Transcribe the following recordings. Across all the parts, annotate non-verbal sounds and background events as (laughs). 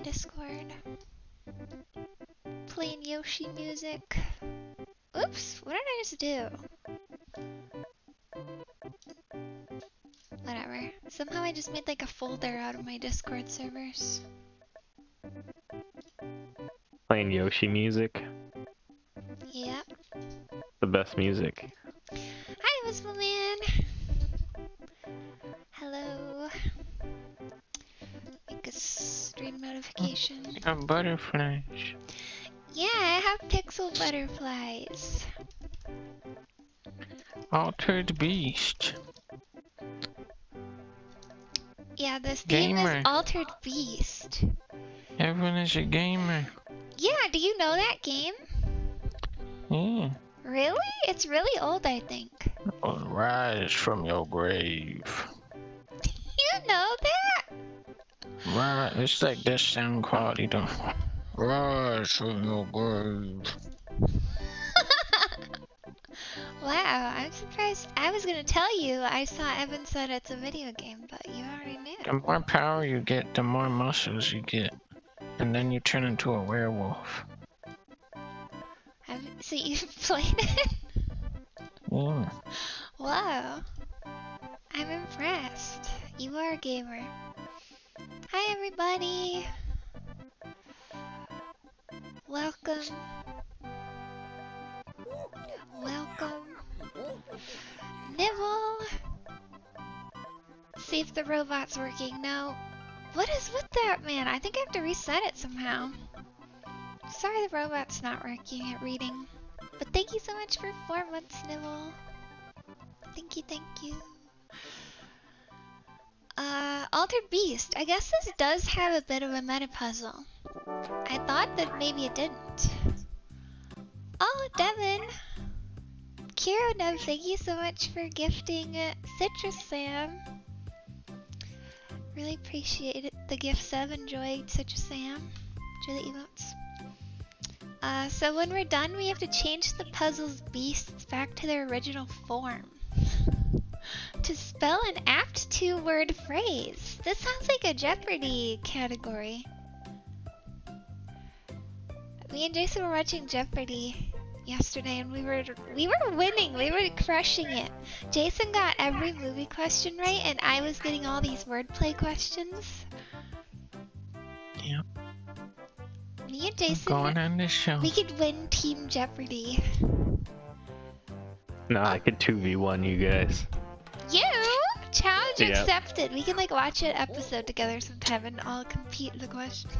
my Discord. Playing Yoshi music. Oops, what did I just do? Whatever. Somehow I just made like a folder out of my Discord servers. Playing Yoshi music. Yep. The best music. Butterflies. Yeah, I have pixel butterflies. Altered beast. Yeah, this game is Altered Beast. Everyone is a gamer. Yeah, do you know that game? Yeah. Really? It's really old, I think. Rise from your grave. Rise. It's like this sound quality, don't. Rise from your grave. (laughs) Wow, I'm surprised. I was gonna tell you. I saw Evan said it's a video game, but you already knew. The more power you get, the more muscles you get. And then you turn into a werewolf. Have, so you've (laughs) played it? Yeah. Wow. I'm impressed. You are a gamer. Hi, everybody. Welcome. Welcome. Nibble. See if the robot's working. No. What is with that, man? I think I have to reset it somehow. Sorry the robot's not working at reading. But thank you so much for four months, Nibble. Thank you, thank you. Uh, Altered Beast. I guess this does have a bit of a meta puzzle. I thought that maybe it didn't. Oh, Devin! Kiro Dev, thank you so much for gifting uh, Citrus Sam. Really appreciate it. The gift sub. Enjoy Citrus Sam. Enjoy the emotes. Uh, so when we're done, we have to change the puzzle's beasts back to their original form. To spell an apt two-word phrase. This sounds like a Jeopardy category. Me and Jason were watching Jeopardy yesterday, and we were we were winning. We were crushing it. Jason got every movie question right, and I was getting all these wordplay questions. Yep. Me and I'm Jason, going on this show. we could win Team Jeopardy. No, I could 2v1 you guys. You challenge Yep. accepted. We can like watch an episode together sometime and all compete the questions.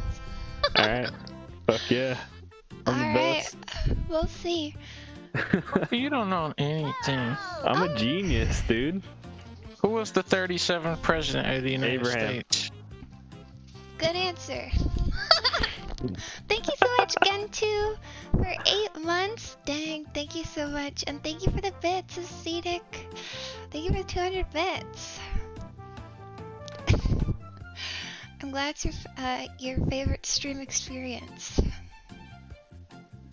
Alright. Fuck yeah. I'm the Alright, (sighs) we'll see. (laughs) You don't know anything. I'm a genius, dude. Who was the 37th president of the United Abraham. States? Good answer. (laughs) thank you so much, Gentu, for eight months. Dang, thank you so much. And thank you for the bits, Ascetic. Thank you for 200 bits. (laughs) I'm glad it's your, uh, your favorite stream experience.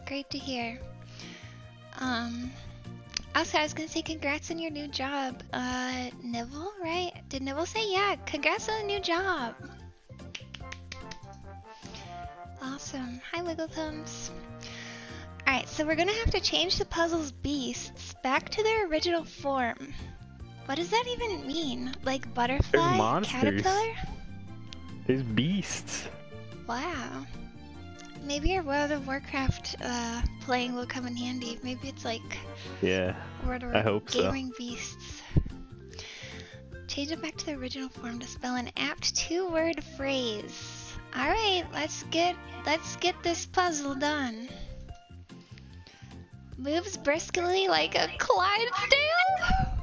Great to hear. Um, also, I was gonna say congrats on your new job. Uh, Nibble, right? Did Nibble say yeah? Congrats on the new job. Awesome. Hi, Wiggle Thumbs. Alright, so we're gonna have to change the puzzle's beasts back to their original form. What does that even mean? Like butterfly? Caterpillar? There's beasts. Wow. Maybe your World of Warcraft uh, playing will come in handy. Maybe it's like Yeah. World of I hope so. Beasts. Change it back to the original form to spell an apt two-word phrase. All right, let's get let's get this puzzle done. Moves briskly like a Clydesdale.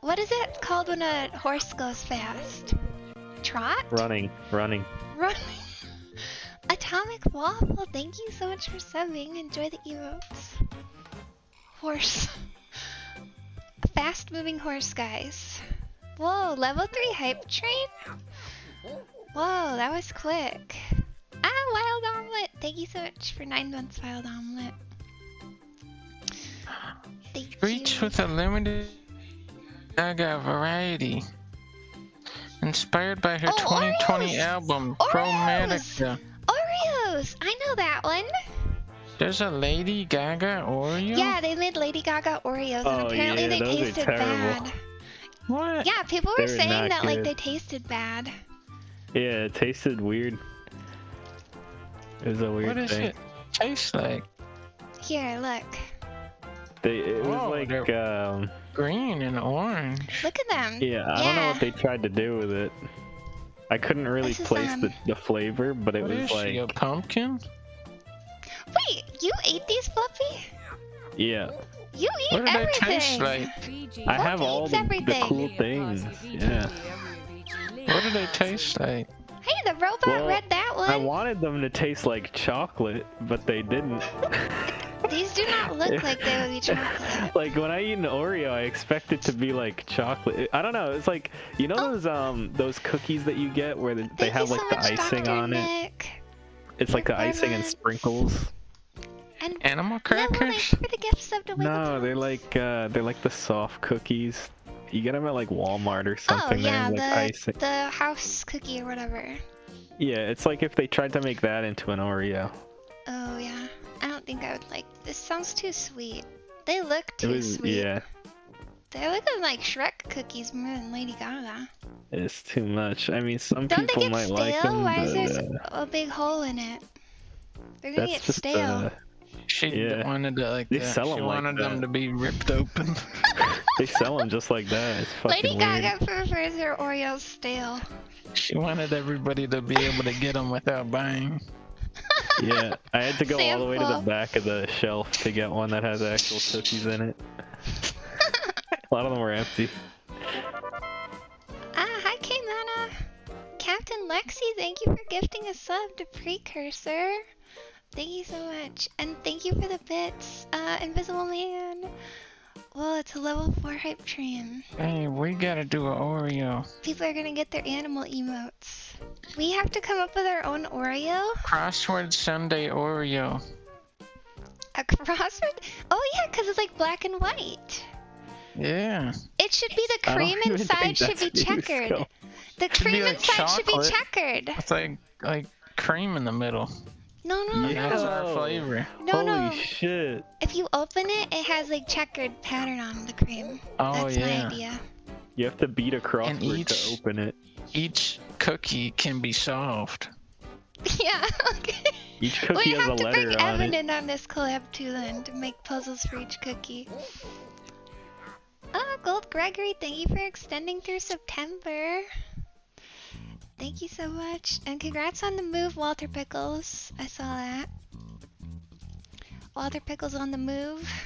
What is it called when a horse goes fast? Trot? Running. Running. Running. (laughs) Atomic Waffle, thank you so much for subbing. Enjoy the emotes. Horse. (laughs) A fast moving horse, guys. Whoa, level 3 hype train? Whoa, that was quick. Ah, Wild Omelet, thank you so much for 9 months, Wild Omelet. Thank Reach with a limited saga variety. Inspired by her Oh, 2020 Oreos! album, Oreos! Chromatica. Oreos! I know that one. There's a Lady Gaga Oreo? Yeah, they made Lady Gaga Oreos, Oh, and apparently yeah, they tasted bad. What? Yeah, people were They're saying not that like they tasted bad. Yeah, it tasted weird. It was a weird What does thing. it taste like? Here, look. They, it was Oh, like, um, Green and orange. Look at them. yeah, I don't know what they tried to do with it. I couldn't really place the, um, the flavor, but it What was is she, a like, pumpkin? Wait, you ate these, Fluffy? yeah. You eat What do they everything. taste like? I have Fluffy all eats the, the cool things. Yeah. What do they taste like? Hey, the robot Well, read that one. I wanted them to taste like chocolate, but they didn't. (laughs) These do not look like they would be chocolate. (laughs) like when I eat an Oreo, I expect it to be like chocolate. I don't know. It's like you know Oh. those um those cookies that you get where they, they Thank have like so the icing Dr. on it. Nick. It's like the icing and sprinkles. And Animal no, crackers? thanks for the gifts of the No, they're like uh they're like the soft cookies. You get them at like Walmart or something. Oh something. yeah, they're like the icing. the house cookie or whatever. Yeah, it's like if they tried to make that into an Oreo. Oh yeah, I don't think I would like. This sounds too sweet. They look too was sweet. yeah, They're looking like Shrek cookies more than Lady Gaga. it's too much. I mean, some Don't they people get might stale? like them, Why is but there uh, s- a big hole in it? They're gonna that's get just stale. uh, She Yeah. wanted it like They that. sell she 'em like wanted them to be ripped open. (laughs) they sell them just like that. It's fucking Lady weird. Gaga prefers her Oreos stale. she wanted everybody to be able to get them without buying. Yeah, I had to go all the way to the back of the shelf to get one that has actual cookies in it. (laughs) a lot of them were empty. Ah, hi Kaimana. Captain Lexi, thank you for gifting a sub to Precursor. Thank you so much. And thank you for the bits, uh, Invisible Man. Well, it's a level 4 hype train. Hey, we gotta do an Oreo. People are gonna get their animal emotes. We have to come up with our own Oreo? Crossword Sunday Oreo. A crossword? Oh yeah, because it's like black and white. Yeah. It should be the cream inside should be checkered. The cream inside should be checkered. It's like like cream in the middle. No, no, Yeah. No. our Oh. flavor. No, Holy no. shit! If you open it, it has like checkered pattern on the cream. Oh That's my yeah. idea. You have to beat a crossword each- to open it. Each cookie can be solved. (laughs) yeah, okay. Each We cookie has a letter. We have to bring letter Evan in on this collab too then to make puzzles for each cookie. Ah, Gold Gregory, thank you for extending through September. Thank you so much. And congrats on the move, Walter Pickles. I saw that. Walter Pickles on the move. (laughs)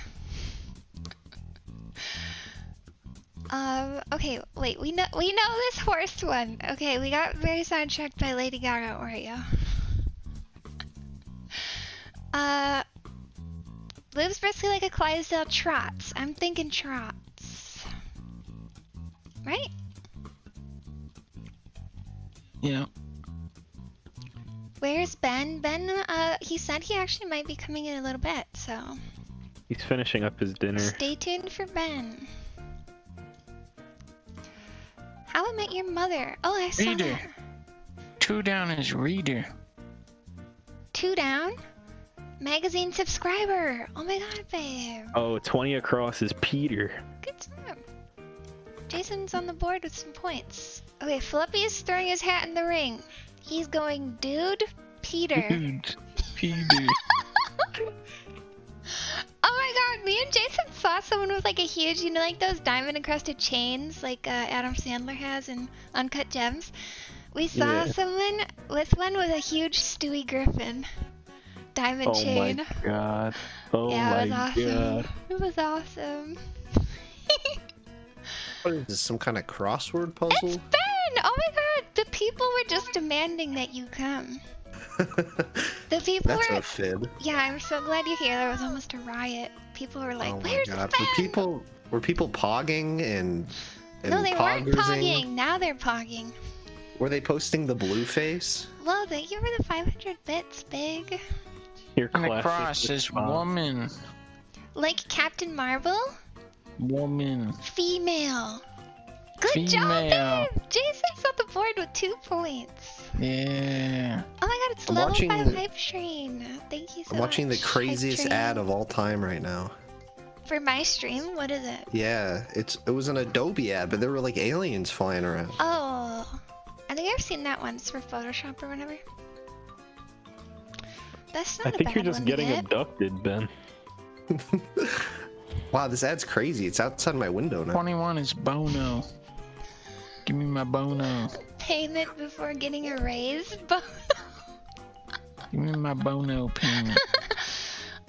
Um, okay, wait, we know we know this horse one. Okay, we got very sidetracked by Lady Gaga Oreo. (laughs) Uh moves briskly like a Clydesdale trots. I'm thinking trots. Right? Yeah. Where's Ben? Ben, uh, he said he actually might be coming in a little bit, so He's finishing up his dinner. stay tuned for Ben. How I Met Your Mother. Oh, I saw Reader. that. Two down is reader. Two down. Magazine subscriber. Oh my god, babe. Oh, 20 across is Peter. Good job. Jason's on the board with some points. Okay, Fluffy is throwing his hat in the ring. He's going, dude, Peter. Dude. Peter. (laughs) Oh my god, me and Jason saw someone with like a huge, you know, like those diamond encrusted chains like uh, Adam Sandler has in Uncut Gems. We saw Yeah. someone with one with a huge Stewie Griffin diamond Oh chain. Oh my god. Oh yeah, it was awesome. god. (laughs) It was awesome. (laughs) What is this? Some kind of crossword It's puzzle? Ben! Oh my god, the people were just demanding that you come. (laughs) The people That's were. a fib. Yeah, I'm so glad you're here. There was almost a riot. People were like, oh my "Where's god. Ben?" Were people were people pogging and and no, they weren't poggersing? pogging. Now they're pogging. Were they posting the blue face? Well, thank you for the 500 bits, big. Your And the classic cross is response. Like Captain Marvel, Woman. female. Good job, Female. babe! Jason's on the board with two points. Yeah. Oh my god, it's I'm level watching 5 the- hype train. Thank you so much. I'm watching the much, Hype craziest ad of all time right now. For my stream? What is it? Yeah, it's it was an Adobe ad, but there were like aliens flying around. Oh, I think I've seen that once for Photoshop or whatever. That's not I a think bad you're just getting get. abducted, Ben. (laughs) Wow, this ad's crazy. It's outside my window now. 21 is Bono. (laughs) Give me my Bono. Payment before getting a raise. Give me my Bono payment.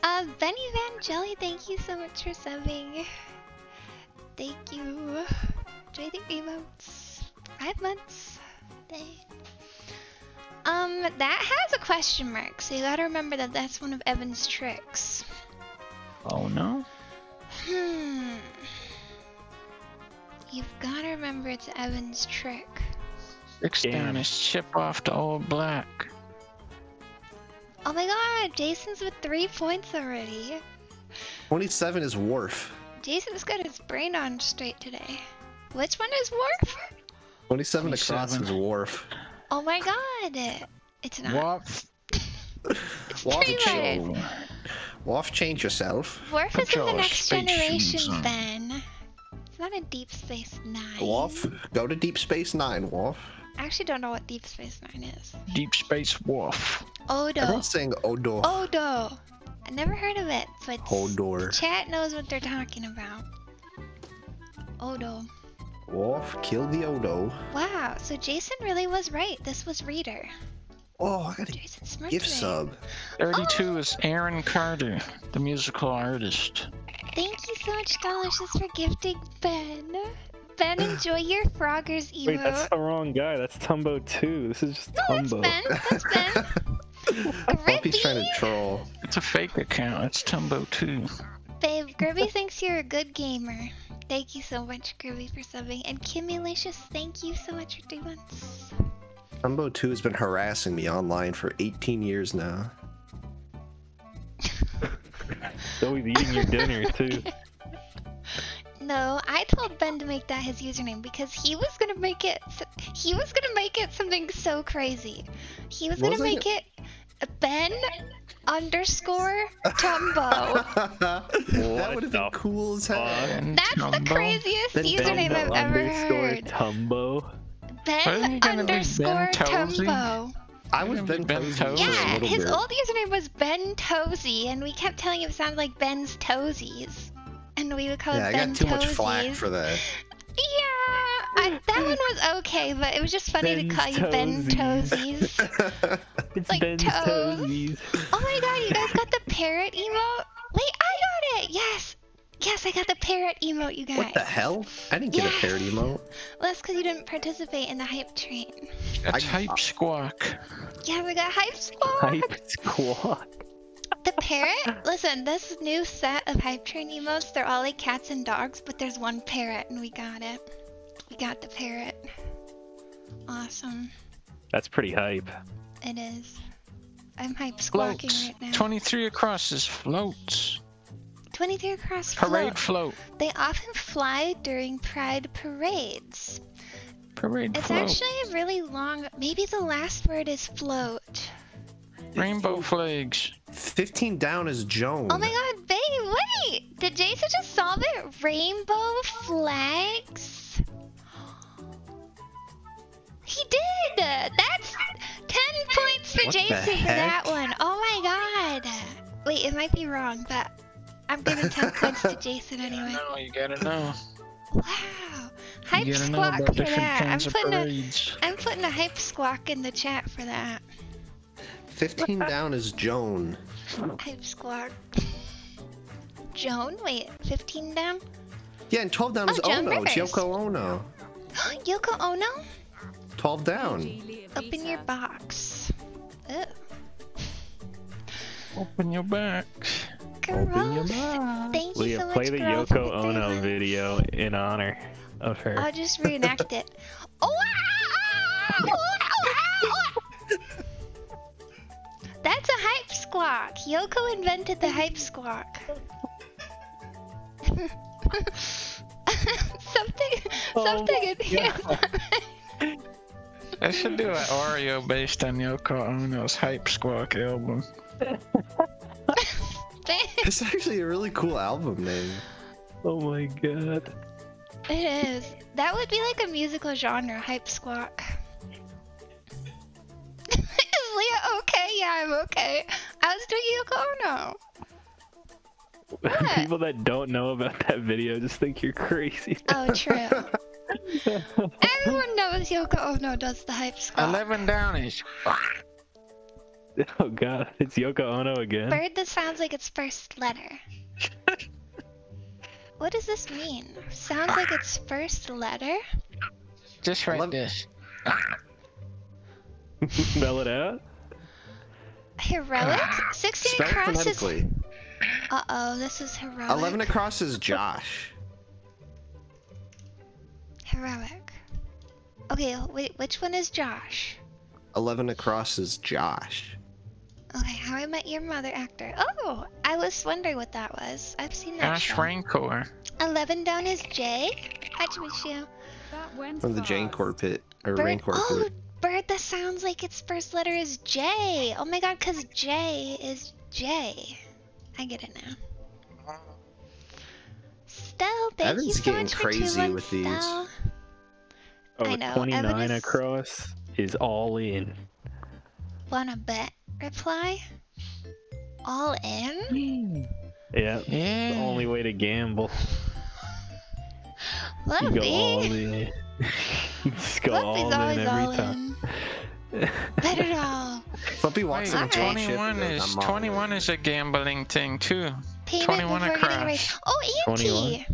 uh, Benny Van Jelly, thank you so much for subbing. Thank you. Enjoy the emotes. Five months. Um, that has a question mark, so you gotta remember that that's one of Evan's tricks. oh no? Hmm. You've gotta remember it's Evan's trick. Six Damn. down is chip off to old black. Oh my god, Jason's with three points already. 27 is Worf. Jason's got his brain on straight today. Which one is Worf? 27 across 27. is Worf. Oh my god. It's not. What? (laughs) It's Waff three chill. letters. Worf, change yourself. Worf Put is in the next generation, shoes on. Ben. It's not in Deep Space Nine. Worf, go to Deep Space Nine, Worf. I actually don't know what Deep Space Nine is. Deep Space Wolf. Odo. Everyone's saying Odo. Odo. I never heard of it, but it's Hodor. chat knows what they're talking about. Odo. Worf, kill the Odo. Wow, so Jason really was right. This was Reader. Oh, I got a Jason Smart gift sub. 32 is Aaron Carter, the musical artist. Thank you so much, Scholarship, for gifting Ben. Ben, enjoy your Froggers emote. (laughs) Wait, that's the wrong guy. That's Tumbo 2. This is just no, that's Ben. That's Ben. (laughs) Puppy's trying to troll. It's a fake account. It's Tumbo 2. Babe, Gribby thinks you're a good gamer. Thank you so much, Gribby, for subbing. And Kimulicious, thank you so much for two months. Dumbo 2 has been harassing me online for 18 years now. (laughs) Always eating your dinner, too. (laughs) No, I told Ben to make that his username because he was gonna make it. He was gonna make it something so crazy. He was gonna Wasn't make it Ben underscore Tumbo. (laughs) that would have been cool as hell. fuck? And That's the craziest Then username I've ever underscore heard. Tumbo. Wasn't Ben he gonna Ben underscore Toesy? Tumbo. I was Ben Ben Posey for Toesy. a Yeah, his bit. old username was Ben Toesy, and we kept telling him it sounded like Ben's Toesies. And we would call yeah, it I Ben got too much flack for that. Yeah, I, that one was okay, but it was just funny to call you Ben Toesies. Toesies. (laughs) It's Like Ben's toes. Toesies. Oh my god, you guys got the parrot emote? Wait, I got it! Yes! Yes, I got the parrot emote, you guys. what the hell? I didn't get a parrot emote. (laughs) Well, that's because you didn't participate in the hype train. That's I- hype squawk. Yeah, we got hype squawk. Hype squad. The parrot? Listen, this new set of hype train emotes, they're all like cats and dogs, but there's one parrot, and we got it. We got the parrot. Awesome. That's pretty hype. It is. I'm hype squawking Floats. right now. 23 across is floats. 23 across Parade float. float. They often fly during pride parades. Parade It's float. actually a really long. Maybe the last word is float. Rainbow flags. 15 down is Joan. Oh my god, babe, wait! Did Jason just solve it? Rainbow flags? He did! That's 10 points for What Jason for that one. Oh my god. Wait, it might be wrong, but I'm giving 10 points to Jason anyway. No, you gotta know. Wow. Hype you gotta know squawk for that. I'm putting a parades. I'm putting a hype squawk in the chat for that. 15 (laughs) down is Joan. Hype squawk. Joan? Wait, 15 down? Yeah, and 12 down Oh, is Joan Ono. It's Rivers. Yoko Ono. (gasps) Yoko Ono? 12 down. Open your box. Ugh. Open your back. Open your mouth. Thank you Leah, so much, play the girl, Yoko Ono months. video in honor of her. I'll just reenact it. (laughs) Oh, wow! That's a hype squawk. Yoko invented the hype squawk. (laughs) something, Oh something my in here. I should do an Oreo based on Yoko Ono's Hype Squawk album. (laughs) It's actually a really cool album name. Oh my god. it is. That would be like a musical genre, hype squawk. (laughs) is Leah okay? Yeah, I'm okay. I was doing Yoko Ono. What? People that don't know about that video just think you're crazy. Oh, true. (laughs) Everyone knows Yoko Ono does the hype squawk. 11 Downies. (laughs) oh god, it's Yoko Ono again. Bird that sounds like its first letter. (laughs) what does this mean? Sounds like its first letter? Just write Eleven- this. (laughs) Spell it out. Heroic? (sighs) 16 Spell it across is. Uh oh, this is heroic. 11 across is Josh. Heroic. Okay, wait, which one is Josh? 11 across is Josh. Okay, How I Met Your Mother actor. Oh, I was wondering what that was. I've seen that Ash show. Rancor. 11 down is Jay. How'd you meet you? From the fast. Jane Pit. Or Bird. Rancor Oh, Pit. bird that sounds like its first letter is J. Oh my god, because J is J. I get it now. Stell, thank Evan's you so getting much for crazy two months, with these. Stell. Oh, I know, 29 Evan is- across is all in. Wanna bet? Reply? All in? Yeah, Yeah. the only way to gamble. (laughs) You go all Lovely. in. (laughs) Just go all always in all time. in. Bet it all. Flippy walks Wait, in a alright. giant ship and 21 is "I'm all in." 21 is a gambling thing too. Payment 21 a across. raise. Oh, Auntie!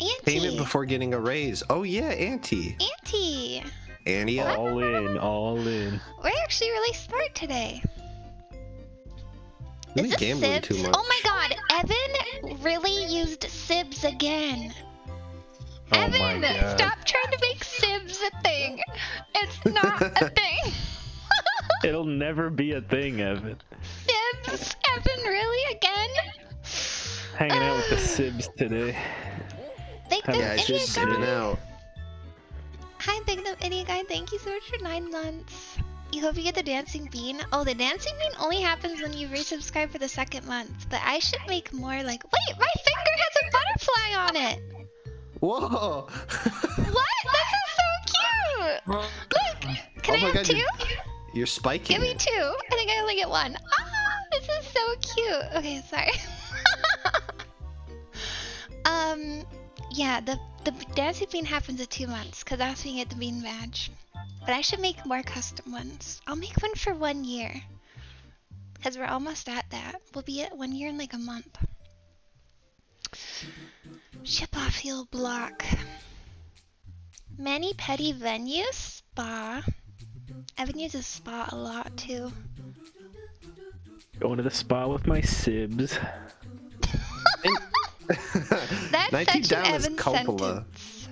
Auntie! Payment before getting a raise. Oh yeah, Auntie. Auntie! Annie. All in, all in. We're actually really smart today. You've Is this gambling Sibs? too much. Oh my god, Evan really used Sibs again. Oh Evan, my god. stop trying to make Sibs a thing. It's not a (laughs) thing. (laughs) It'll never be a thing, Evan. Sibs, Evan, really again? Hanging out with the. (sighs) Sibs today. Big Dumb Yeah, it's Idiot just Guy. zipping out. Hi, Big Dumb Idiot Guy. Thank you so much for nine months. You hope you get the dancing bean. Oh, the dancing bean only happens when you resubscribe for the second month. But I should make more like. Wait, my finger has a butterfly on it. Whoa! (laughs) What? This is so cute. Look, can Oh I have God, two? you're- You're spiking Give me two. I think I only get one. Ah, this is so cute. Okay, sorry. (laughs) um, yeah, the the dancing bean happens in two months because that's when you get the bean badge. But I should make more custom ones. I'll make one for one year. Because we're almost at that. We'll be at one year in like a month. Ship off heel block. Many petty venues? Spa. Evan uses spa a lot too. Going to the spa with my Sibs. (laughs) (laughs) That's 19 such down an is Evan Coppola. sentence.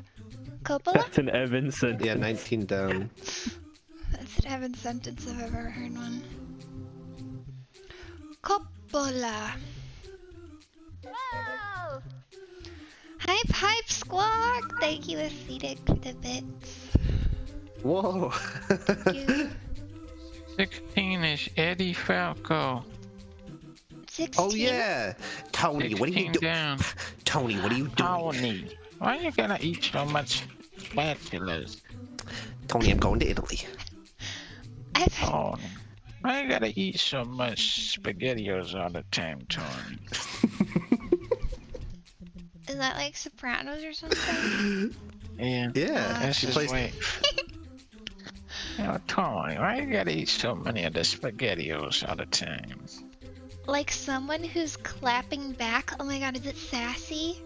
Coppola? That's an Evan sentence. Yeah, 19 down. (laughs) That's an Evan sentence if I've ever heard one. Coppola. Whoa! Hype, hype, squawk! Thank you, Acetic, for the bits. Whoa! Thank you. (laughs) 16 is Edie Falco. 16. oh yeah, Tony, what are you doing? (laughs) Tony, what are you doing? Tony. Why are you gonna eat so much spatulas? Tony, I'm going to Italy. Evan, Tony. Why you gotta eat so much spaghettios all the time, Tony? (laughs) is that like Sopranos or something? (laughs) Yeah. Yeah, This she is plays. way. You know, Tony, why are you gotta eat so many of the spaghettios all the time? Like someone who's clapping back? Oh my god, is it sassy?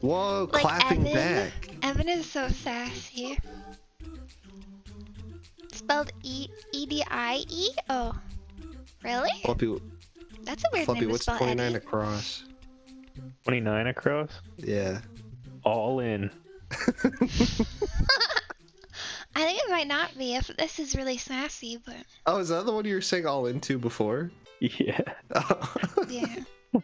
Whoa, Like clapping Evan? back. Evan is so sassy. Spelled E E D I E? Oh. Really? Fluffy, That's a weird Fluffy, name to what's spell 29 Eddie. across? 29 across. Yeah. All in. (laughs) (laughs) I think it might not be if this is really sassy, but Oh, is that the one you were saying all into before? Yeah. yeah. (laughs)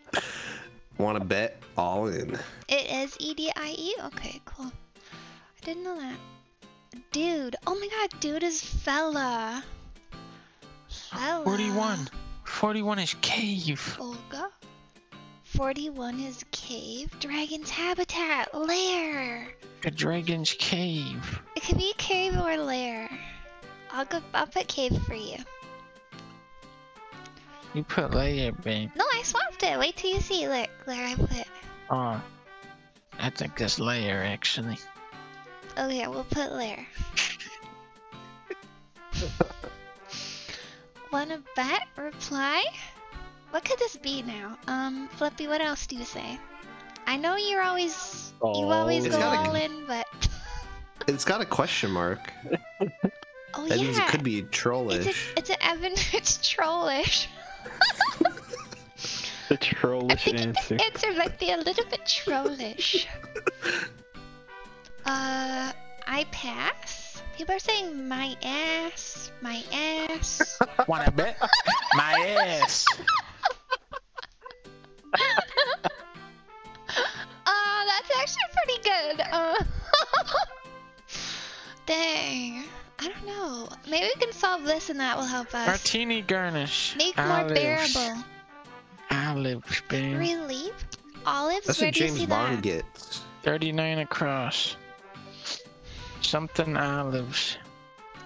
Want to bet? All in. It is E D I E? Okay, cool. I didn't know that. Dude. Oh my god, dude is fella. Fella. 41. 41 is cave. Olga. 41 is cave. Dragon's habitat. Lair. The dragon's cave. It could be cave or lair. I'll go. I'll put cave for you. You put layer, babe. No, I swapped it. Wait till you see. Look, where I put. Oh. I think that's layer, actually. Oh yeah, we'll put layer. (laughs) Wanna bet? Reply? What could this be now? Um, Flippy, what else do you say? I know you're always you always Oh. Go gotta- all in, but (laughs) It's got a question mark. oh That yeah, means it could be it's trollish. a it's an Evan. It's trollish. (laughs) The I trollish think answer. its answer might be a little bit trollish. (laughs) uh, I pass. People are saying my ass, my ass. (laughs) Wanna bet? My ass. Uh, that's actually pretty good. Uh, dang. I don't know. Maybe we can solve this and that will help us. Martini garnish. Make more bearable. Olives, babe. Relief? Olives? That's Where what James Bond that? gets. 39 across. Something olives.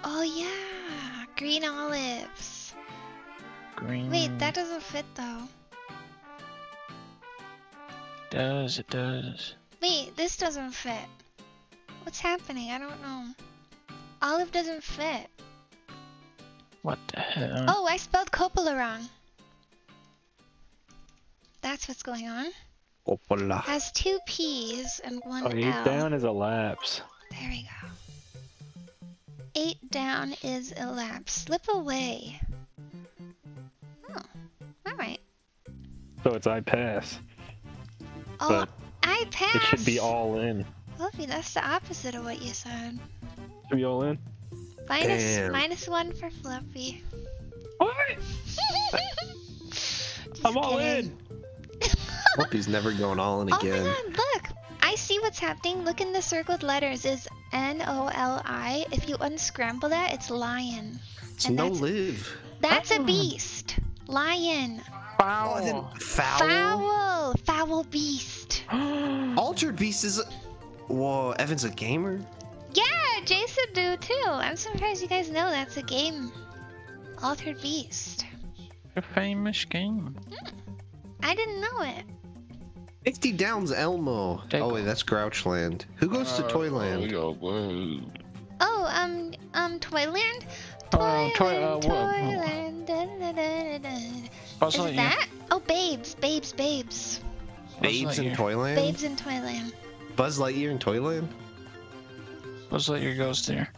Oh yeah, green olives. Green. Wait, that doesn't fit though. does, it does. Wait, this doesn't fit. What's happening? I don't know. Olive doesn't fit. What the hell? Oh, I spelled Coppola wrong. That's what's going on. Opala. Has two P's and one Oh, eight L. down is a lapse. There we go. Eight down is elapsed. Slip away. Oh, alright. So it's I pass. Oh, But I passed. It should be all in. Fluffy, that's the opposite of what you said. Should be all in. Minus, Damn. minus one for Fluffy. What? (laughs) I'm all kidding. (laughs) (laughs) Hope he's never going all in oh again. Oh again. my god, look! I see what's happening. Look in the circled letters is N O L I. If you unscramble that, it's lion. it's and no that's- live. That's a Oh. beast. Lion. Oh, I Foul. didn't- foul. Foul. Foul beast. (gasps) Altered Beast is. A... Whoa, Evan's a gamer. Yeah, Jason do too. I'm surprised you guys know that's a game. Altered Beast. A famous game. I didn't know it. 50 Downs Elmo. Take- Oh wait, that's Grouchland. Who goes to Toyland? Oh, um, um, Toyland? Oh, Toy- uh, Toyland, Toyland, da, da, da, da, da. Is it that? Oh, Babes, Babes, Babes. Babes in Toyland? Babes in Toyland. Buzz Lightyear in Toyland? Buzz your ghost there.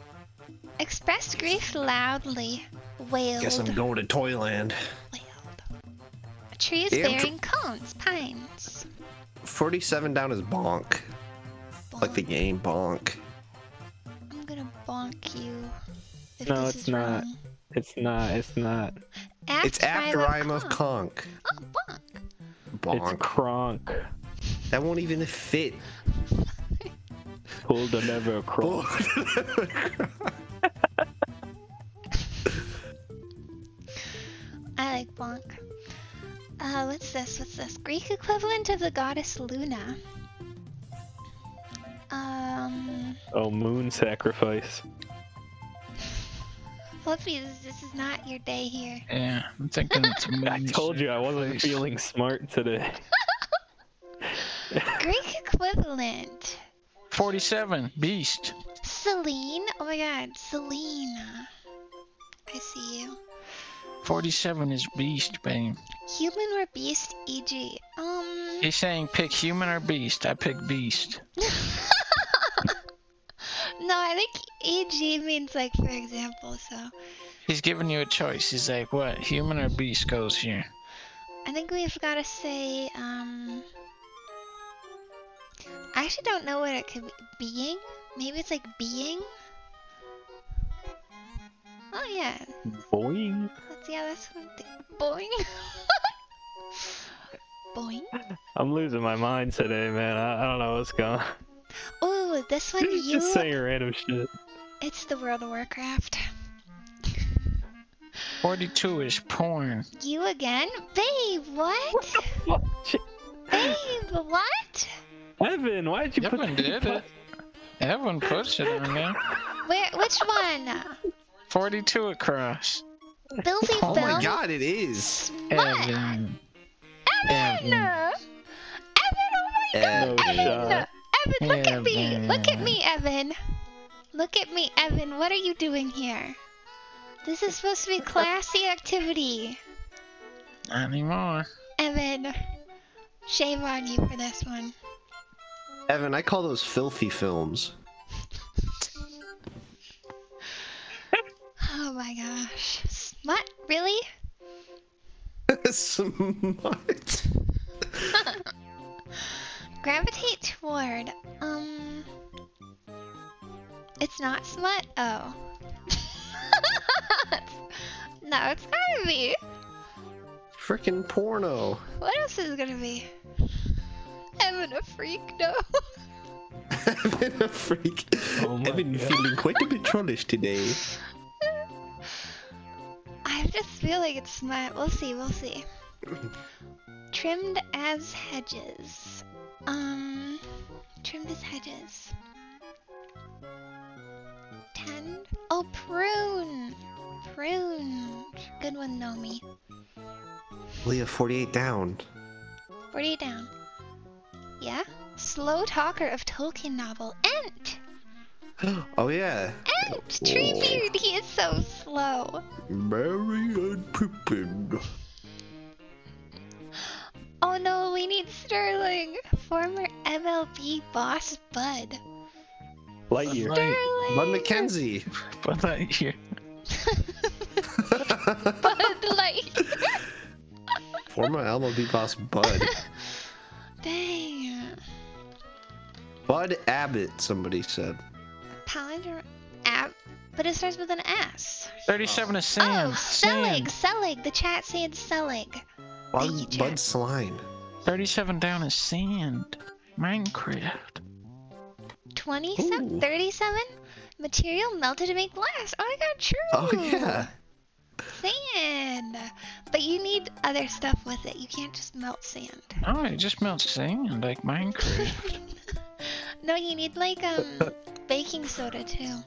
Expressed grief loudly. Wailed. Guess I'm going to Toyland. Wailed. Trees Damn, bearing cones, pines. 47 down is Bonk. Like the game Bonk. I'm gonna bonk you. If No, this it's is not. wrong. It's not. It's not. Act It's after rhyme Rhyme of Conk. Oh, bonk. Bonk. It's Bonk. Kronk. That won't even fit. Pull the lever, Kronk. I like bonk. Uh, what's this? What's this? Greek equivalent of the goddess Luna. Um, Oh, moon sacrifice. Fluffy, this, this is not your day here. Yeah, I'm thinking it's (laughs) I told you I wasn't feeling smart today. (laughs) (laughs) Greek equivalent. 47, Beast. Celine? Oh my god, Celine. I see you. 47 is Beast, babe. Human or beast, e.g. Um. He's saying pick human or beast. I pick beast. (laughs) no, I think e.g. means like for example, so. He's giving you a choice. He's like, what? Human or beast goes here? I think we've got to say, um. I actually don't know what it could be. Being? Maybe it's like being? Oh, yeah. Boing. That's, yeah, that's what I'm thinking. Boing. (laughs) Boing. I'm losing my mind today, man. I, I don't know what's going on. Ooh, this one (laughs) you. Just saying random shit. It's the World of Warcraft. 42 is porn. You again? Babe, what? Fuck. Babe, what? Evan, why did you put Evan that- did it. Evan puts it on there. (laughs) Where? Which one? 42 across. Filthy Oh my film? god, it is. What? Evan. Evan! Evan. Evan, oh my god! No Evan! shot. Evan, look at me! Look at me, Evan! Look at me, Evan. What are you doing here? This is supposed to be classy activity. Not anymore. Evan, shame on you for this one. Evan, I call those filthy films. Oh my gosh. Smut? Really? (laughs) Smut? (laughs) Gravitate toward. Um. It's not smut? Oh. (laughs) no, it's gotta be. Frickin' porno. What else is it gonna be? Evan a freak? No. Evan (laughs) a freak. Oh my Evan God. feeling quite a bit trollish today. I just feel like it's smut. We'll see, we'll see. Trimmed as hedges. Um. Trimmed as hedges. Tend. Oh, prune! Prune. Good one, Nomi. Leah, 48 down. 40 down. Yeah? Slow talker of Tolkien novel. Ent! (gasps) Oh yeah. Ent! Treebeard! Oh. He is so slow. Merry and Pippin. (gasps) Oh no, we need Sterling! Former MLB boss Bud. Lightyear. Sterling! Bud McKenzie. But that here. Bud Light! (laughs) (laughs) Former MLB boss Bud. (laughs) Dang. Bud Abbott, somebody said. Palindrome app, but it starts with an S. 37 is sand. oh, Selig! Sand. Selig! The chat said Selig. Thank you, Bud, chat. Bud Slime. 37 down is sand. Minecraft. 27? Ooh. 37? Material melted to make glass. Oh my god, true! Oh yeah. Sand! But you need other stuff with it. You can't just melt sand. Oh, it just melts sand like Minecraft. (laughs) No, you need like um baking soda too.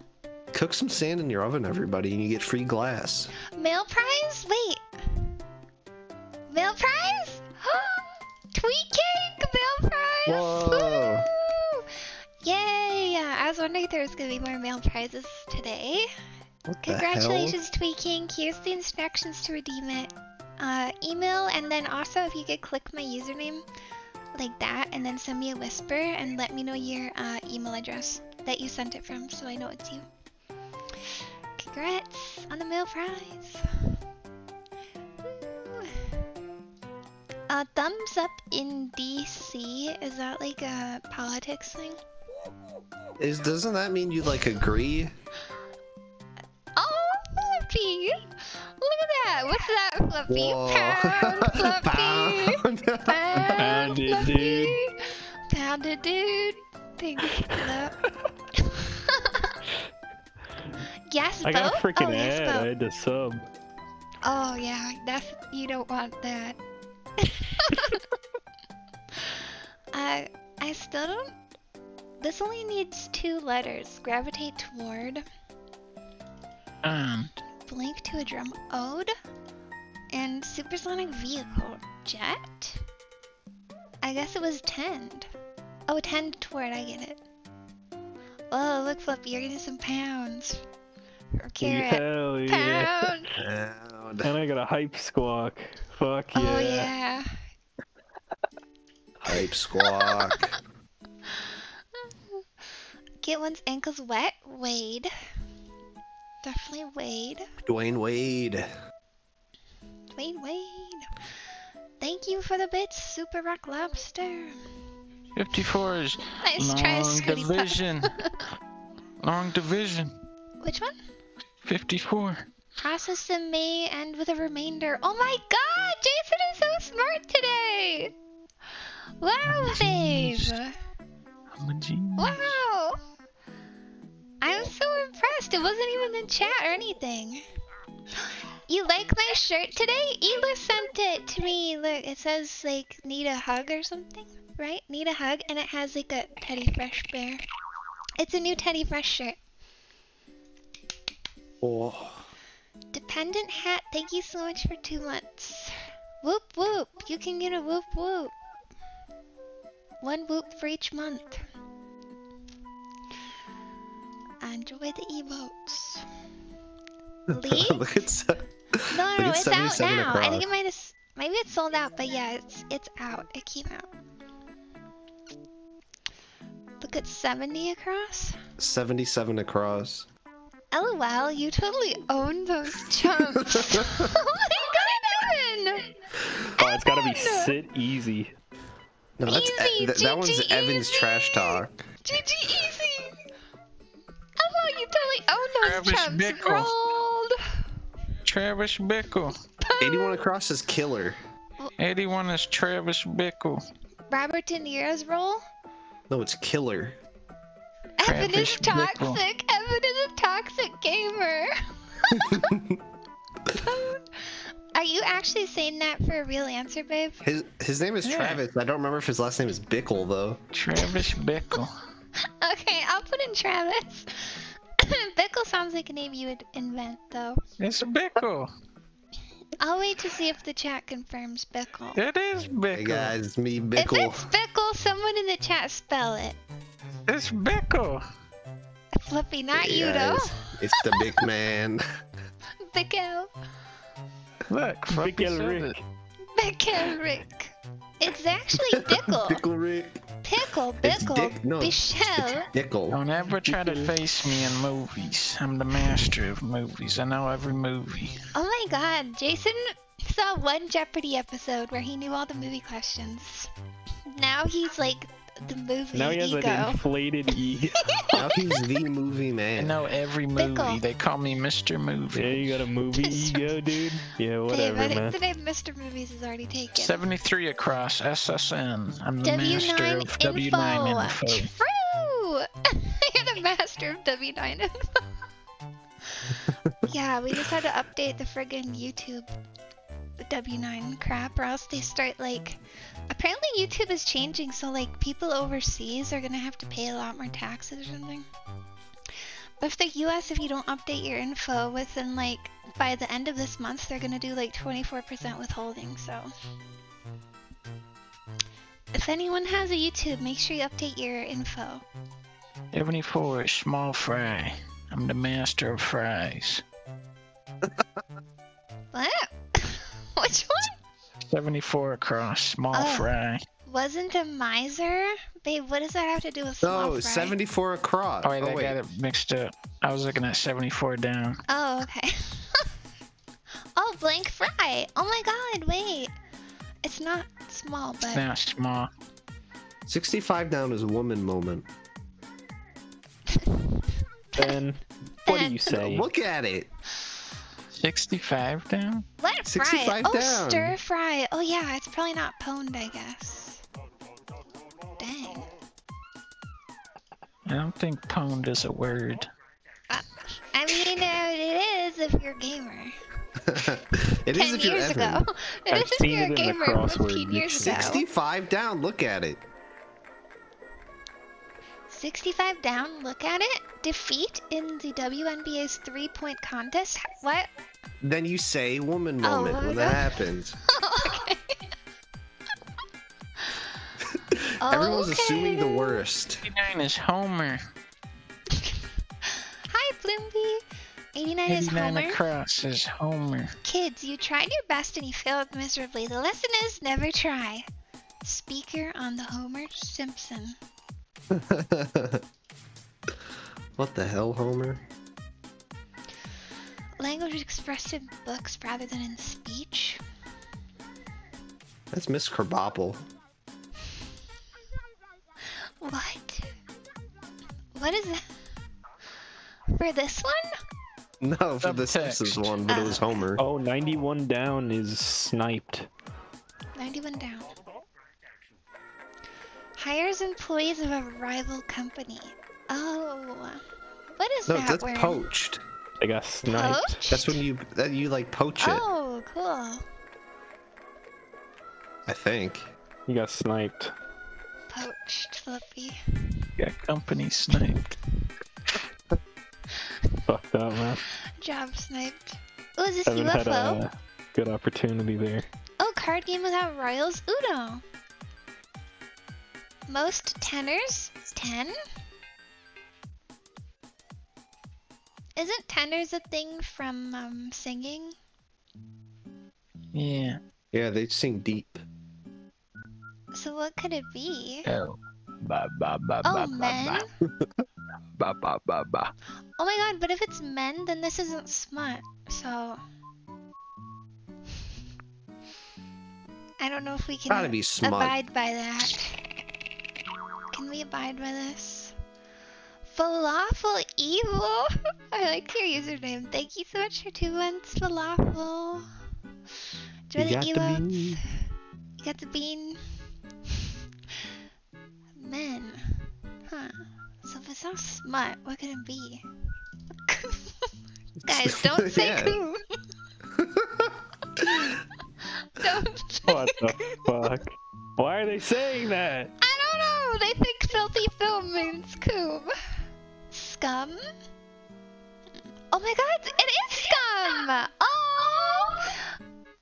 Cook some sand in your oven, everybody, and you get free glass. Mail prize? Wait. Mail prize? (gasps) Tweet cake mail prize! Whoa. Woo! Yay! I was wondering if there was gonna be more mail prizes today. What? Congratulations, Tweaking. Here's the instructions to redeem it. Uh, email, and then also if you could click my username like that, and then send me a whisper and let me know your uh, email address that you sent it from so I know it's you. Congrats on the mail prize. Uh, thumbs up in DC. Is that like a politics thing? Is doesn't that mean you like agree? Fluffy! Look at that! What's that, Fluffy? Whoa. Pound, Fluffy! Pound. Pound, Pounded, Fluffy! dude. Pounded, dude! Thanks for that. yes, I got a both? freaking oh, yes, ad. I had to sub. Oh, yeah, that's. You don't want that. (laughs) I, I still don't. This only needs two letters gravitate toward. And Blink to a drum ode and supersonic vehicle jet. I guess it was tend. Oh, tend toward. I get it. Oh, look, Fluffy, you're getting some pounds. Or carrot. Hell yeah. Pound. Pound. And I got a hype squawk. Fuck oh, yeah. Oh yeah. Hype squawk. (laughs) Get one's ankles wet. Wade. Definitely Wade. Dwyane Wade. Wade, Wade. Thank you for the bits, Super Rock Lobster. 54 is Nice long Scooty Puff. division. (laughs) long division. Which one? 54. Process them may end with a remainder. Oh my god! Jason is so smart today! Wow, babe! I'm a genius. Wow! I'm so impressed. It wasn't even in chat or anything. You like my shirt today? Ela sent it to me. Look, it says like need a hug or something, right? Need a hug, and it has like a Teddy Fresh bear. It's a new Teddy Fresh shirt. Oh, Dependent hat, thank you so much for two months. Whoop whoop, you can get a whoop whoop. One whoop for each month. Enjoy the emotes. (laughs) Lee? (laughs) look at Se- No, Look no, at it's out 77 now. I think it might have. Maybe it's sold out, but yeah, it's it's out. It came out. Look at 70 across. 77 across. LOL, you totally own those (laughs) chumps. oh my god, Evan! Oh, it's gotta be sit easy. No, that's E- Easy, th- that one's GG Evan's trash easy. talk. GG easy! Oh, you totally own those Travis chumps. Bickle. Rolled. Travis Bickle. 81 across is killer. 81 is Travis Bickle. Robert De Niro's roll. No, it's killer. Evan is Travis Bickle. toxic. Evan is a toxic gamer. (laughs) Are you actually saying that for a real answer, babe? His his name is Yeah. Travis. I don't remember if his last name is Bickle though. Travis Bickle. (laughs) Okay, I'll put in Travis. (coughs) Bickle sounds like a name you would invent, though. It's Bickle. I'll wait to see if the chat confirms Bickle. It is Hey Bickle. guys, it's me If it's Bickle, someone in the chat spell it. It's Bickle. Flippy, not Hey you, though. It's the big (laughs) man. Bickle. Look, Fluffy Bickle said Rick. it. Bickle Rick. It's actually Bickle. (laughs) Bickle Rick. Pickle, It's Bickle, No, Bichelle. it's Dickle. Don't ever try to face me in movies. I'm the master of movies. I know every movie. Oh my god, Jason saw one Jeopardy episode where he knew all the movie questions. Now he's like the movie Now he has ego. an inflated ego. (laughs) Now he's the movie man. I know every movie. Bickle. They call me Mr. Movie. yeah, you got a movie ego, dude. Yeah, Babe, whatever, I think man. the name Mr. Movies is already taken. 73 across SSN. I'm the master W9 of W9 info. True! (laughs) You're the master of W9 info. (laughs) yeah, we just had to update the friggin' YouTube the W9 crap, or else they start like. Apparently, YouTube is changing, so like people overseas are gonna have to pay a lot more taxes or something. But if the US, if you don't update your info within like by the end of this month, they're gonna do like 24% withholding, so. If anyone has a YouTube, make sure you update your info. 74 is small fry. I'm the master of fries. (laughs) What? (laughs) Which one? 74 across, small Oh. fry. Wasn't a miser? Babe, what does that have to do with small No, fry? 74 across. Oh, wait, oh, I wait. got it mixed up. I was looking at 74 down. Oh, okay. (laughs) oh, blank fry. Oh my god, wait. It's not small, but Now small. 65 down is a woman moment. (laughs) Ben, what do you say? Look at it. 65 down? let fry. 65 Oh, down. stir fry. Oh yeah, it's probably not pwned, I guess. Dang. I don't think pwned is a word. I mean, uh, it is if you're a gamer. (laughs) it is Ten if you're years Evan. ago. (laughs) It I've is if seen you're a it in the gamer crossword 15 years ago. 65 down. Look at it. 65 down, look at it. Defeat in the WNBA's three point contest. What? Then you say woman Oh, moment what when that that? happens. (laughs) okay. Everyone's assuming the worst. 89 is Homer. Hi, Bloomby. 89 is 89 Homer. across is Homer. Kids, you tried your best and you failed miserably. The lesson is never try. Speaker on the Homer Simpson. (laughs) what the hell, Homer? Language expressed in books rather than in speech. That's Miss Krabappel. What? What is that? For this one? No, for the Subtext. Simpsons one, but it was Oh. Homer. Oh, 91 down is sniped. 91 down. Hires employees of a rival company. Oh. What is No, that that's word? poached. I got sniped. Poached? That's when you that you like poach it. Oh, cool. I think. You got sniped. Poached, Flippy. Got company sniped. Fucked up, man. Job sniped. Oh, is this Evan had UFO? a good opportunity there. Oh, card game without royals? Uno. Most tenors? Ten? Isn't tenors a thing from um, singing? Yeah. Yeah, they sing deep. So what could it be? Oh. Ba ba ba Oh, men? ba (laughs) ba ba ba ba. Oh my god, but if it's men, then this isn't smut. So. I don't know if we can Gotta be smart. abide by that. Can we abide by this? Falafel evil? (laughs) I like your username. Thank you so much for two months, falafel. Enjoy You the got the emotes. bean. You got the bean. Men. Huh. So if it's not smut, what could it be? (laughs) Guys, (laughs) don't say coon. don't say What the fuck? Why are they saying that? I don't. They think filthy film means coom. Scum? Oh my god, it is scum! Oh!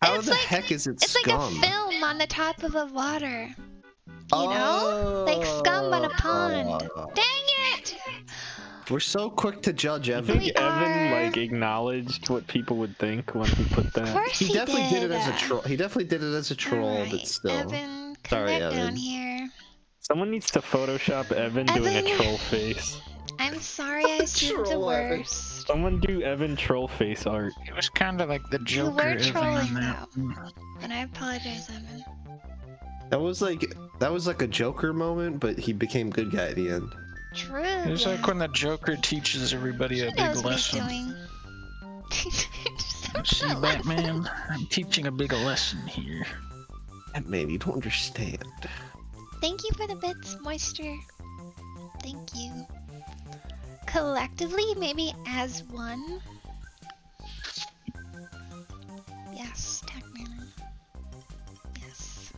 How It's the like- heck is it scum? It's like a film on the top of the water. You know? Like scum on a oh. pond. Oh. Dang it! We're so quick to judge I Evan. We think Evan like acknowledged what people would think when he put that. Of that. course He he, definitely did it as a troll. He definitely did it as a troll, but alright, still. Evan, come Sorry, back down Evan. here. Someone needs to Photoshop Evan doing a troll face. I'm sorry I (laughs) assumed the Troll Evan. worst. Someone do Evan troll face art. It was kind of like the Joker. You Joker. were trolling on that. And I apologize, Evan. That was like that was like a Joker moment, but he became good guy at the end. True. It was like when the Joker teaches everybody a He knows big what he's lesson. doing. (laughs) See. Batman, I'm teaching a big lesson here. And maybe you don't understand. Thank you for the bits, Moisture. Thank you. Collectively, maybe as one. Yes, technically. Yes.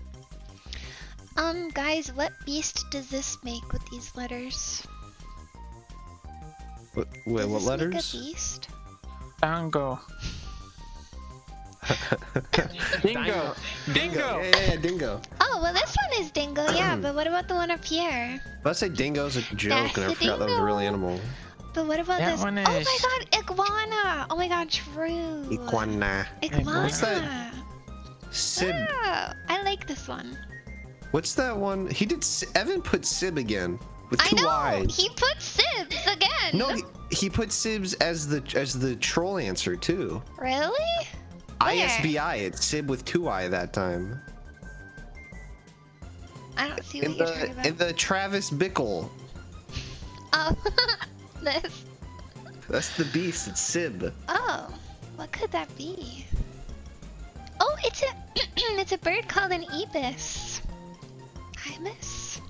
Um, guys, what beast does this make with these letters? What, wait, does what this letters? Make a beast? Dango. (laughs) Dingo. Dingo. Yeah, yeah, yeah, dingo. (laughs) Oh, well, this one is Dingo, yeah, hmm. but what about the one up here? Let's say dingo's a joke, and I That's a forgot that was a real animal. But what about That this? one Oh my god, iguana! Oh my god, true. Iguana. Iguana. What's that? Sib. Oh, I like this one. What's that one? He did. Evan put Sib again with two I two know. eyes. He put Sibs again. No, he, he put Sibs as the as the troll answer too. Really? Where? ISBI. It's Sib with two I that time. I don't see what In you're talking the about. in the Travis Bickle. Oh, (laughs) this. That's the beast. It's Sib. Oh, what could that be? Oh, it's a (clears throat) it's a bird called an ibis. Ibis.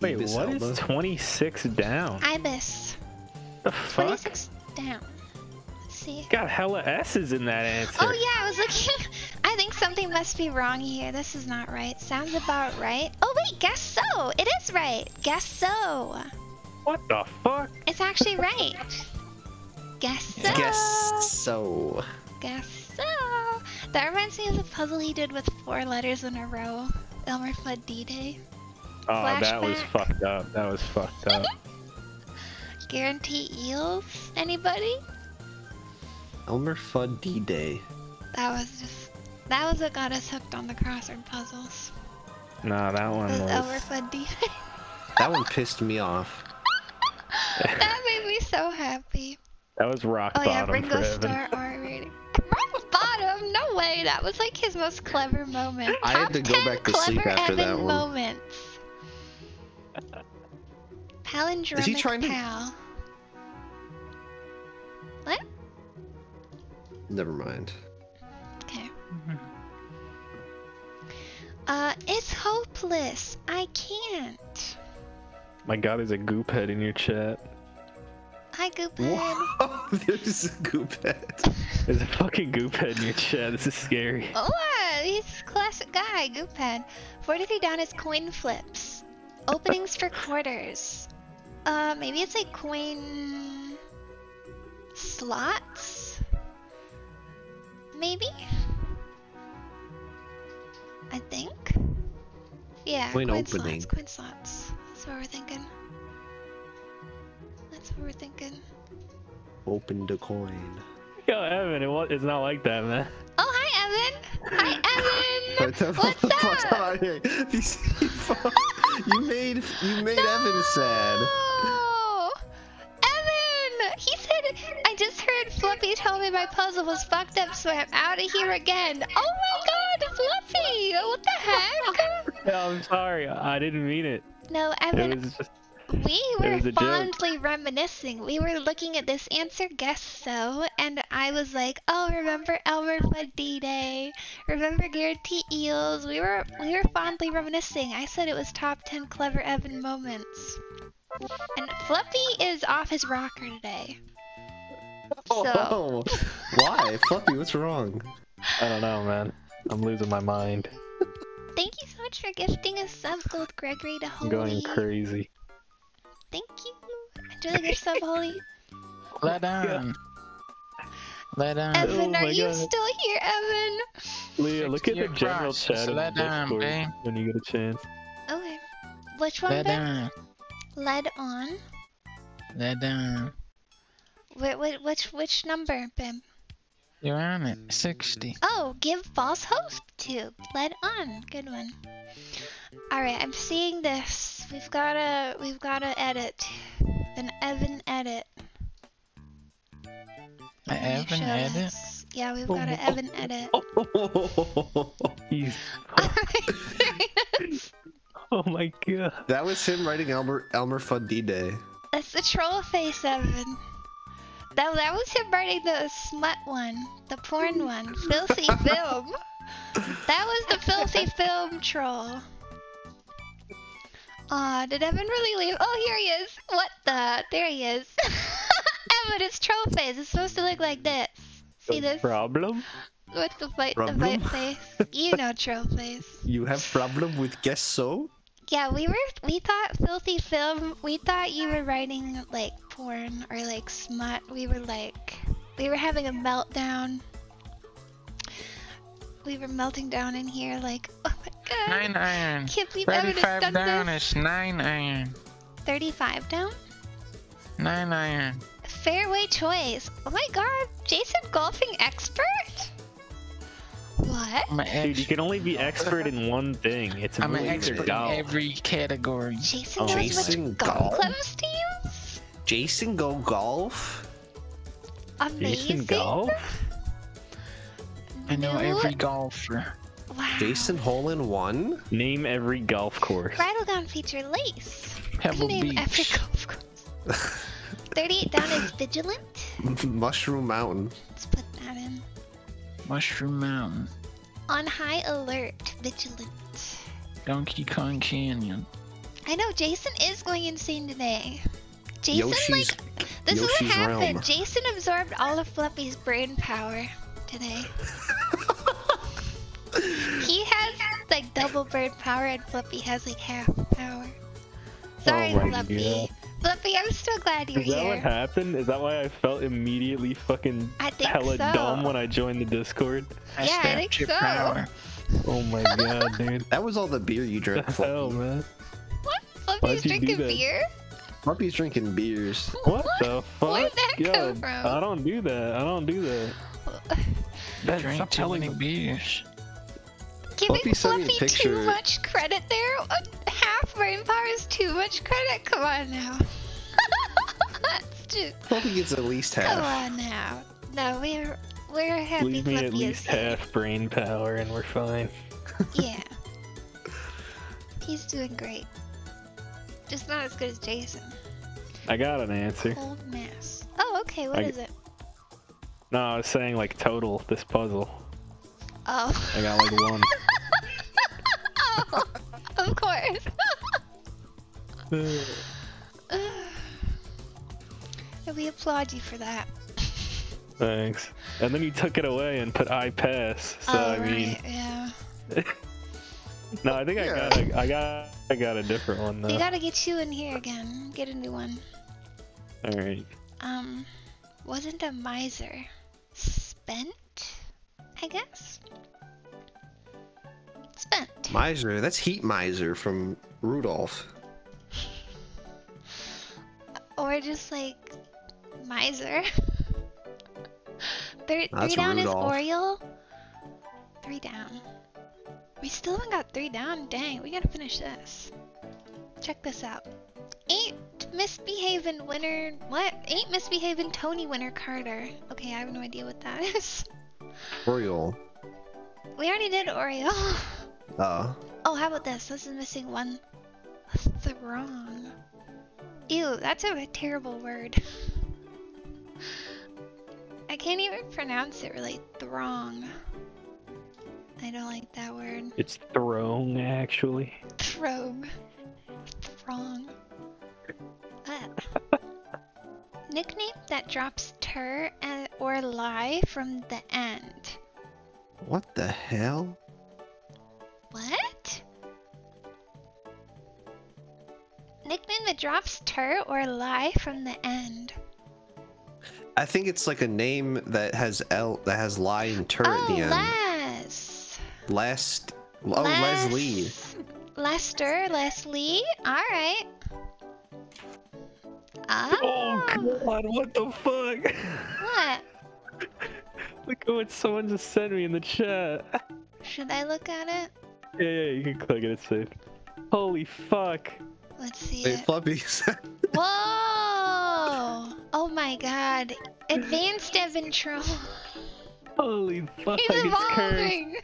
Wait, Ibis what Elba. is 26 down? Ibis. The fuck? 26 down. Let's see. Got hella S's in that answer. Oh yeah, I was looking. (laughs) I think something must be wrong here. This is not right. Sounds about right. Oh wait, guess so. It is right. Guess so. What the fuck? It's actually right. Guess so. Guess so. Guess so. That reminds me of the puzzle he did with four letters in a row. Elmer Fudd D-Day. Oh, that was fucked up. That was fucked up. (laughs) Guarantee eels? Anybody? Elmer Fudd D Day. That was just. That was what got us hooked on the crossword puzzles. nah, that one Was Elmer. Fudd D-Day. (laughs) That one pissed me off. (laughs) that made me so happy. That was rock Oh yeah, bottom Ringo for Evan. Starr R rating. Rock bottom? No way. That was like his most clever moment. I had to go back to sleep after Evan that one. moments. (laughs) Palindromic trying to- pal. What? Never mind. Okay. Uh, it's hopeless. I can't. My god, there's a goop head in your chat. Hi, Goophead. Whoa, (laughs) there's a goop head. There's a fucking goop head in your chat. This is scary. Oh, uh, he's a classic guy, Goophead. 43 down is coin flips. Openings for quarters. Uh, maybe it's like coin slots? Maybe? I think? Yeah, Coin coin opening. slots, coin slots. That's what we're thinking. That's what we're thinking. Open the coin. (laughs) Yo, Evan, it it's not like that, man. Oh, hi, Evan! Hi, (laughs) Evan! What's What's up? up? You see- you made you made (laughs) Evan sad. No! He said, I just heard Fluffy tell me my puzzle was fucked up, so I'm out of here again. Oh my god, Fluffy! What the heck? (laughs) Yeah, I'm sorry. I didn't mean it. No, It Evan, was just. we were a joke. fondly reminiscing. We were looking at this answer, guess so, and I was like, oh, remember Elmer Fudd D-Day? Remember Guarantee Eels? We were we were fondly reminiscing. I said it was top 10 clever Evan moments. And Fluffy is off his rocker today. Oh, so, Oh, (laughs) why? Fluffy, what's wrong? I don't know, man. I'm losing my mind. thank you so much for gifting us sub gold Gregory to I'm going crazy. Thank you. Enjoy the gift sub, Holy. Let on. Let on. Evan, Oh are my you God. still here, Evan? Leah, look at the general chat just of let down, babe. when you get a chance. Okay. Which one, Let Ben? on. Led on. Let on. Wh- wh- which which number, Bim? You're on it. Mm. 60. Oh, give false hope to. Led on. Good one. All right, I'm seeing this. We've gotta we've gotta edit. An Evan edit. I Let me Evan edit. this. Yeah, we've got an Evan edit. (laughs) (laughs) He's. (laughs) (laughs) Oh my god. that was him writing Elmer Elmer Fudd D Day. That's the troll face, Evan. That, that was him writing the smut one, the porn one, (laughs) filthy film. That was the filthy film troll. Aw, did Evan really leave? Oh, here he is. What the? There he is. (laughs) Evan, it's troll face. It's supposed to look like this. See this? Problem? With the fight, the Problem? fight face. You know troll face. You have problem with guess so? Yeah, we were we thought filthy film. We thought you were writing like porn or like smut. We were like we were having a meltdown. We were melting down in here like oh my god. 9 iron. Can't believe Evan has 35 done down this. is 9 iron. 35 down? 9 iron. Fairway choice. Oh my god, Jason golfing expert? What? I'm an Dude, you can only be expert in one thing. It's I'm an expert in golf. every category. Jason Oh. knows Jason which golf golf? clubs to use? Jason go golf? Amazing. Jason golf? I know No- every golfer. Wow. Jason hole in one? Name every golf course. Bridal feature lace. Pebble Name every Beach. golf course. (laughs) 38 down is vigilant. Mushroom Mountain. Let's put that in. Mushroom Mountain. On high alert, vigilant. Donkey Kong Canyon. I know Jason is going insane today. Jason, Yoshi's like, this is what happened. Realm. Jason absorbed all of Fluffy's brain power today. (laughs) he has like double brain power, and Fluffy has like half power. Sorry, Oh my Fluffy. Fluffy, I'm so glad you're Is that what happened? Is that why I felt immediately fucking I think hella so. dumb when I joined the Discord? I Yeah, I think your so. power. Oh my god, (laughs) dude. That was all the beer you drank. What the hell, man? What? Why'd Fluffy's drinking beer? Fluffy's drinking beers. What the fuck? Where'd that Yo, come from? I don't do that. I don't do that. (laughs) Ben, Drink stop too telling many me. beers. Giving Fluffy sent me a Fluffy too much credit there? Uh, Half brain power is too much credit? Come on now. (laughs) That's just, Fluffy gets at least half. come on now. No, we're we're happy Leave me at is least here. half brain power and we're fine. (laughs) Yeah. He's doing great. Just not as good as Jason. I got an answer. Cold mass. Oh, okay. What I- is it? No, I was saying like total this puzzle. Oh. I got like one. (laughs) oh, of course. (sighs) we applaud you for that. Thanks. And then you took it away and put I pass. So I right. mean, yeah. (laughs) no, I think yeah. I got a, I got I got a different one though. We gotta get you in here again. Get a new one. All right. Um, wasn't a miser spent? I guess. Spent. Miser, that's Heat Miser from Rudolph. Or just like miser. (laughs) Three, three down is Oriole. Three down. We still haven't got three down. Dang, we gotta finish this. Check this out. Eight misbehaving winner. What? Eight misbehaving Tony winner Carter. Okay, I have no idea what that (laughs) is. Oriole. We already did Oriole. (laughs) Uh, Oh, how about this? This is missing one. Throng. Ew, that's a terrible word. I can't even pronounce it really. Throng. I don't like that word. It's throne actually. Throng. Throng. Ah. (laughs) Nickname that drops ter and or lie from the end. what the hell? What? Nickname that drops ter or lie from the end. I think it's like a name that has L that has lie and tur at oh, the end. Les. Last. Oh, Leslie. Lester, Leslie. All right. Oh. Oh god, what the fuck? What? (laughs) Look at what someone just sent me in the chat. Should I look at it? Yeah, yeah, you can click it, it's safe. Holy fuck. Let's see Wait, it. Fluppies. (laughs) Whoa! Oh my god. Advanced Evan Holy fuck, He's it's cursed. evolving!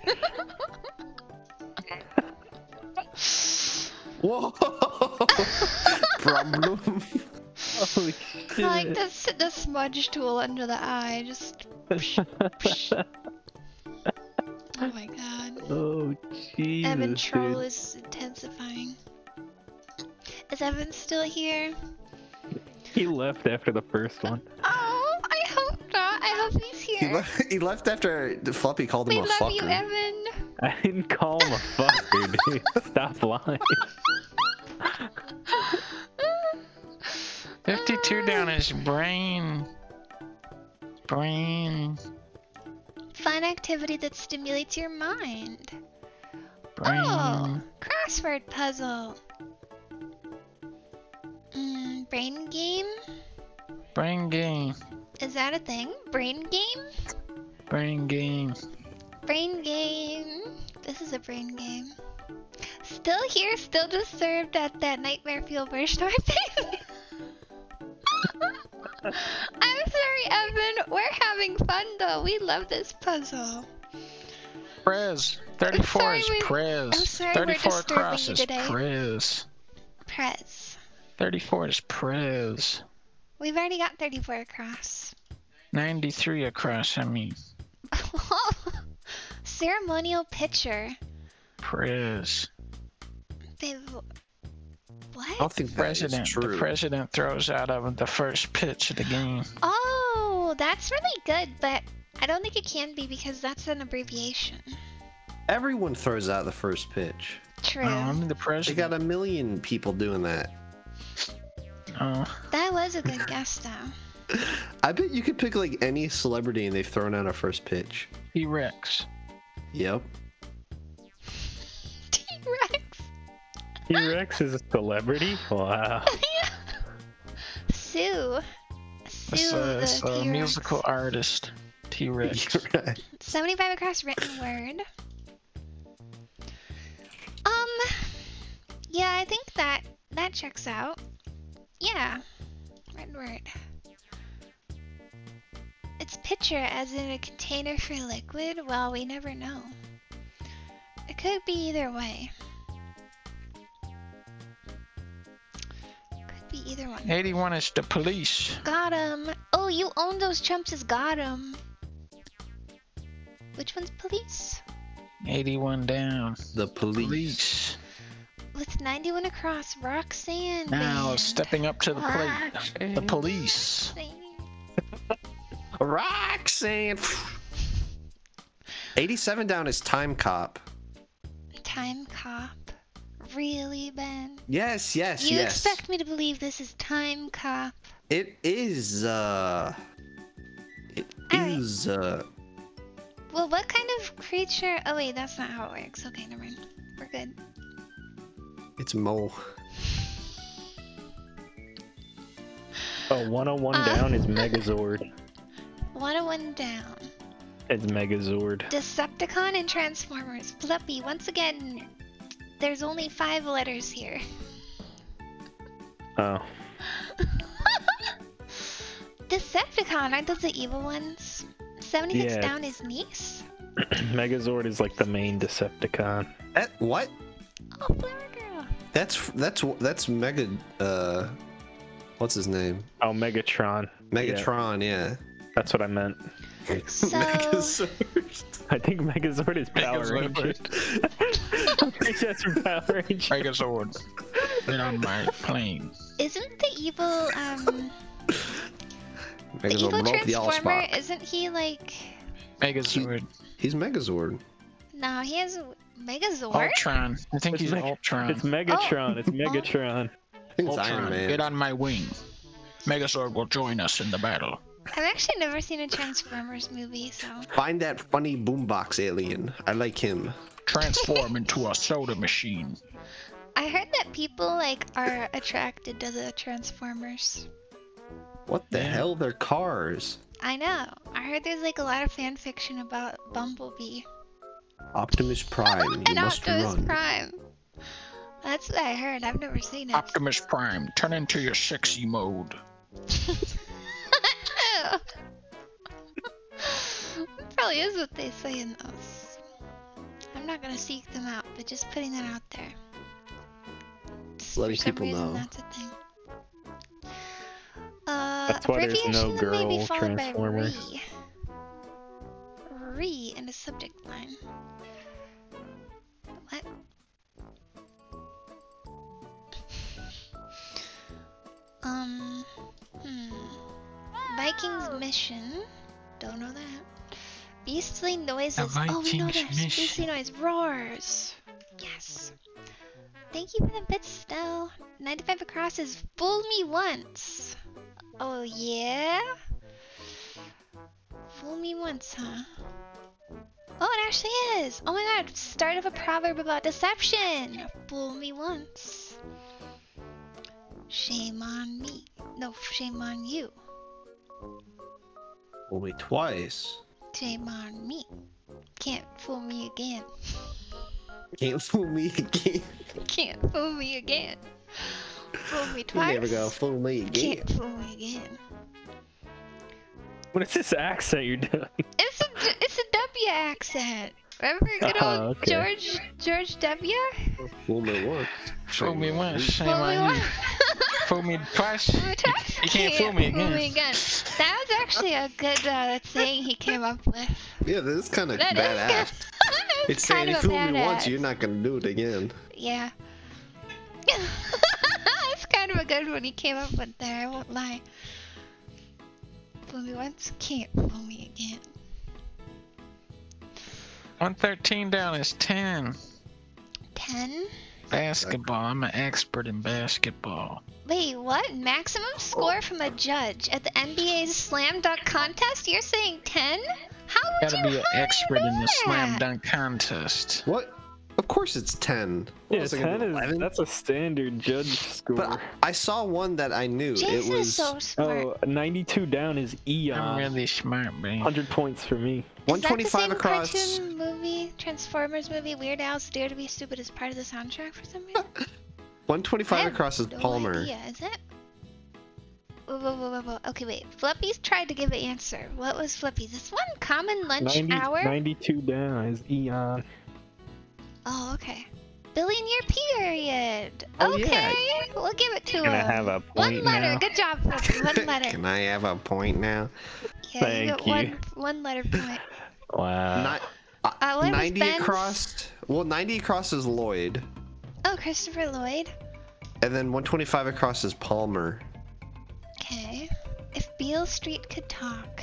Whoa! (laughs) Problem. Holy I like shit. the, the smudge tool under the eye. Just. (laughs) Oh my god. oh, Jesus. Evan Troll dude. is intensifying. Is Evan still here? He left after the first one. Oh, I hope not. I hope he's here. He, here. left, he left after the Fluffy called him a fucker. We a love fucker. you, Evan. I didn't call him a fucker, dude. Stop lying. 52 down his brain. Brain. Fun activity that stimulates your mind. Brain. Oh, crossword puzzle. Mm, brain game? Brain game. Is that a thing? Brain game? Brain game. Brain game. This is a brain game. Still here, still just served at that Nightmare Fuel version of my baby. I'm sorry, Evan. We're having fun though. We love this puzzle. Prez. 34 sorry is Prez. I'm sorry we're 34 disturbing across you is today. Prez. Prez. 34 is Prez. We've already got 34 across. 93 across, I mean. (laughs) Ceremonial picture. Prez. They've. I don't think that is President. The president throws out of the first pitch of the game. Oh, that's really good, but I don't think it can be because that's an abbreviation. Everyone throws out the first pitch. True. Oh, I'm the They president. got a million people doing that. Oh, That was a good guess, though. (laughs) I bet you could pick like any celebrity and they've thrown out a first pitch. T-Rex. Yep. T-Rex is a celebrity? Wow. Sue. It's (laughs) Sue, a, the it's a T-Rex. musical artist. T-Rex. (laughs) You're right. 75 across written word. Um, yeah, I think that that checks out. Yeah, written word. It's pitcher as in a container for liquid? Well, we never know. It could be either way. Be either one. 81 is the police. Got him. Oh, you own those chumps as got him. Which one's police? 81 down. The police. Police. With 91 across, Roxanne. Now band. stepping up to the plate. The police. Roxanne. Roxanne. 87 down is Time Cop. Time cop. Really, Ben? Yes, yes, You yes. You expect me to believe this is time cop? It is, uh. It Alright. is, uh. Well, what kind of creature? Oh wait, that's not how it works. Okay, never mind. We're good. It's Mo. Oh, 101 Uh. down is (laughs) Megazord. 101 down. It's Megazord. Decepticon and Transformers. Fluffy, once again, there's only five letters here. Oh. (laughs) Decepticon, aren't those the evil ones? 76 Yeah. down is niece? (clears throat) Megazord is like the main Decepticon. That, what? Oh, Flower Girl. That's, that's, that's Mega, uh. What's his name? Oh, Megatron. Megatron, yeah. that's what I meant. So- (laughs) Megazord. I think Megazord is Power Ranger. Megazord. (laughs) I'm pretty sure that's from Power Ranger. Megazord. Get on my plane. Isn't the evil, um, the Megazord evil the all Transformer, spot. isn't he like, Megazord. He's Megazord. no, he has Megazord? Ultron. I think It's he's Meg- Ultron. It's Megatron. It's Megatron. It's Iron Ultron, Man. get on my wing. Megazord will join us in the battle. I've actually never seen a Transformers movie, so. Find that funny boombox alien. I like him. Transform into a soda machine. I heard that people like are attracted to the Transformers. What the Yeah. hell? They're cars. I know. I heard there's like a lot of fan fiction about Bumblebee Optimus Prime. (laughs) You and must Optimus run. Prime. That's what I heard. I've never seen it. Optimus Prime, turn into your sexy mode. (laughs) Probably is what they say in those. I'm not gonna seek them out, but just putting that out there. Just Letting for some people reason, know. That's a thing. Uh, That's why there's no abbreviation that may be girl followed by Transformers. re. Re in a subject line. What? (laughs) Um, hmm. Vikings mission. Don't know that. Beastly noises. Oh, we know Vikings this. Beastly mission. noise roars. Yes. Thank you for the bits, Stell. 95 across is fool me once. Oh yeah. Fool me once, huh? Oh, it actually is. Oh my god, start of a proverb about deception. Fool me once. Shame on me. No, shame on you. Only twice. Shame on me. Can't fool me again. Can't fool me again. Can't fool me again. Fool me twice. You never gonna fool me again. Can't fool me again. What is this accent you're doing? It's a it's a W accent. Remember good (laughs) Oh, old okay. George George W? Fool me once. Fool me once, shame Fool me on you. once. Fool me twice. Fool me twice. You can't fool me again. again. That was actually a good uh, thing he came up with. Yeah, this is kind of That is badass. good. (laughs) It's saying kind if of you a fool me once, badass. you're not gonna do it again. Yeah. (laughs) It's kind of a good one he came up with there, I won't lie. Fool me once, can't fool me again. 113 down is 10. 10? Basketball. I'm an expert in basketball. Wait, what? Maximum score oh. from a judge at the NBA's slam dunk contest? You're saying 10? How would Gotta you be an hire expert in the slam dunk contest. What? Of course it's 10. What Yeah, was 10 is 11? that's a standard judge score. But I, I saw one that I knew. Jason it was is so smart. oh, 92 down is Eon. I'm Eon. really smart, man. 100 points for me. Is that the 125 same across. cartoon movie, Transformers movie, Weird Al's Dare to Be Stupid is part of the soundtrack for some reason? (laughs) 125 across is no Palmer. Yeah, is it? Whoa, whoa, whoa, whoa, whoa. Okay, wait. Fluppy's tried to give an answer. What was Fluppy's? This one common lunch 90, hour? 92 down is Eon. Oh, okay. Billion year period. Oh, okay, yeah. we'll give it to Can I have a one letter. now? Good job, Fluffy. One (laughs) letter. Can I have a point now? yeah, Thank you get you. one one letter point. Wow. Ni- uh, Uh, 90 Ben's? across. Well, 90 across is Lloyd, Oh, Christopher Lloyd. and then 125 across is Palmer. Okay. If Beale Street could talk.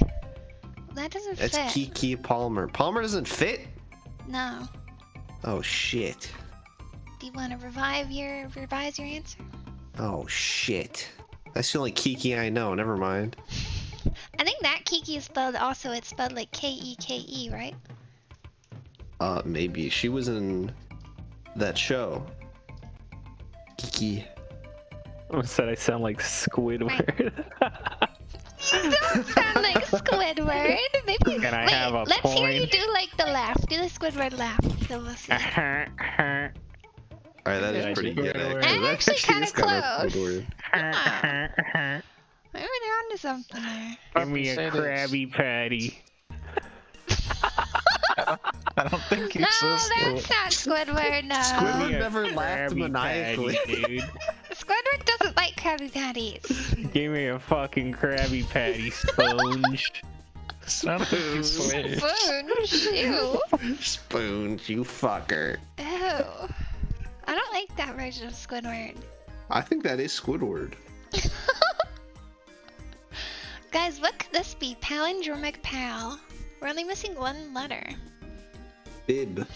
that doesn't That's fit. Keke Palmer. Palmer doesn't fit? No. Oh shit. Do you want to revive your revise your answer? Oh shit. That's the only Kiki I know. Never mind. (laughs) I think that Kiki is spelled also. It's spelled like K E K E, right? Uh, maybe she was in that show. Kiki. Said I sound like Squidward. (laughs) You don't sound like Squidward. (laughs) Maybe. Can I Wait, have a let's hear you do like the laugh. Do the Squidward laugh. So we'll see. Uh-huh. All right, that Yeah, is pretty good. Actually. I'm That actually actually kinda is kind of close. (laughs) Squidward. Maybe they're onto something there. Give me a this. Krabby Patty. I don't think No, it's this. that's not Squidward. No. Squidward Give me a never laughed Krabby maniacally. Patty, dude. Squidward doesn't like Krabby Patties. Give me a fucking Krabby Patty sponge. I don't think it's Spoons. way. Spoons. Ew. Spoons, you fucker. Ew. I don't like that version of Squidward. I think that is Squidward. (laughs) Guys, what could this be? Palindromic pal. We're only missing one letter. Bib.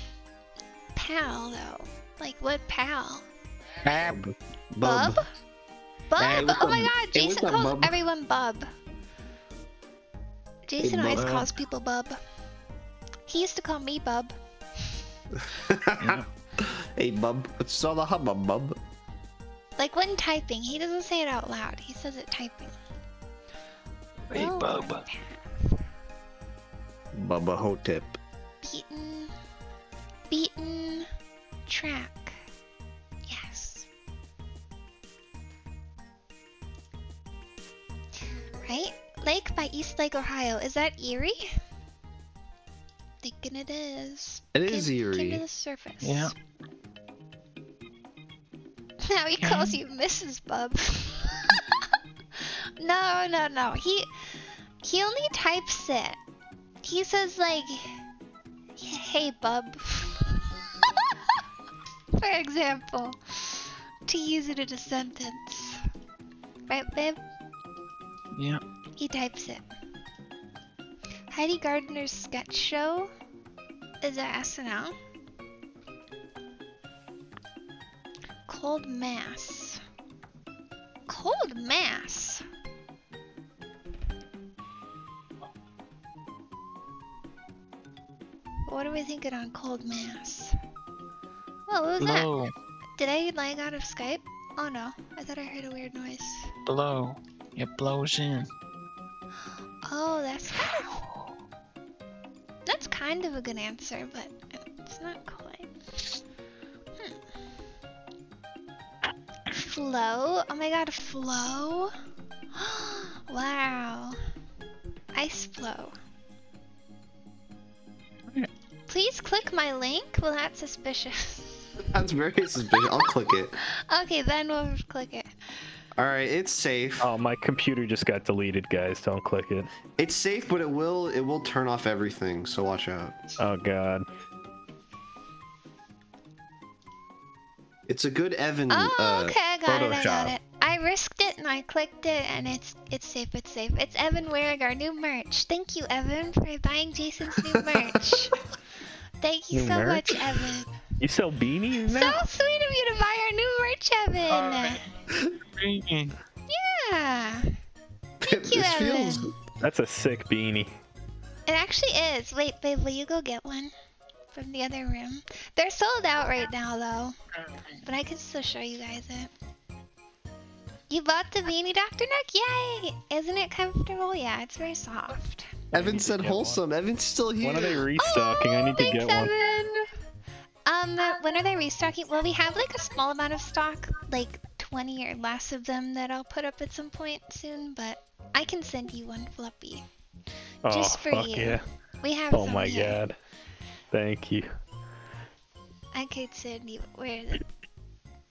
Pal, though. Like, what pal? Bab. Bub? Bub. Bub? Hey, oh my god, Jason up, calls Bub? everyone Bub. Jason Hey, always calls people Bub. He used to call me Bub. (laughs) (laughs) hey, bub. What's all the hubbub, bub? Like when typing, he doesn't say it out loud. He says it typing. Hey, Oh, Bub. Bubba Ho-Tep. Beaten. Beaten. Track. Yes. Right? Lake by East Lake, Ohio. Is that Erie? Thinking it is. It is Came- Came to Erie. the surface. Yeah. (laughs) Now he calls you Mrs. Bub. (laughs) no, no, no. He he only types it. He says like, "Hey, bub," (laughs) for example, to use it in a sentence. Right, babe? Yeah. He types it. Heidi Gardner's sketch show is at SNL. Cold Mass. Cold Mass? What are we thinking on Cold Mass? Whoa, what was that? Did I lag out of Skype? Oh no, I thought I heard a weird noise. Blow. It blows in. Oh, that's kind of, that's kind of a good answer, but it's not quite. Hmm. Flow? Oh my god, flow? (gasps) wow. Ice flow. Yeah. Please click my link? Well, that's suspicious. (laughs) That's very suspicious. I'll click it. okay, then we'll click it. All right, it's safe. Oh, my computer just got deleted, guys. Don't click it. It's safe, but it will it will turn off everything. So watch out. Oh god. It's a good Evan. Oh, uh, okay, I got it, I got it. I risked it and I clicked it and it's it's safe, it's safe. It's Evan wearing our new merch. Thank you, Evan, for buying Jason's new (laughs) merch. Thank you New so merch? much, Evan. (laughs) You sell beanies now? So sweet of you to buy our new merch, Evan. Alright. Yeah. Thank you, this feels. Evan. That's a sick beanie. It actually is. Wait, babe, will you go get one from the other room? They're sold out right now, though. But I can still show you guys it. You bought the beanie, Dr. Nook? Yay! Isn't it comfortable? Yeah, it's very soft. (laughs) Evan said get one. wholesome. Evan's still here. When are they restocking? I Oh, need to thanks, get one. Um, when are they restocking? Well, we have like a small amount of stock, like 20 or less of them that I'll put up at some point soon, but I can send you one floppy. Oh, Just for fuck you. yeah. We have Oh some my here. god. Thank you. I could send you. Where is it?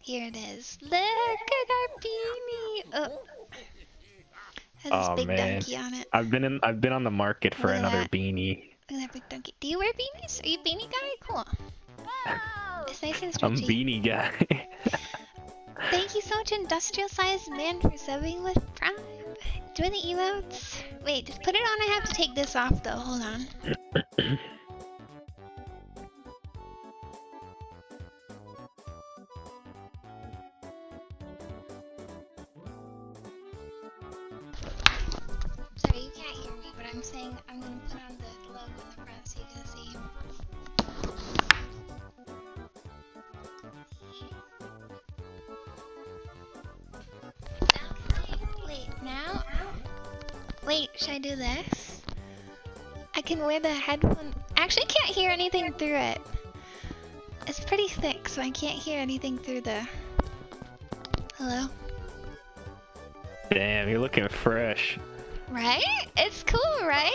Here it is. Look at our beanie. Oh. Has this Oh, big man. donkey on it. I've been in I've been on the market for another that. beanie. Look at that big donkey. Do you wear beanies? Are you a beanie guy? Cool. It's nice and stretchy. I'm stretchy. beanie guy. (laughs) Thank you so much, Industrial Sized Man, for subbing with Prime. enjoy the emotes. Wait, just put it on. I have to take this off though. Hold on. (clears throat) I'm saying I'm gonna put on the logo in the front so you can see. Wait, now? Wait, should I do this? I can wear the headphone. Actually, can't hear anything through it. It's pretty thick, so I can't hear anything through the. Hello? Damn, you're looking fresh. Right? It's cool, right?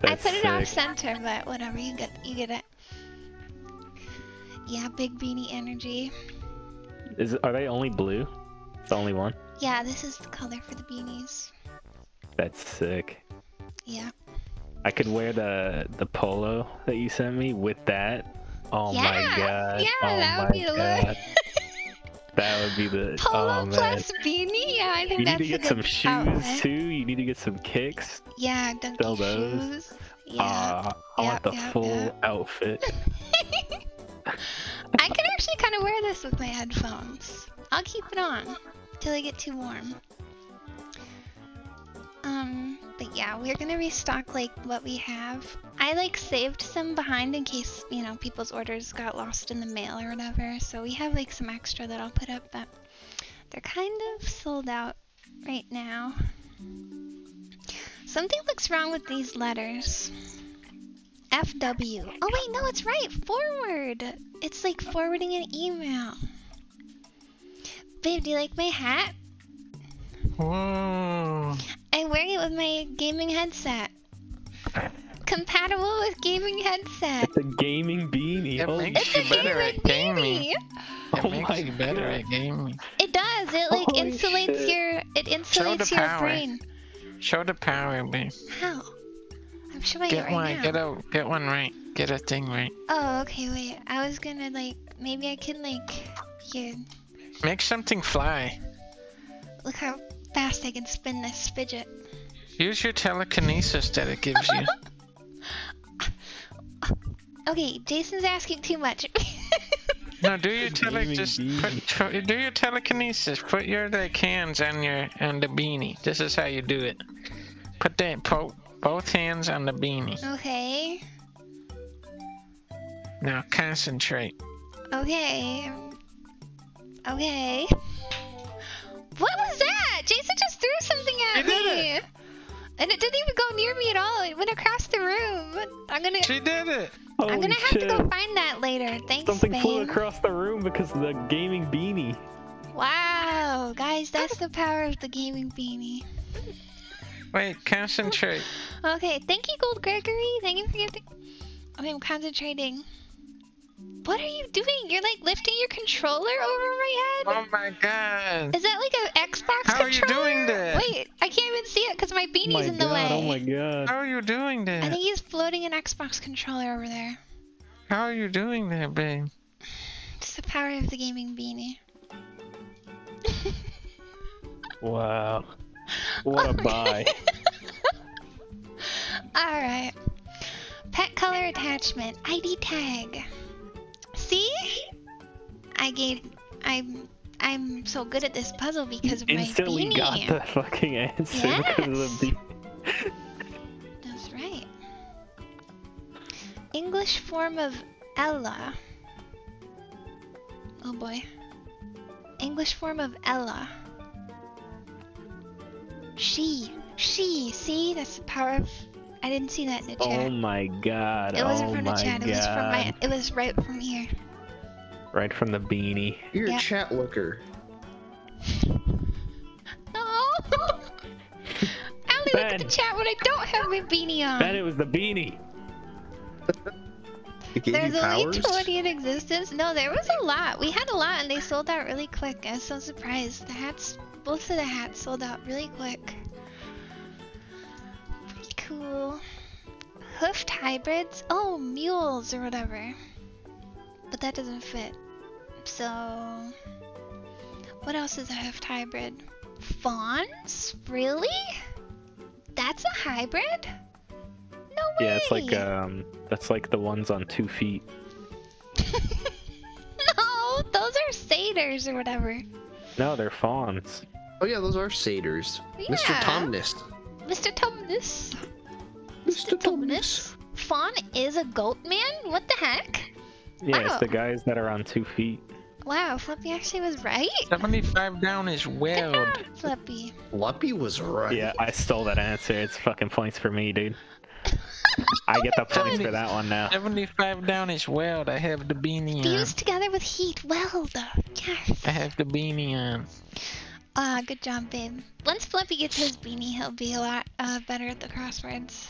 That's I put it off center, but whatever. You get, you get it. Yeah, big beanie energy. Is are they only blue? It's the only one. Yeah, this is the color for the beanies. That's sick. Yeah. I could wear the the polo that you sent me with that. Oh yeah. my god. Yeah, oh that my would be the look. (laughs) That would be the Polo oh plus beanie. Yeah, I think You need that's to a get good some shoes outfit. too. You need to get some kicks. Yeah, Sell those. shoes. Yeah. Ah, I want the yep, full yep. outfit. (laughs) (laughs) I could actually kind of wear this with my headphones. I'll keep it on till I get too warm. Um, but yeah, we're gonna restock like what we have. I like saved some behind in case, you know, people's orders got lost in the mail or whatever. So we have like some extra that I'll put up, but they're kind of sold out right now. Something looks wrong with these letters. FW. Oh wait, no, it's right. Forward. It's like forwarding an email. Babe, do you like my hat? Whoa. I wear it with my gaming headset. Compatible with gaming headset. It's a gaming beanie. It Holy makes It's a you better gaming at gaming. beanie. It Oh makes my you better God. at gaming. It does. It like Holy insulates shit. your it insulates the your power. brain. Show the power, babe. How? I'm showing it Get right one. now. Get a get one right. Get a thing right. Oh, okay, wait. I was gonna like maybe I can like here. Make something fly. Look how fast I can spin this fidget. Use your telekinesis that it gives you. (laughs) Okay, Jason's asking too much. (laughs) No, do your tele just put, put- do your telekinesis. Put your like hands on your on the beanie. This is how you do it. Put that po- both hands on the beanie. okay. Now concentrate. Okay. Okay. What was that? Jason just threw something at He did me. And it didn't even go near me at all. It went across the room. I'm gonna She did it. I'm gonna have shit. to go find that later. Thanks, Something babe. flew across the room because of the gaming beanie. Wow, guys, that's the power of the gaming beanie. Wait, concentrate. Okay, thank you, Gold Gregory. Thank you for gifting. Okay, I'm concentrating. What are you doing? You're like lifting your controller over my head? Oh my god. Is that like an Xbox How are you doing that? Wait, I can't even see it because my beanie's oh my in the god, oh way. oh my god. How are you doing that? I think he's floating an Xbox controller over there. How are you doing that, babe? It's the power of the gaming beanie. (laughs) Wow. What oh a buy. (laughs) Alright. Pet color attachment. ID tag. See? I gave I'm I'm so good at this puzzle because of my Instantly beanie. got the fucking answer because of the beanie. That's right. English form of Ella. Oh boy. English form of Ella. She. She. See? That's the power of. I didn't see that in the oh chat. Oh my god. it wasn't oh from the chat. god. It was from my. It was right from here. Right from the beanie. You're Yeah. a chat looker. (laughs) No. I only look at the chat when I don't have my beanie on. Bet it was the beanie. (laughs) There's only powers. 20 in existence. No, there was a lot. We had a lot and they sold out really quick. I was so surprised. The hats, both of the hats sold out really quick. Pretty cool. Hoofed hybrids? Oh, mules or whatever. But that doesn't fit. So, what else is a hoofed hybrid? Fawns? Really? That's a hybrid? No way. Yeah, it's like um, that's like the ones on two feet. (laughs) no, those are satyrs or whatever. No, they're fawns. Oh yeah, those are satyrs. Mr. Yeah. Tomness. Mr. Tumnus. Mr. Tomness. Fawn is a goat man? What the heck? Yeah, Wow. it's the guys that are on two feet. Wow, Flippy actually was right. 75 down is Good weld. job, Flippy. Luppy was right. Yeah, I stole that answer. It's fucking points for me, dude. (laughs) I get the points for that one now. 75 down is weld. I have the beanie on. Fused together with heat. Weld. Yes. I have the beanie on. Ah, good job, babe. Once Flippy gets his beanie, he'll be a lot uh, better at the crosswords.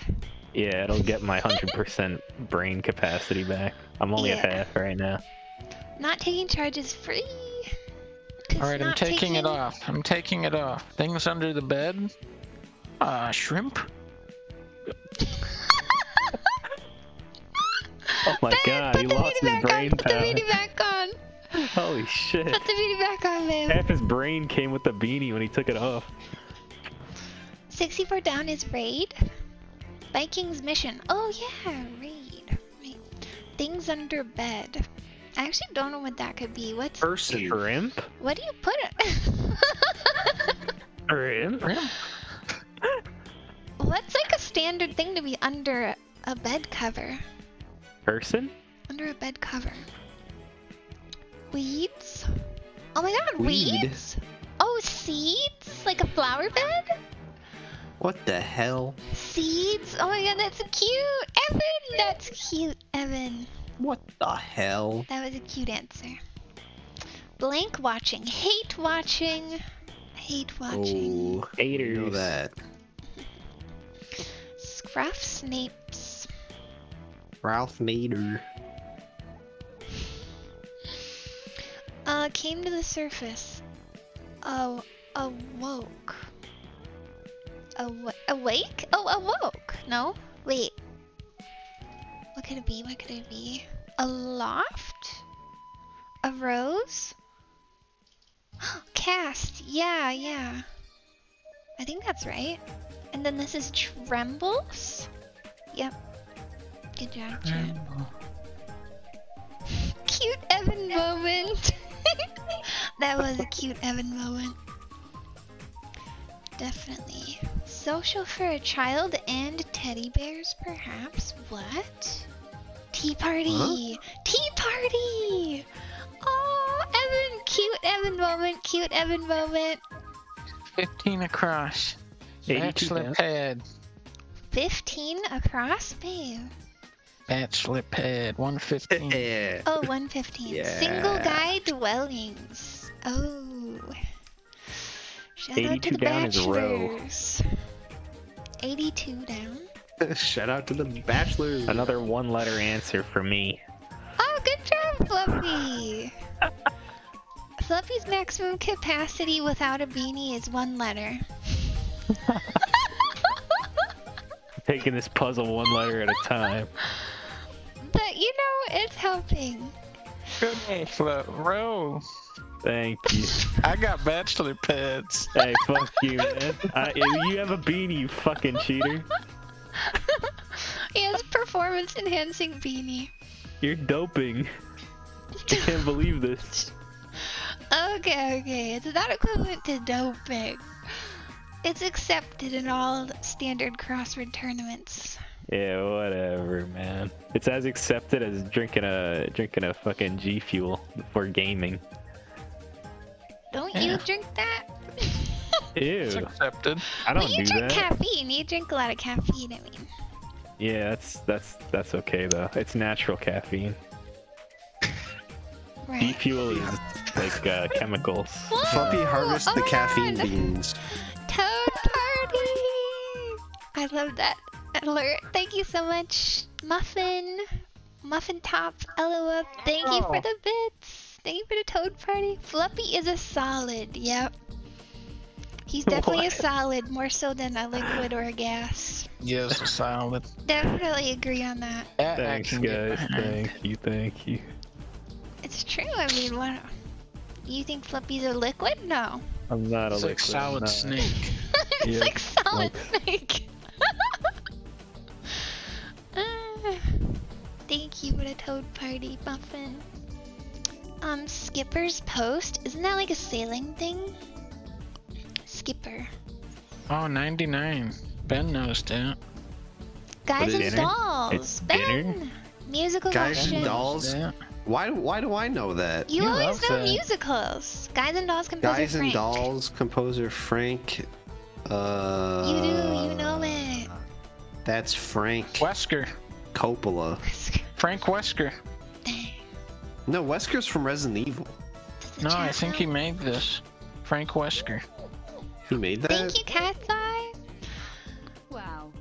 Yeah, it'll get my 100% brain capacity back. I'm only Yeah. at half right now. Not taking charge is free. 'Cause Alright, I'm not taking it off. I'm taking it off. Things under the bed. Uh, shrimp. (laughs) Oh my Babe, god, put he the lost his brain on. Put the beanie back on. (laughs) Holy shit. Put the beanie back on, babe. Half his brain came with the beanie when he took it off. 64 down is raid. Viking's mission. Oh yeah, raid. Right. Things under bed. I actually don't know what that could be. What's Person. Shrimp? what do you put it? (laughs) Shrimp? Shrimp? What's like a standard thing to be under a, a bed cover? Person? Under a bed cover. Weeds. Oh my god, Weed? weeds? Oh, seeds? Like a flower bed? What the hell? Seeds? Oh my god, that's cute! Evan! That's cute, Evan. What the hell? That was a cute answer. Blank watching. Hate watching. Hate watching. Oh, Haters. you know that. Scruff Snapes. Ralph Nader. Uh, came to the surface. Oh, awoke. Awa- awake? Oh, awoke. No? Wait. What could it be? What could it be? A loft? A rose? (gasps) Cast. Yeah, yeah. I think that's right. And then this is trembles? Yep. Good job, chat. (laughs) Cute Evan moment. (laughs) that was a cute Evan moment. Definitely. Social for a child and teddy bears, perhaps. What? Tea party. Tea party. Oh, Evan, cute Evan moment. Cute Evan moment. 15 across. 82 Bachelor pad. 15 across, babe. Bachelor pad. 115. (laughs) Yeah. Oh, 115. Single guy dwellings. Oh. Shout out to 82 the down is row. bachelors. 82 down. (laughs) Shout out to the bachelors. Another one letter answer for me. Oh, good job, Fluffy. (laughs) Fluffy's maximum capacity without a beanie is one letter. Taking this puzzle one letter at a time. But you know, it's helping. Good bachelor. Row. Thank you. I got bachelor pads. Hey, fuck you, man. I, you have a beanie, you fucking cheater. He has performance enhancing beanie. You're doping. I can't believe this. Okay, okay. It's not equivalent to doping. It's accepted in all standard crossword tournaments. Yeah, whatever, man. It's as accepted as drinking a drinking a fucking G Fuel for gaming. Don't you drink that? (laughs) Ew. It's accepted. I But don't you do drink that. caffeine. You drink a lot of caffeine, I mean. Yeah, that's that's that's okay though. It's natural caffeine. (laughs) G Right. Fuel is like uh, chemicals. (laughs) Fluffy Whoa, harvest oh the caffeine God. beans. Toad Party! I love that alert. Thank you so much, Muffin. Muffin Top, LOL. Thank you for the bits. Thank you for the Toad Party. Fluffy is a solid. Yep. He's (laughs) definitely a solid, more so than a liquid or a gas. Yes, solid. Definitely agree on that. That Thanks, guys. behind. Thank you, thank you. It's true. I mean, what? You think Fluffy's a liquid? No. I'm not a liquid. It's like solid no. snake. (laughs) it's Yeah, like solid snake. You with a toad party, Muffin. Um, Skipper's Post? Isn't that like a sailing thing? Skipper. Oh, 99. Ben knows that. Guys and dinner? Dolls. It's ben. dinner? Musical Guys and. Dolls? That. Why? Why do I know that? You You always know that. musicals. Guys and Dolls composer Guys and Frank. Dolls composer Frank. Uh. You do, you know it. That's Frank Wesker. Coppola. Frank Wesker. No, Wesker's from Resident Evil. No, I think he made this. Frank Wesker. He made that. Thank you, Cat's Eye. Wow.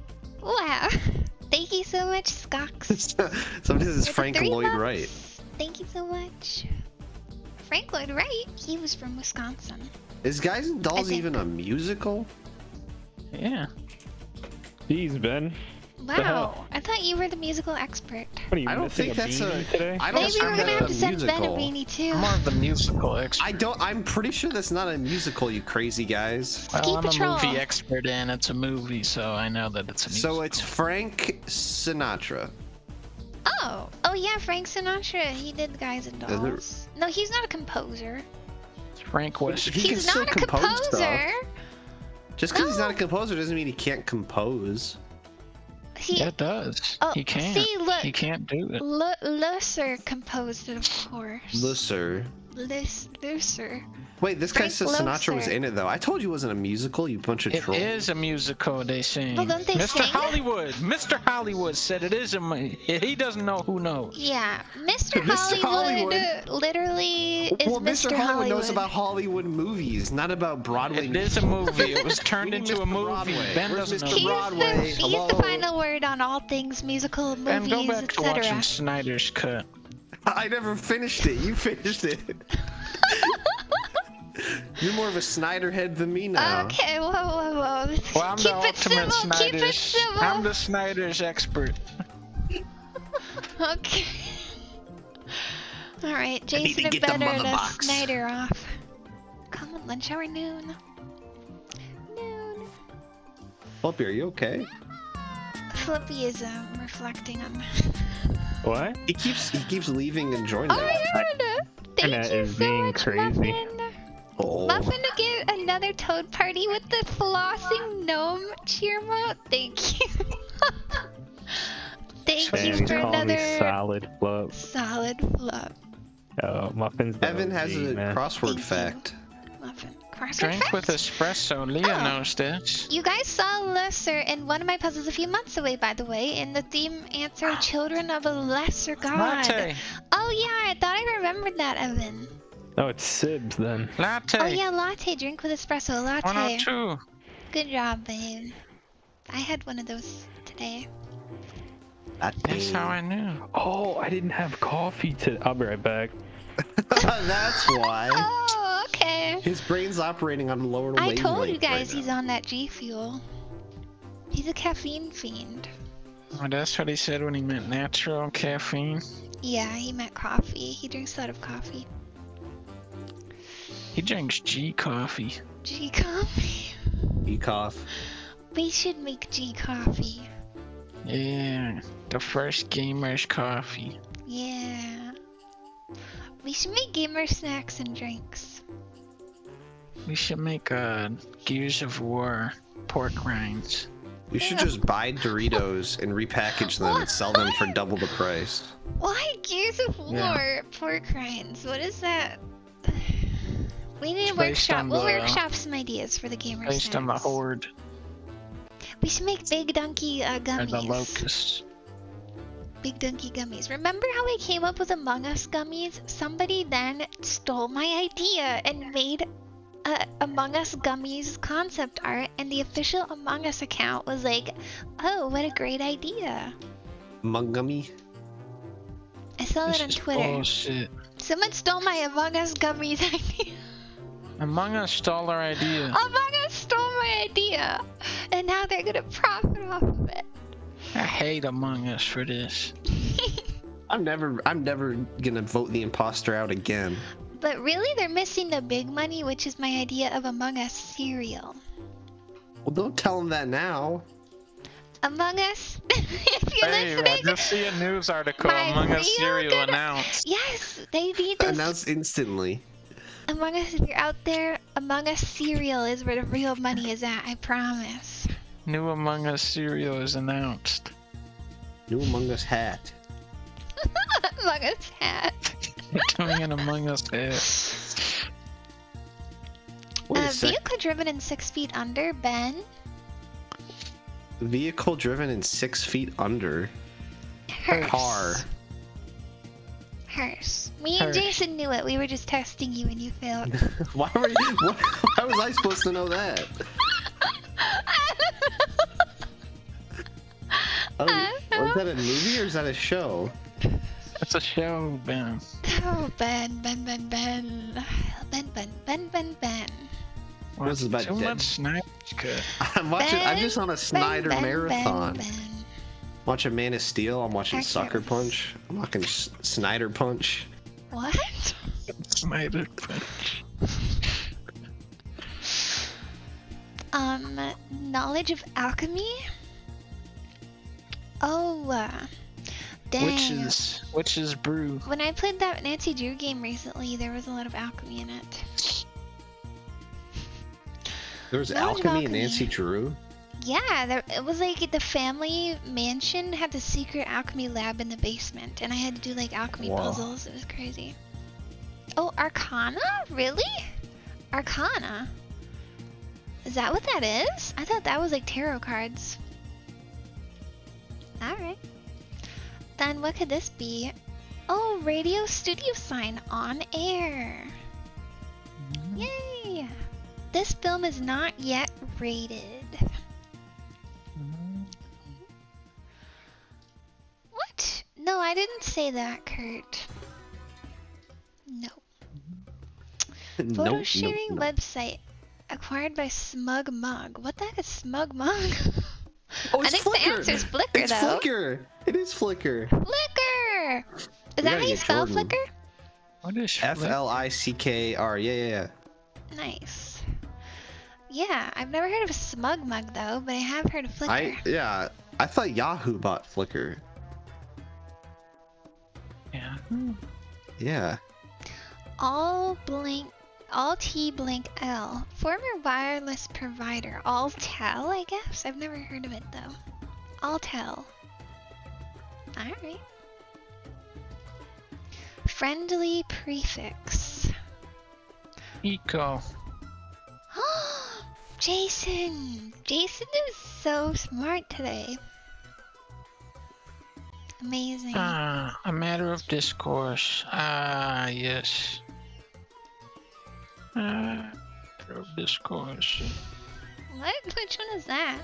Wow. (laughs) Thank you so much, Skox. Somebody says for Frank Lloyd months. Wright. Thank you so much. Frank Lloyd Wright. He was from Wisconsin. Is Guys and Dolls even a musical? Yeah. Jeez, Ben. Wow. I thought you were the musical expert. What are you I don't think a that's a. today? I don't Maybe we're gonna have to send Ben a musical. beanie too. I'm more of the musical expert. I don't. I'm pretty sure that's not a musical. You crazy guys. well, Ski I'm Patrol. a movie expert and it's a movie, so I know that it's a musical. So it's Frank Sinatra. Oh, oh yeah, Frank Sinatra. He did Guys and Is it- Dolls. No, he's not a composer. It's Frank Wesker. He he's not a composer. stuff. Just because he's not a composer doesn't mean he can't compose. He, Yeah, it does. Oh, he can't. see, look. He can't do it. L- Loesser composed it, of course. Loesser. Lus- Loesser. Wait, this guy Frank says Sinatra was in it though. I told you it wasn't a musical. You bunch of It trolls. It is a musical, they sing. Well, don't they Mr. sing? Hollywood. Mr. Hollywood said it is a. He doesn't know who knows. Yeah, Mr. (laughs) Mr. Hollywood, Hollywood. literally is well, Mr. Mr. Hollywood Hollywood. knows about Hollywood movies, not about Broadway. It is a movie. It was (laughs) turned We need into a movie. Broadway. Ben Where's doesn't Mr. know. He's, Broadway, the, he's hello? the final word on all things musical, Ben, go movies, back to watching. Snyder's Cut. (laughs) I never finished it. You finished it. You're more of a Snyder head than me now. Okay, whoa, whoa, whoa. Well, I'm keep the it ultimate civil, keep it Snyder's. civil. I'm the Snyder's expert. Okay. Alright, Jason to and get the Ben are mother the box. Snyder off. Come on, lunch hour noon. Noon. Flippy, are you okay? Flippy is um, reflecting on. (laughs) What? He keeps he keeps leaving and joining. Oh my god! Thank Internet you is so being much, crazy. Muffin. Oh. Muffin to get another toad party with the flossing gnome cheer mode. Thank you. (laughs) Thank Man, you for another solid flop. solid flop. Oh, muffins. the Evan has a man. Thank crossword you. fact. Muffin. Crossword Drink with espresso. Leah Oh. knows this. You guys saw Lesser in one of my puzzles a few months away, by the way, in the theme answer ah. Children of a Lesser God. Latte. Oh, yeah, I thought I remembered that, Evan. Oh, it's Sibs then. Latte. Oh, yeah, latte. Drink with espresso. Latte. 102. Good job, babe. I had one of those today. That's how I knew. Oh, I didn't have coffee to. I'll be right back. (laughs) That's why. (laughs) Oh, okay. His brain's operating on a lower I told you guys right he's now. on that G Fuel. He's a caffeine fiend. Oh, that's what he said when he meant natural caffeine. Yeah, he meant coffee. He drinks a lot of coffee. He drinks G coffee. G coffee. He cough. We should make G coffee. Yeah, the first gamer's coffee. Yeah. We should make gamer snacks and drinks. We should make uh, Gears of War pork rinds. We should just buy Doritos and repackage them and sell them for double the price. Why Gears of War Yeah. pork rinds? What is that? We need a workshop. We'll the- workshop some ideas for the gamer Based on the. Horde We should make Big Donkey uh, and the Locusts. Big Donkey gummies. Remember how I came up with Among Us gummies? Somebody then stole my idea and made a Among Us gummies concept art, and the official Among Us account was like, "Oh, what a great idea!" Mungummy. I saw This that on is Twitter. bullshit. Someone stole my Among Us gummies (laughs) idea. Among Us stole our idea. Among Us stole my idea, and now they're gonna profit off of it. I hate Among Us for this. (laughs) I'm never I'm never gonna vote the imposter out again. but really, they're missing the big money, which is my idea of Among Us cereal. Well don't tell them that now. Among Us. (laughs) if you're Hey, I just see a news article. Among Us real cereal good- announced. yes, they need this. Announced instantly. Among Us, if you're out there, Among Us cereal is where the real money is at. I promise. New Among Us cereal is announced. New Among Us hat. (laughs) Among Us hat. Coming in Among Us hat. Wait Uh, vehicle driven in six feet under, Ben. Vehicle driven in six feet under. Hearse. Car. Hearse. Me and Hearse. Jason knew it. We were just testing you and you failed. (laughs) Why were you? Why, why was I supposed to know that? (laughs) Oh, was that a movie or is that a show? It's a show, Ben. oh, Ben, Ben, Ben, Ben. Ben, Ben, Ben, Ben, Ben. This is about Too dead- much Snyder's cut. (laughs) I'm watching. I'm just on a Ben, Snyder Ben, marathon. Ben, Ben. Watching Man of Steel. I'm watching Heck Sucker yes. Punch. I'm watching S- Snyder Punch. What? Snyder Punch. Um, knowledge of alchemy? Oh, uh, dang. Witches. Witches brew. When I played that Nancy Drew game recently, there was a lot of alchemy in it. There was Knowledge of alchemy in. Nancy Drew. Yeah, there, it was like the family mansion had the secret alchemy lab in the basement, and I had to do like alchemy Wow. puzzles. It was crazy. Oh, Arcana? Really? Arcana? Is that what that is? I thought that was like tarot cards. Alright. Then what could this be? Oh, radio studio sign on air. Mm-hmm. Yay! This film is not yet rated. No, I didn't say that, Kurt. No. Photo nope, sharing nope, nope. website acquired by SmugMug. What the heck is SmugMug? Oh, (laughs) I it's think the Flickr. answer's Flickr, It's though. Flickr. It is Flickr. Flickr! Is We that how you spell Jordan. Flickr? What is F L I C K R. Yeah, yeah, yeah. Nice. Yeah, I've never heard of SmugMug though, but I have heard of Flickr. I yeah. I thought Yahoo bought Flickr. Yeah. Hmm. Yeah. All blink, all T blink L. Former wireless provider. Alltel, I guess. I've never heard of it though. Alltel. Alright. Friendly prefix. Eco. Oh (gasps) Jason! Jason is so smart today. Amazing. Ah, a matter of discourse. Ah, yes. Ah, matter of discourse. what? Which one is that?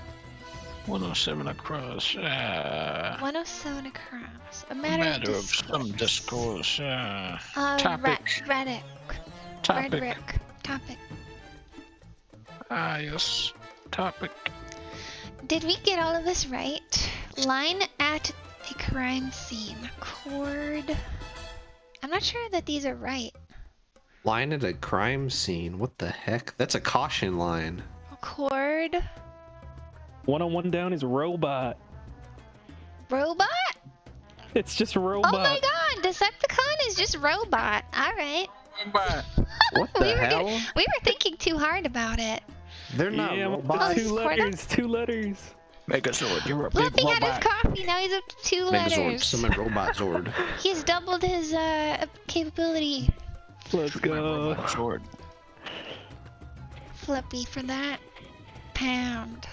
107 across. Ah, 107 across. A a matter, matter of of some discourse. Ah, Uh, Topic. Re- Reddit. topic. Rhetoric. Topic. Ah, yes. Topic. Did we get all of this right? Line at a crime scene. Cord. I'm not sure that these are right. Line at a crime scene. What the heck? That's a caution line. Cord. One on one down is robot. Robot? It's just robot. Oh my god, Decepticon is just robot. Alright. But (laughs) What the we, were hell? gonna- we were thinking too hard about it. They're not yeah, robots. Oh, two letters. Two letters. Megazord, you're a Look, big he had his coffee, now he's up to two Megazord, letters. summon Robot Zord. (laughs) He's doubled his uh capability. Let's go. Zord. Flippy for that. Pound.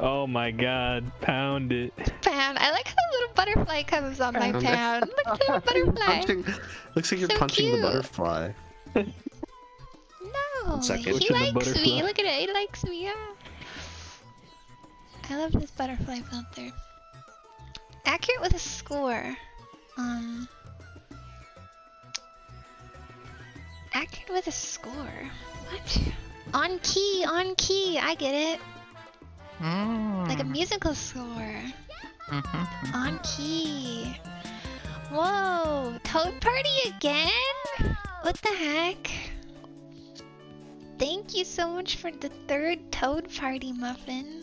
Oh my god. Pound it. Pound. I like how the little butterfly comes on my Pound. pound. Look at the little (laughs) butterfly. punching, looks like you're So punching cute. the butterfly. (laughs) No, One second. he likes me. Look at it. He likes me. Yeah. I love this butterfly filter. Accurate with a score. Um. Accurate with a score. What? On key. On key. I get it. Mm. Like a musical score. Mhm. On key. Whoa, Toad Party again? What the heck? Thank you so much for the third Toad Party muffin.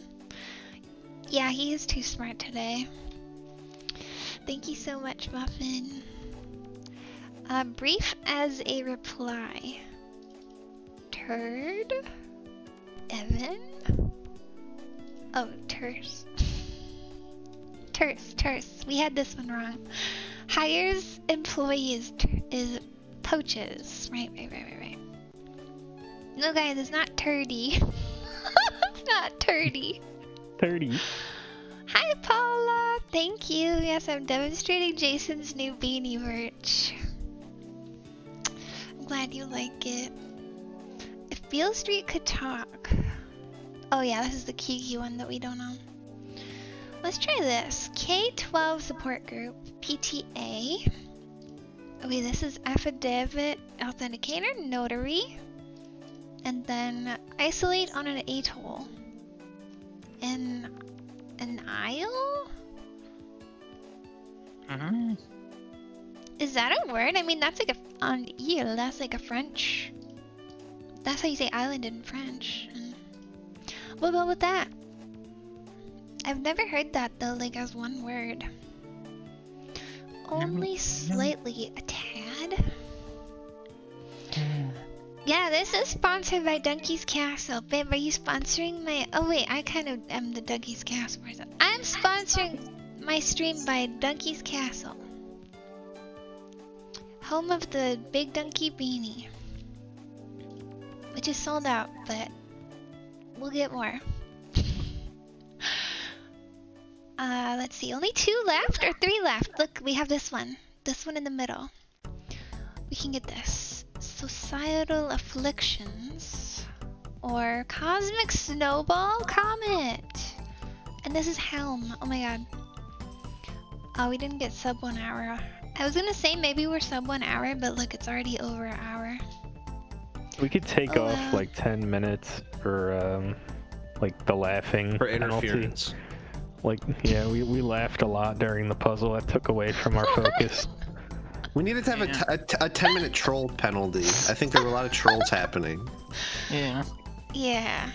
Yeah, he is too smart today. Thank you so much, Muffin. Uh, brief as a reply. Turd? Evan? Oh, terse. terse, terse. We had this one wrong. Hires employees is poaches. Right, right, right, right, right. No, guys, it's not turdy. (laughs) it's not turdy. 30. Hi, Paula. Thank you. Yes, I'm demonstrating Jason's new beanie merch. I'm glad you like it. If Beale Street could talk. Oh, yeah, this is the Kiki one that we don't know. Let's try this. K12 support group, PTA. Okay, this is affidavit authenticator, notary. And then isolate on an atoll. An an isle? hmm Is that a word? I mean, that's like a on île. That's like a French. That's how you say island in French. What we'll with that. I've never heard that though, like as one word. Only slightly a tad. Yeah, this is sponsored by Donkey's Castle. Babe, are you sponsoring my? Oh wait, I kind of am the Donkey's Castle person. I'm sponsoring my stream by Donkey's Castle, home of the Big Donkey Beanie, which is sold out, but we'll get more. (laughs) Uh, let's see, only two left or three left. Look, we have this one. This one in the middle. We can get this. Societal afflictions. Or cosmic snowball comet. And this is Helm. Oh my god. Oh, we didn't get sub one hour. I was gonna say maybe we're sub one hour, but look, it's already over an hour. We could take Oh, off wow. like 10 minutes for um, like the laughing For penalty. interference. Like, yeah, we, we laughed a lot during the puzzle. That took away from our (laughs) focus. We needed to have a, t- a, t- a 10 minute troll penalty. I think there were a lot of trolls happening. Yeah. Yeah.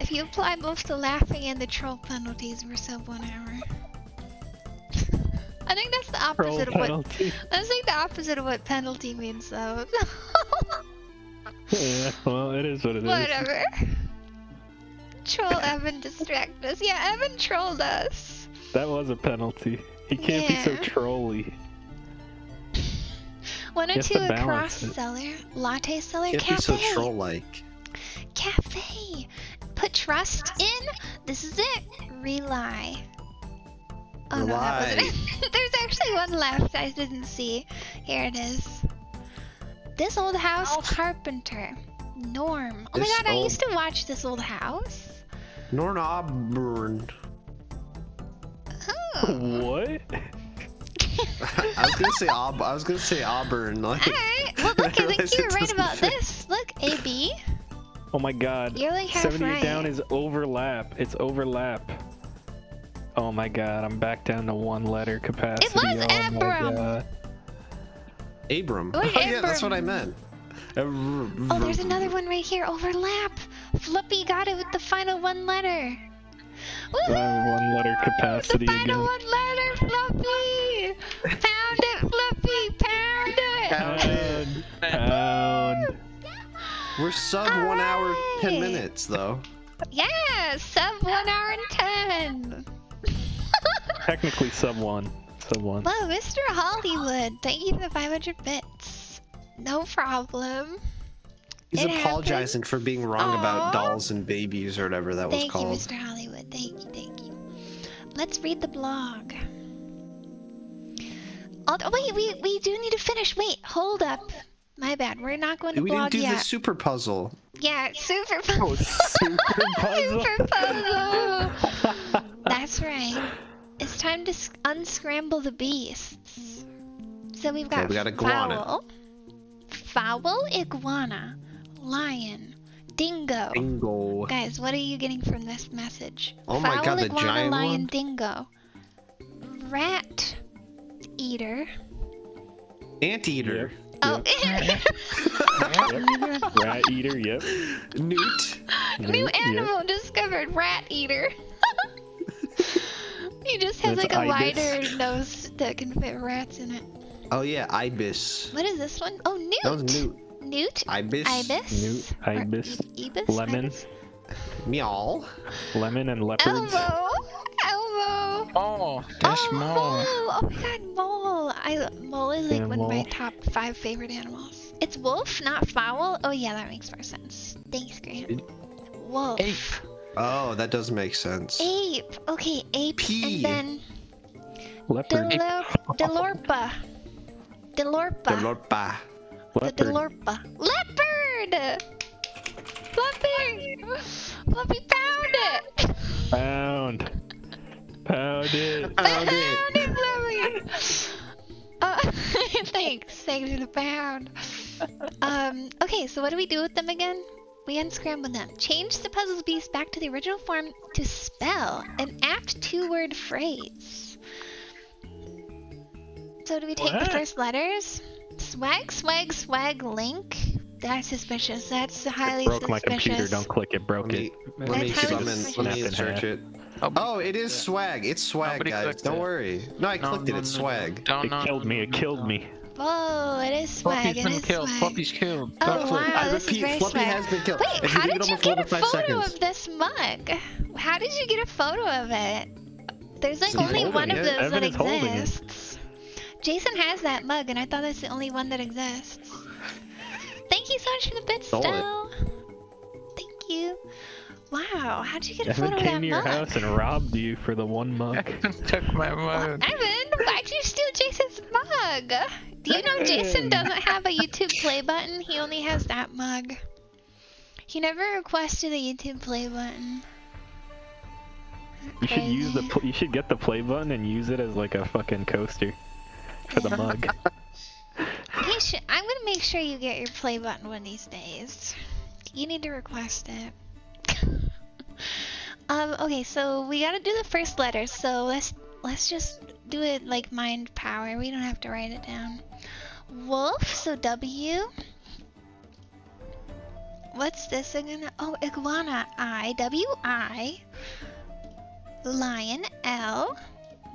If you apply both the laughing and the troll penalties, we're sub one hour. (laughs) I think that's the Troll opposite of what penalty. (laughs) that's like the opposite of what penalty means though. Yeah, (laughs) well, it is what it is. Whatever. Troll Evan distract us. Yeah, Evan trolled us. That was a penalty. He can't be so trolly. One or two to a cross balance it. seller, latte seller, Can't be so cafe, troll like. cafe. Put trust in. This is it. Rely. Oh no, that wasn't it. (laughs) There's actually one left I didn't see. Here it is. This old house carpenter. Norm. Oh This my god, I used to watch this old house. Norm Auburn. Oh. (laughs) What? (laughs) I was gonna say Aub- I was gonna say Auburn. Like, Alright. Well, look, (laughs) I think you were it right doesn't about fit. this. Look, AB. Oh my god. You're like half 78 right. down is overlap. It's overlap. Oh my god, I'm back down to one letter capacity. It was oh my Abram. god. Abram. Oh, (laughs) Oh, yeah, that's what I Abram. meant. Uh, oh, there's another one right here. Overlap. Flippy got it with the final one letter. I have one letter capacity The final again. one letter, Fluffy. Pound it, Fluffy. Pound it. Pound, pound. We're sub one hour, ten minutes though. Yeah, sub one hour and ten. (laughs) Technically sub one. Sub one. Whoa, Mr. Hollywood, thank you for the 500 bits. No problem. He's It apologizing for being wrong Aw. about dolls and babies or whatever that was called. Thank you, called. Mr. Hollywood. Thank you, thank you. Let's read the blog. Oh, wait, we, we do need to finish. Wait, hold up. My bad. We're not going to We didn't do yet. the super puzzle. Yeah, super (laughs) Oh, (laughs) super puzzle. Super puzzle. (laughs) That's right. It's time to unscramble the beasts. So we've got, Okay, we got iguana. fowl, fowl, iguana, lion, dingo. Bingo. Guys, what are you getting from this message? Oh my fowl, God, the iguana, giant lion, one? dingo, rat, eater. Anteater. Oh, Yep. (laughs) Rat eater, yep. Newt. new Yep. animal discovered, rat eater. (laughs) he just has That's like a ibis. wider nose that can fit rats in it. Oh yeah, ibis. What is this one? Oh, newt. That was newt. Newt. Ibis. Ibis. Newt, ibis, ibis. lemon. Ibis? Meow. lemon, and leopards. Elmo. Elmo. Oh, that's oh, more. mole. Oh my god, mole. I mole is like Yeah, one of my top five favorite animals. It's wolf, not fowl. Oh yeah, that makes more sense. Thanks, Grant. Wolf. Ape. Oh, that does make sense. Ape. Okay, ape. P. And then Leopard. Delor- Delorpa. Delorpa. Delorpa. The Leopard. Delorpa. Leopard! Fluffy! Fluffy found it! Pound. Pound it. Found Found it. (laughs) it, Fluffy! Uh, (laughs) thanks. Thanks for the pound. Um, okay, so what do we do with them again? We unscramble them. Change the puzzle's beast back to the original form to spell an apt two-word phrase. So do we take the first letters? Swag, swag, swag, link. That's suspicious. That's highly Broke my computer. Don't click it. Broke Let it. me, let me That's summon. Let me search it. Oh, Oh, it is swag. It's swag, Nobody guys. Don't it. worry. No, I no, clicked it. It's no, swag. No, It no, killed me. It killed me. Whoa, it is swag. Fluffy's It been killed. swag. Fluffy's killed. Oh, Don't wow. I this is very Fluffy swag. has been killed. Wait, if how leave did you get a photo seconds. of this mug? How did you get a photo of it? There's like He's only holding one of those Evan that is holding it. exists. Jason has that mug, and I thought that's the only one that exists. Thank you so much for the bit, Stole. Stell. Thank you. Wow, how'd you get a Evan photo of that mug? came that to your mug? house and robbed you for the one mug. (laughs) Took my mug. Evan, why'd you steal Jason's mug? Do you know Jason doesn't have a YouTube play button? He only has that mug. He never requested a YouTube play button. You should use the. You should get the play button and use it as like a fucking coaster for the mug. (laughs) Should, I'm gonna make sure you get your play button one of these days. You need to request it. (laughs) um. Okay, so we gotta do the first letter. So let's let's just do it like mind power. We don't have to write it down. Wolf. So W. What's this again? Oh, iguana. I. W I. Lion. L.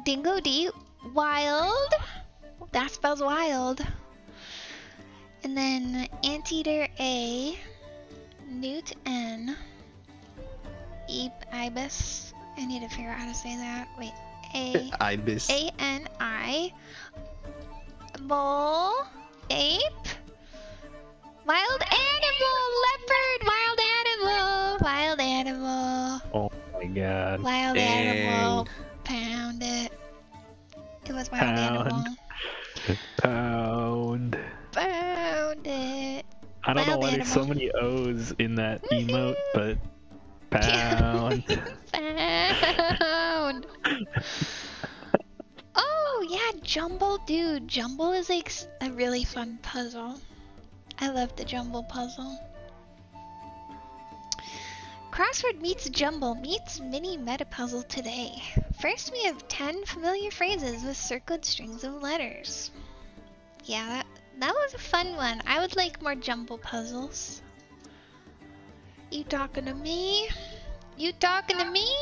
Dingo D. Wild. That spells wild. And then Anteater A, Newt N, Ib Ibis. I need to figure out how to say that. Wait, A (laughs) Ibis. A N I, Mole, Ape, Wild Animal, Leopard, Wild Animal, Wild Animal, oh my god. Wild Animal. Pound it. It was Wild Pound. Animal. Pound. Found it. I don't know Wild why there's so many O's in that (laughs) emote, but pound. (laughs) Found. (laughs) oh yeah, Jumble, dude. Jumble is like a really fun puzzle. I love the Jumble puzzle. Crossword meets Jumble meets mini meta puzzle today. First, we have 10 familiar phrases with circled strings of letters. Yeah, that, that was a fun one. I would like more jumble puzzles. You talking to me? You talking to me?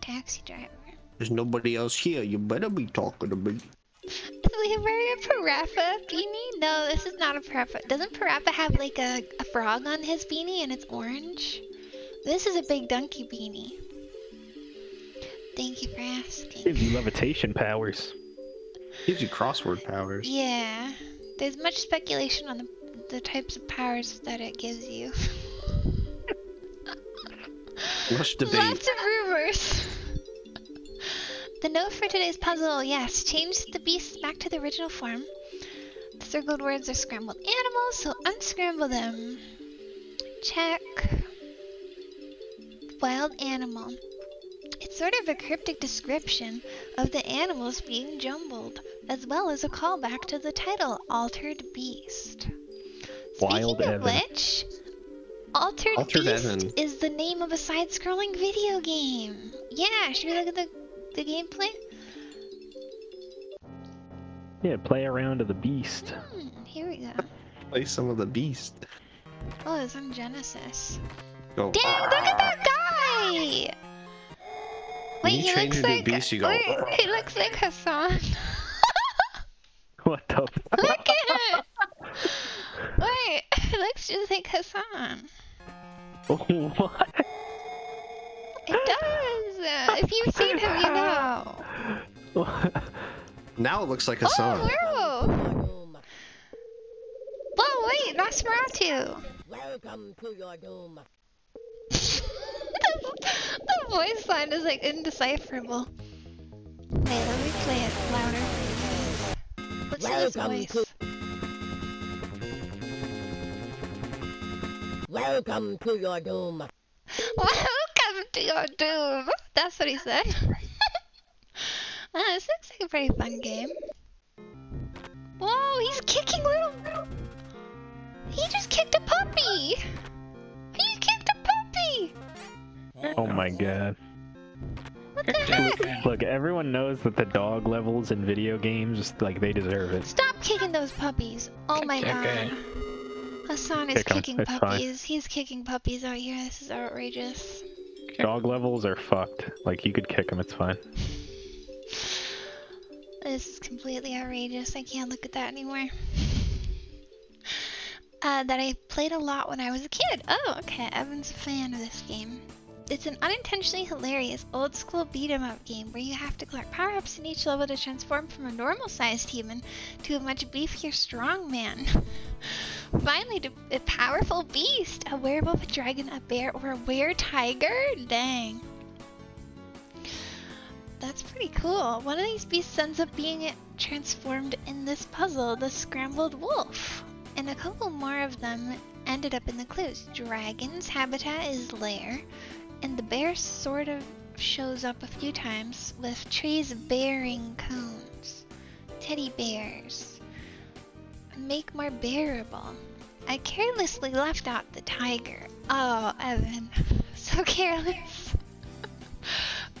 Taxi driver. There's nobody else here. You better be talking to me. Do we wear a Parappa beanie? No, this is not a Parappa. Doesn't Parappa have like a, a frog on his beanie and it's orange? This is a big donkey beanie. Thank you for asking. Gives you levitation powers. Gives you crossword powers. Yeah, there's much speculation on the, the types of powers that it gives you. Much (laughs) debate. Lots of rumors. The note for today's puzzle, yes, change the beasts back to the original form. The circled words are scrambled animals, so unscramble them. Check. Wild animal. It's sort of a cryptic description of the animals being jumbled, as well as a callback to the title, Altered Beast. Wild Speaking of Evan. which, Altered, Altered Beast Evan. is the name of a side-scrolling video game. Yeah, should we look at the, the gameplay? Yeah, play around to the beast. Hmm, here we go. Play some of the beast. Oh, it's on Genesis. Go. Dang, look at that guy! Wait, you he change looks into like beast, you go, wait, he looks like Hassan. (laughs) What the? (laughs) Look at it. (laughs) Wait, he looks just like Hassan. what? It does. Uh, if you've seen him, you know. (laughs) Now it looks like Oh, Hassan. werewolf. Whoa, wait, Nosferatu. Welcome to your doom. (laughs) the voice line is like indecipherable. Wait, let me play it louder. Let's see his Welcome voice. Welcome to your doom. (laughs) Welcome to your doom. That's what he said. (laughs) This looks like a pretty fun game. Whoa, he's kicking little. He just kicked a puppy. He kicked a puppy. Oh my god. What the heck? Look, everyone knows that the dog levels in video games, like, they deserve it. Stop kicking those puppies. Oh my Okay. god. Hassan is Kick 'em, kicking it's fine. puppies. He's kicking puppies out here. This is outrageous. Dog levels are fucked. Like, you could kick them, it's fine. This is completely outrageous. I can't look at that anymore. Uh, that I played a lot when I was a kid. Oh, okay. Evan's a fan of this game. It's an unintentionally hilarious old school beat 'em up game where you have to collect power ups in each level to transform from a normal sized human to a much beefier strong man. (laughs) Finally, to a powerful beast a werewolf, a dragon, a bear, or a were tiger? Dang. That's pretty cool. One of these beasts ends up being transformed in this puzzle, the Scrambled Wolf. And a couple more of them ended up in the clues. Dragon's habitat is lair, and the bear sort of shows up a few times with trees bearing cones. Teddy bears. Make more bearable. I carelessly left out the tiger. Oh, Evan. (laughs) So careless. (laughs)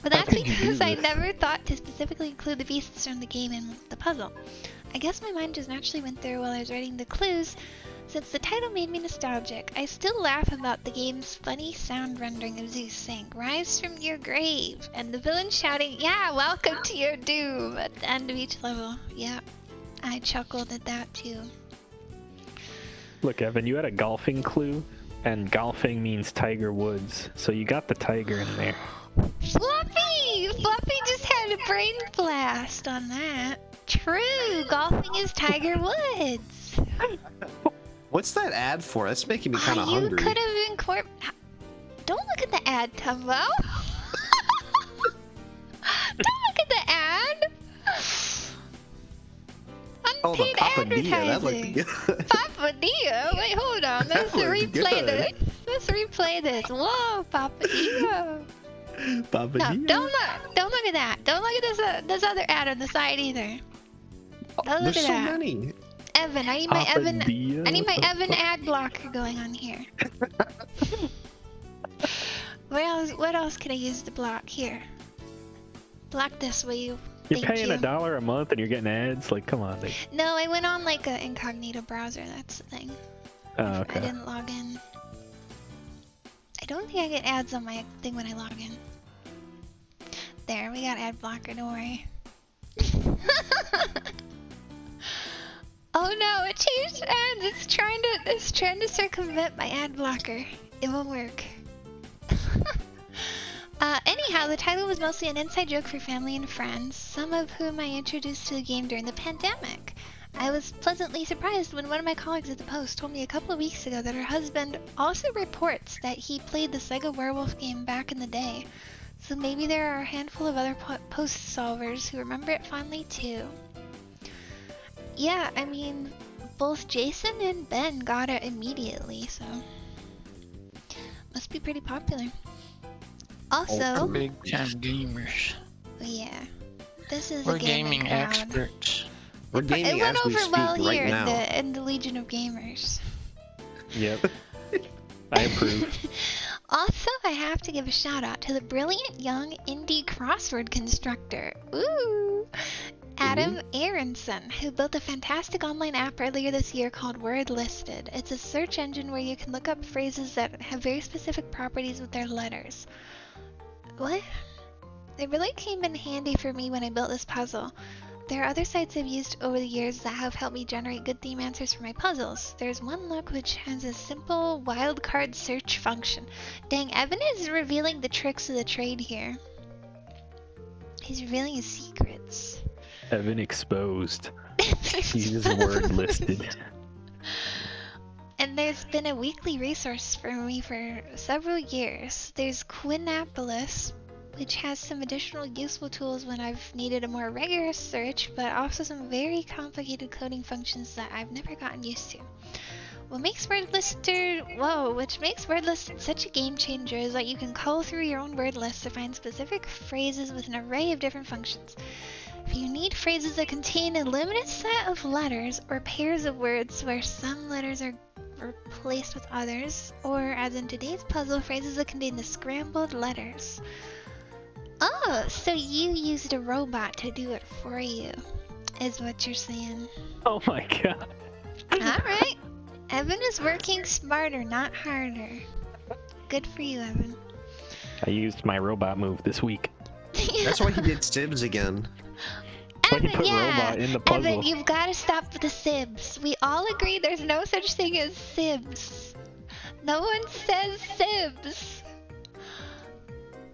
But that's because I never thought to specifically include the beasts from the game in the puzzle. I guess my mind just naturally went there while I was writing the clues, since the title made me nostalgic. I still laugh about the game's funny sound rendering of Zeus saying, Rise from your grave, and the villain shouting, Yeah, welcome to your doom, at the end of each level. Yeah, I chuckled at that too. Look, Evan, you had a golfing clue, and golfing means Tiger Woods, so you got the tiger in there. (gasps) Fluffy! Fluffy just had a brain blast on that. True, golfing is Tiger Woods. (laughs) What's that ad for? That's making me kind of you hungry. could have incorporated. Don't look at the ad, Tumbo. (laughs) Don't look at the ad. Oh, the Unpaid papadilla. Advertising. (laughs) Papadilla? Wait, hold on. Let's replay good. this. Let's replay this. Whoa, Papadilla. No, don't look. Don't look at that. Don't look at this uh, this other ad on the side either. Don't look There's at so that. many. Evan, I need my Evan. Papadilla? I need my Evan ad blocker going on here. what else? What else can I use to block here? Block this, will you? You're Thank paying you. a dollar a month and you're getting ads? Like, come on. No, I went on like an incognito browser. That's the thing. Oh, okay. I didn't log in. I don't think I get ads on my thing when I log in. There, we got ad blocker. Don't worry. (laughs) oh no, it changed ads. It's trying to it's trying to circumvent my ad blocker. It won't work. (laughs) Uh, anyhow, the title was mostly an inside joke for family and friends, some of whom I introduced to the game during the pandemic. I was pleasantly surprised when one of my colleagues at the Post told me a couple of weeks ago that her husband also reports that he played the Sega Werewolf game back in the day. So maybe there are a handful of other po- Post solvers who remember it fondly too. Yeah, I mean, both Jason and Ben got it immediately, so must be pretty popular. Also, oh, Big time gamers. yeah, this is We're a gaming, gaming experts. We're It gaming went as we over speak well right here in the in the Legion of Gamers. Yep. (laughs) I approve. Also, I have to give a shout out to the brilliant young indie crossword constructor. Ooh! Adam mm-hmm. Aaronson, who built a fantastic online app earlier this year called Word Listed. It's a search engine where you can look up phrases that have very specific properties with their letters. What? It really came in handy for me when I built this puzzle. There are other sites I've used over the years that have helped me generate good theme answers for my puzzles. There's OneLook which has a simple wildcard search function. Dang, Evan is revealing the tricks of the trade here. He's revealing his secrets. Evan exposed. He's word listed. And there's been a weekly resource for me for several years. There's Quinapalus, which has some additional useful tools when I've needed a more rigorous search, but also some very complicated coding functions that I've never gotten used to. What makes word lister whoa, which makes word list such a game changer is that you can cull through your own word list to find specific phrases with an array of different functions. If you need phrases that contain a limited set of letters or pairs of words where some letters are replaced with others, or as in today's puzzle, phrases that contain the scrambled letters. Oh, so you used a robot to do it for you, is what you're saying. Oh my god. Alright. Evan is working smarter, not harder. Good for you, Evan. I used my robot move this week. That's why he did Sibs again. Why you Evan, put yeah. robot in the Evan, you've got to stop with the sibs. We all agree there's no such thing as sibs. No one says sibs.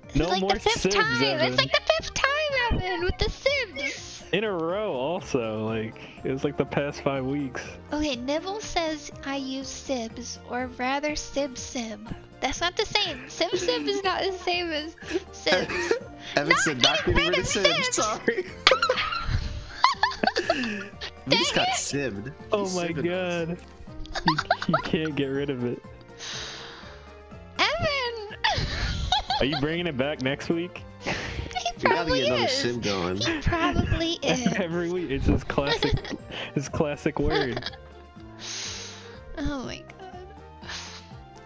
It's No like more the fifth sibs, time. Evan. It's like the fifth time, Evan, with the sibs. In a row, also. Like, it was like the past five weeks. Okay, Nibble says I use sibs, or rather sib sib. That's not the same. Sib sib is not the same as (laughs) sibs. Evan Not said not getting getting rid rid of of Sibs. Sibs. Sorry. (laughs) we just got it. sibbed. Oh He my god. you, you can't get rid of it. Evan! Are you bringing it back next week? he We gotta probably get another is. sim going. He probably (laughs) is. Every week, it's his classic, (laughs) his classic word. (laughs) Oh my god.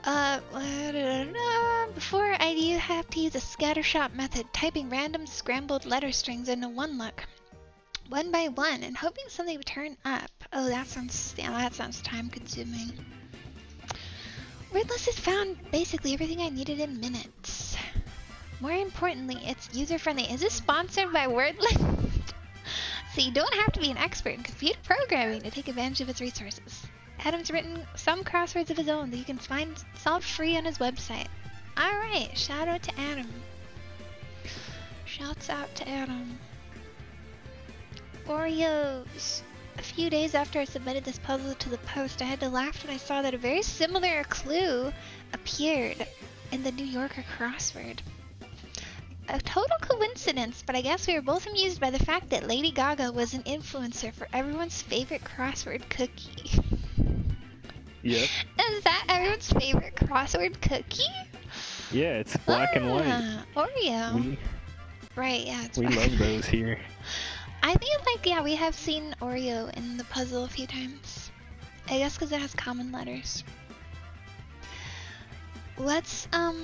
Uh, la- da- da- da. before I do have to use a scattershot method, typing random scrambled letter strings into OneLook, one by one, and hoping something would turn up. Oh, that sounds yeah, that sounds time consuming. Wordless has found basically everything I needed in minutes. More importantly, it's user friendly. Is this sponsored by Wordless? (laughs) so you don't have to be an expert in computer programming to take advantage of its resources. Adam's written some crosswords of his own that you can find solved free on his website. Alright, shout out to Adam. Shouts out to Adam. Oreos. A few days after I submitted this puzzle to the post, I had to laugh when I saw that a very similar clue appeared in the New Yorker crossword. A total coincidence, but I guess we were both amused by the fact that Lady Gaga was an influencer for everyone's favorite crossword cookie. Yep. Is that everyone's favorite crossword cookie? Yeah, it's black and white. Ah, Oreo. We, right, yeah, it's we love those here. (laughs) I think like yeah, we have seen Oreo in the puzzle a few times. I guess because it has common letters. What's um,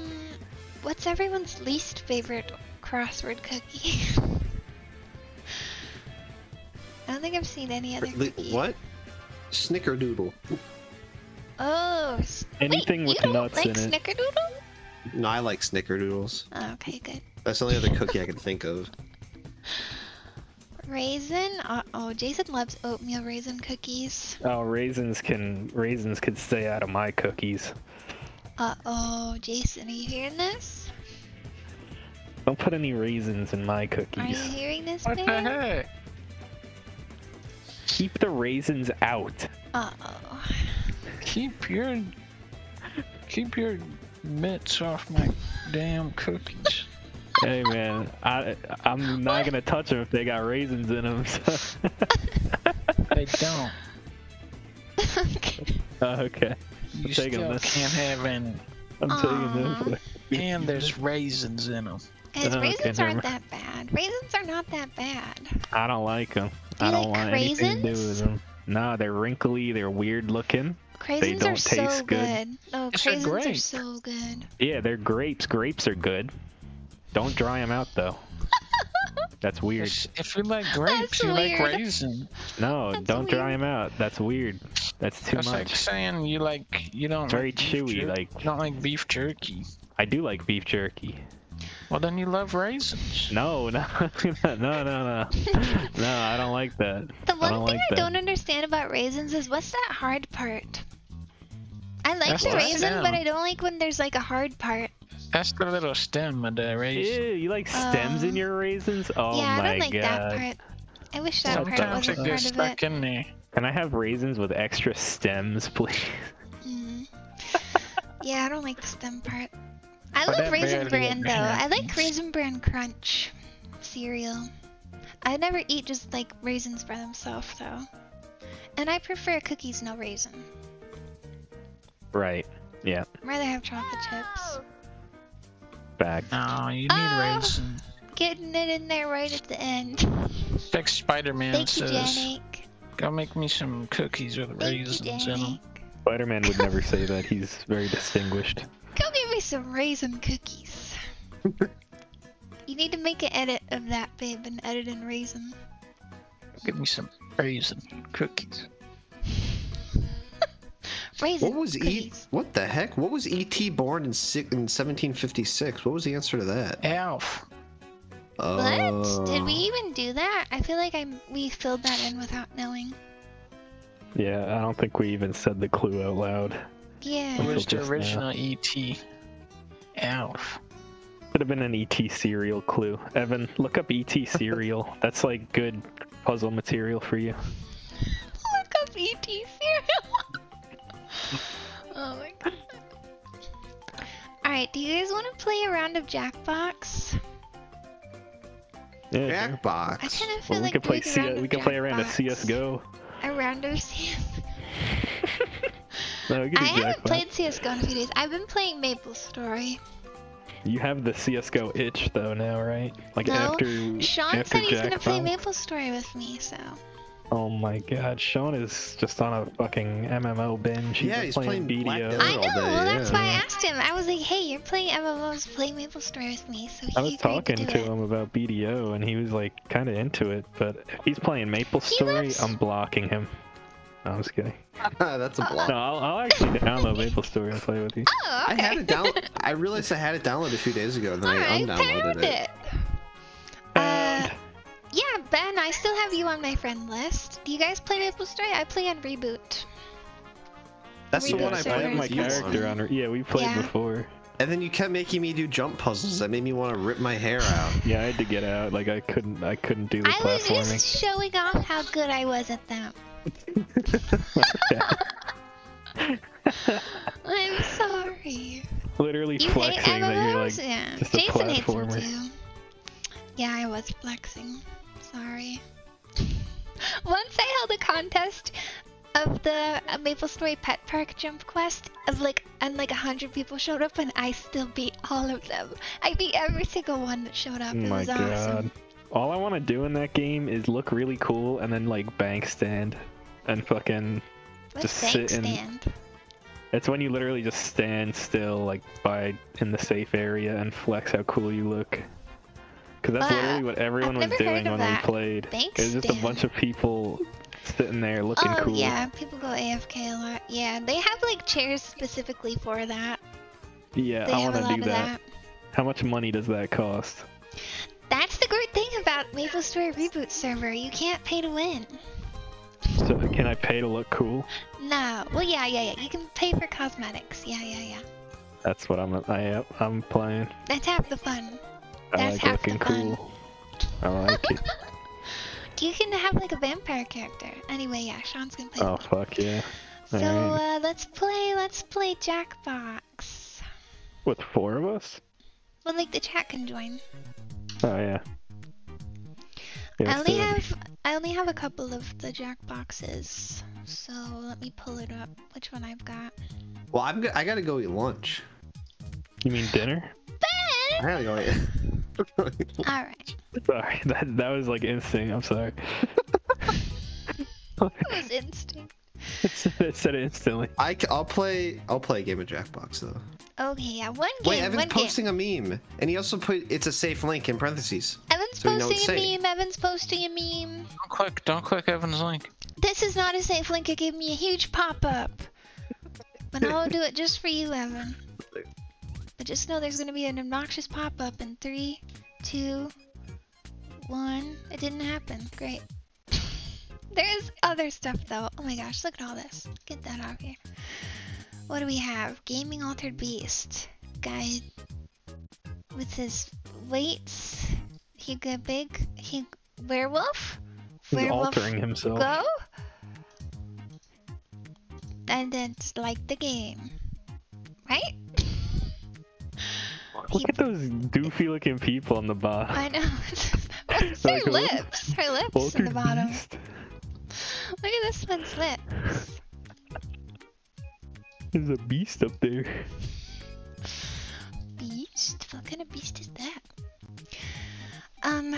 what's everyone's least favorite crossword cookie? (laughs) I don't think I've seen any other Li- cookie. What? Snickerdoodle. Oh, s- Anything wait, with you don't nuts like in it. Snickerdoodle? No, I like Snickerdoodles. Oh, okay, good. That's the only other cookie I can think of. (laughs) Raisin? Uh oh, Jason loves oatmeal raisin cookies. Oh, raisins can raisins could stay out of my cookies. Uh oh, Jason, are you hearing this? Don't put any raisins in my cookies. Are you cookies. hearing this, What the heck? Keep the raisins out. Uh oh. Keep your keep your mitts off my damn cookies. (laughs) Hey man, I I'm not gonna touch them if they got raisins in them. So. They don't. Oh, (laughs) okay, You taking still this. can't have any. I'm taking Aw. this. And there's raisins in them. Guys, Oh, raisins never aren't that bad. Raisins are not that bad. I don't like them. Do I don't like want anything to do with them. No, they're wrinkly. They're weird looking. Craisins don't are so good. good. Oh, It's a craisins are so good. Yeah, they're grapes. Grapes are good. Don't dry them out though. (laughs) That's weird. If if you like grapes, you like weird. raisin. No, That's don't dry weird. them out. That's weird. That's too much. That's like much. saying you like you don't Very like beef chewy, jer- like- you don't like beef jerky. I do like beef jerky. Well, then you love raisins. No, no, (laughs) no, no, no. No, I don't like that. The one don't thing like I that. don't understand about raisins is what's that hard part? I like That's the the raisin, but. I don't like when there's like a hard part. That's the little stem of the Ew, raisin. you like stems in Um, your raisins? Oh yeah, my I don't like god. that part. I wish that part Sometimes it wasn't gets part of stuck it. in there. Can I have raisins with extra stems, (laughs) please? Mm. yeah, I don't like the stem part. I But love Raisin Bran though. I like. Raisin Bran Crunch cereal. I never eat just like raisins by themselves though. And I prefer cookies no raisin. Right. Yeah. I'd rather have chocolate chips. Fact. No, you need ah, raisins. Getting it in there right at the end. Like Spider-Man Thank you, says, Janik. go make me some cookies with Thank you, raisins in them. Spider-Man would never say that. He's very distinguished. Go get me some raisin cookies. you need to make an edit of that, babe, and edit in raisin. Give me some raisin cookies. Raisin What was E? What the heck? What was ET born in si- in 1756? What was the answer to that? Alf. Oh. What? Did we uh. even do that? I feel like I we filled that in without knowing. Yeah, I don't think we even said the clue out loud. Yeah. Who was the just now. original ET? Alf. Could have been an ET cereal clue. Evan, look up ET cereal. (laughs) That's like good puzzle material for you. Look up ET cereal. (laughs) oh my god. Alright, do you guys want to play a round of Jackbox? Yeah. Jackbox. I kind of feel Well, we like could play doing a C- round we of could play around a Jackbox. CS:GO. A round of CS. (laughs) No, we could I do haven't Jackpot. played CS:GO in a few days. I've been playing Maple Story. You have the CS:GO itch though now, right? Like No, after Sean after said he's gonna play Maple Story with me, so Oh my God, Sean is just on a fucking MMO binge. He's Yeah, he's playing playing BDO. Desert. I all know. day, well, that's yeah. why I asked him. I was like, "Hey, you're playing MMOs. Play Maple Story with me." So he I was talking to, to him about BDO, and he was like kind of into it. But if he's playing Maple He Story, loves- I'm blocking him. No, I'm just kidding. (laughs) That's a Uh, block. No, I'll, I'll actually download Maple Story and play with you. Oh, I had it down. (laughs) I realized I had it downloaded a few days ago, and then I Alright, undownloaded found it. it. Uh, And yeah, Ben, I still have you on my friend list. Do you guys play Maple Story? I play on Reboot. That's the Reboot one I server. I played my character on. on. Yeah, we played Yeah. before. And then you kept making me do jump puzzles. That made me want to rip my hair out. (laughs) Yeah, I had to get out. Like I couldn't, I couldn't do the I was platforming. just showing off how good I was at them. (laughs) (laughs) I'm sorry. Literally You flexing that you're like yeah. just a Jason hates them platformer. too. Yeah, I was flexing. Sorry. (laughs) Once I held a contest of the Maple Story Pet Park Jump Quest of like and like a hundred people showed up and I still beat all of them. I beat every single one that showed up. Oh it my was god. awesome. All I want to do in that game is look really cool and then like bank stand and fucking. What's Just sit stand? It's when you literally just stand still like by in the safe area and flex how cool you look. Cause that's literally what everyone I've was doing when that. we played. Bank It was just a bunch of people sitting there looking oh cool. yeah, people go AFK a lot. Yeah, they have like chairs specifically for that. Yeah, They I have want to do that. that. How much money does that cost? That's the great thing about Maple Story Reboot server. You can't pay to win. So can I pay to look cool? No. Well, yeah, yeah, yeah. You can pay for cosmetics. Yeah, yeah, yeah. That's what I'm. I I'm playing. That's half the fun. I That's like looking cool. I like it. (laughs) You can have like a vampire character. Anyway, yeah, Sean's gonna play. Oh with me. fuck yeah! So Alright. uh, let's play. Let's play Jackbox. With four of us? Well, like the chat can join. Oh yeah. Yeah, I only do have I only have a couple of the Jackboxes. So let me pull it up. Which one I've got? Well, I'm. Go- I gotta go eat lunch. You mean dinner? I Ben. gotta go eat. (laughs) All right. Sorry, that that was like instinct. I'm sorry. (laughs) It was instinct. (laughs) it said it instantly. I. c- I'll play. I'll play a game of Jackbox though. Okay, yeah, one game. Wait, Evan's one game. posting a meme, and he also put it's a safe link in parentheses. Evan's so we know it's posting a safe. meme. Evan's posting a meme. Don't click, don't click Evan's link. This is not a safe link. It gave me a huge pop up. But I'll do it just for you, Evan. (laughs) But just know there's gonna be an obnoxious pop-up in three, two, one. It didn't happen. Great. (laughs) There's other stuff though. Oh my gosh, look at all this. Get that out here. What do we have? Gaming Altered Beast. Guy with his weights. He got big. He werewolf? He's Werewolf altering himself. go? And it's like the game. Right? Look at those doofy looking people on the bottom. I know. (laughs) (laughs) It's her Like lips. Her lips in the bottom. beast. Look at this one's lips. There's a beast up there. Beast? What kind of beast is that? Um,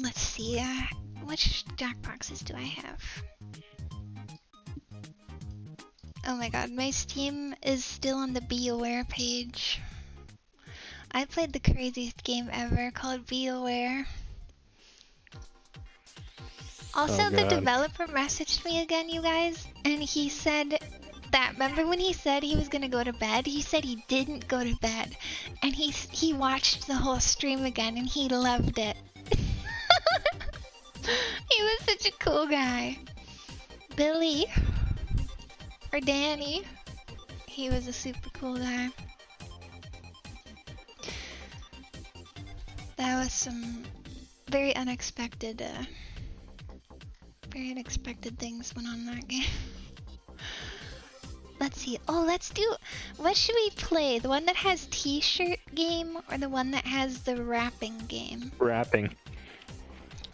let's see. Uh, which jackboxes do I have? Oh my god, my Steam is still on the Be Aware page. I played the craziest game ever called Be Aware. Also, Oh, the developer messaged me again, you guys, and he said that. Remember when he said he was gonna go to bed? He said he didn't go to bed, and he he watched the whole stream again, and he loved it. (laughs) he was such a cool guy. Billy or Danny, he was a super cool guy. That was some very unexpected, uh, very unexpected things went on in that game. (laughs) Let's see. Oh, let's do. What should we play? The one that has T-shirt game or the one that has the rapping game? Rapping.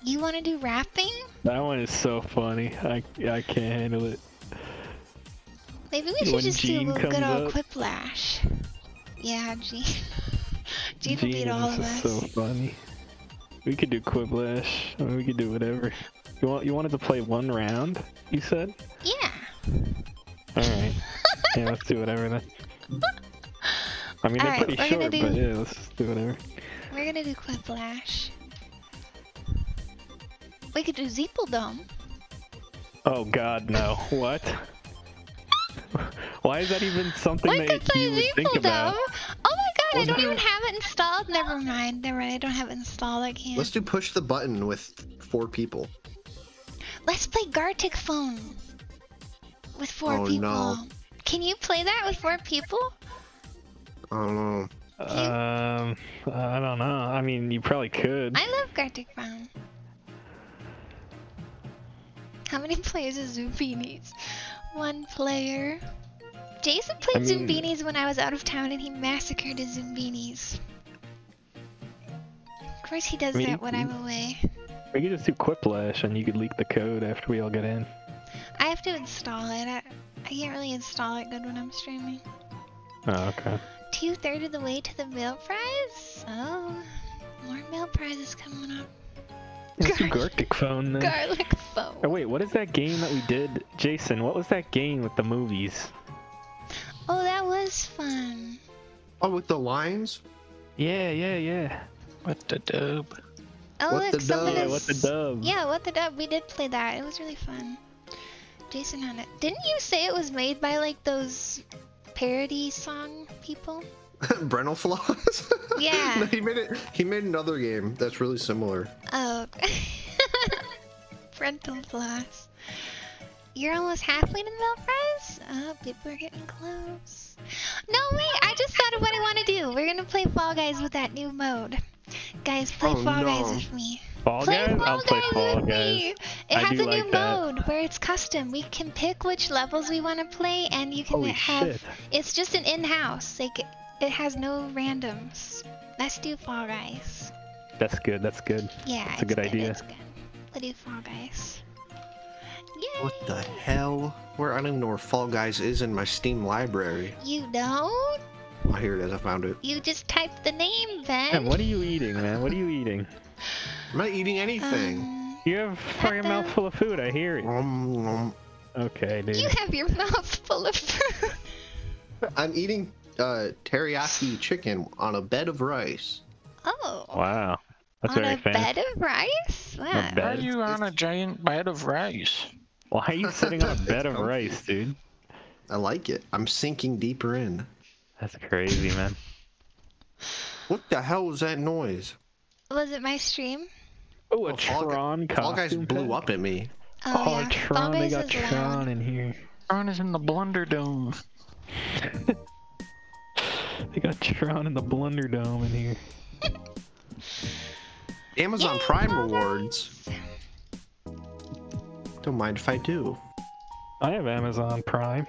You want to do rapping? That one is so funny. I I can't handle it. Maybe we should When just Gene do a little good old up. Quiplash. Yeah, Gene. (laughs) Gene will beat all is of us. just so funny. We could do Quiplash. I mean, we could do whatever. You want you wanted to play one round? You said. Yeah. All right. yeah, let's do whatever then. I mean, they're Alright, pretty short, do- but yeah, let's do whatever. We're gonna do Quiplash. We could do Zeeple Dome. Oh God, no! What? (laughs) Why is that even something We that you would think about? Oh my god, I Let's don't do- even have it installed. Never mind. Never mind. I don't have it installed. I can't. Let's do push the button with four people. Let's play Gartic Phone with four Oh, people. no. Can you play that with four people? I don't know. Um, I don't know. I mean, you probably could. I love Gartic Phone. How many (laughs) players is Zoombinis? One player. Jason played I mean- Zoombinis when I was out of town and he massacred his Zoombinis. Of course he does I mean, that when I'm away. We could just do Quiplash, and you could leak the code after we all get in. I have to install it. I, I can't really install it good when I'm streaming. Oh, okay. Two thirds of the way to the mail prize? Oh, more mail prizes coming up. Let's do Gar- Gartic Phone then. Garlic Oh phone. wait, what is that game that we did, Jason? What was that game with the movies? Oh, that was fun. Oh, with the lines? Yeah, yeah, yeah. What the dub? Oh, What look, the dub? Yeah, what the dub? Yeah, what the dub? We did play that. It was really fun. Jason had it. Didn't you say it was made by like those parody song people? (laughs) Brentalfloss? (laughs) Yeah. no, he made it. He made another game that's really similar. Oh. (laughs) Frontal floss. You're almost halfway to the Bell Prize? Oh, people are getting close. No, wait, I just thought of what I want to do. We're gonna play Fall Guys with that new mode. Guys, play Oh, Fall Guys with me. Fall Play Guys? Fall I'll play Guys Fall with Guys. me. It I has do a new like that. mode where it's custom. We can pick which levels we want to play, and you can Holy have. shit. It's just an in-house. Like it has no randoms. Let's do Fall Guys. That's good, that's good. Yeah, That's a it's good idea. It's good. We'll do Fall Guys. Yay! What the hell? Where I don't even know where Fall Guys is in my Steam library. You don't? Oh, here it is. I found it. You just typed the name, Ben. Man, what are you eating, man? What are you eating? I'm not eating anything. Um, You have a fucking Uh-oh. mouthful of food, I hear it. Um, um, Okay, dude. you have your (laughs) mouth full of food. I'm eating uh, teriyaki chicken on a bed of rice. Oh. Wow. That's on very a fancy. bed of rice? Wow. bed. Why are you on a giant bed of rice? Why are you (laughs) sitting on a bed of comfy. rice, dude? I like it. I'm sinking deeper in. That's crazy, man. What the hell was that noise? Was it my stream? Oh, a Oh, Fall Gu- Tron All guys blew pack? up at me. Oh, Oh, yeah. Fall Tron, they Guys got is Tron loud. in here. Tron is in the Blunder Dome. (laughs) They got Tron in the Blunder Dome in here. (laughs) Amazon Yay, Prime Fall rewards. Don't mind if I do. I have Amazon Prime.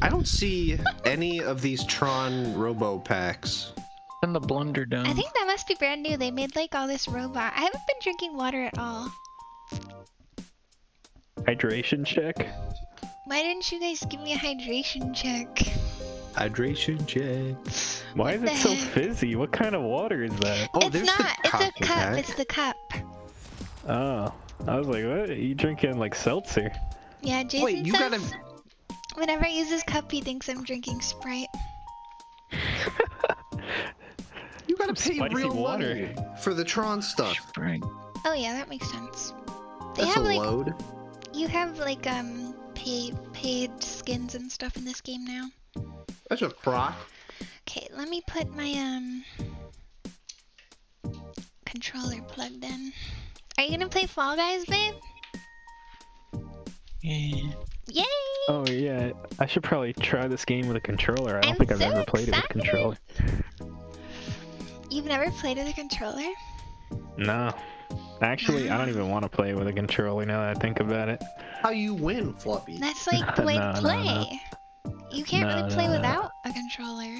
I don't see any of these Tron Robo packs. In the Blunder Dome. I think that must be brand new. They made like all this robot. I haven't been drinking water at all. Hydration check. Why didn't you guys give me a hydration check? Hydration check. Why What is the it so heck? fizzy? What kind of water is that? Oh, it's there's not. the It's a cup. pack. It's the cup. Oh, I was like, what? Are you drinking like seltzer? Yeah, Jason Wait, you says gotta. whenever I use this cup, he thinks I'm drinking Sprite. You gotta pay Spicy real water. money for the Tron stuff. Right. Oh yeah, that makes sense. They That's a have like load. you have like um pay paid skins and stuff in this game now. That's a crock. Okay, let me put my um controller plugged in. Are you gonna play Fall Guys, babe? Yeah. Yay! Oh yeah, I should probably try this game with a controller. I don't I'm think I've so ever played it with a controller. You've never played it with a controller? No. Actually, I don't even want to play with a controller now that I think about it. How you win, Floppy? That's (laughs) like the way No, to play. no. You can't No, really play no, no. without a controller.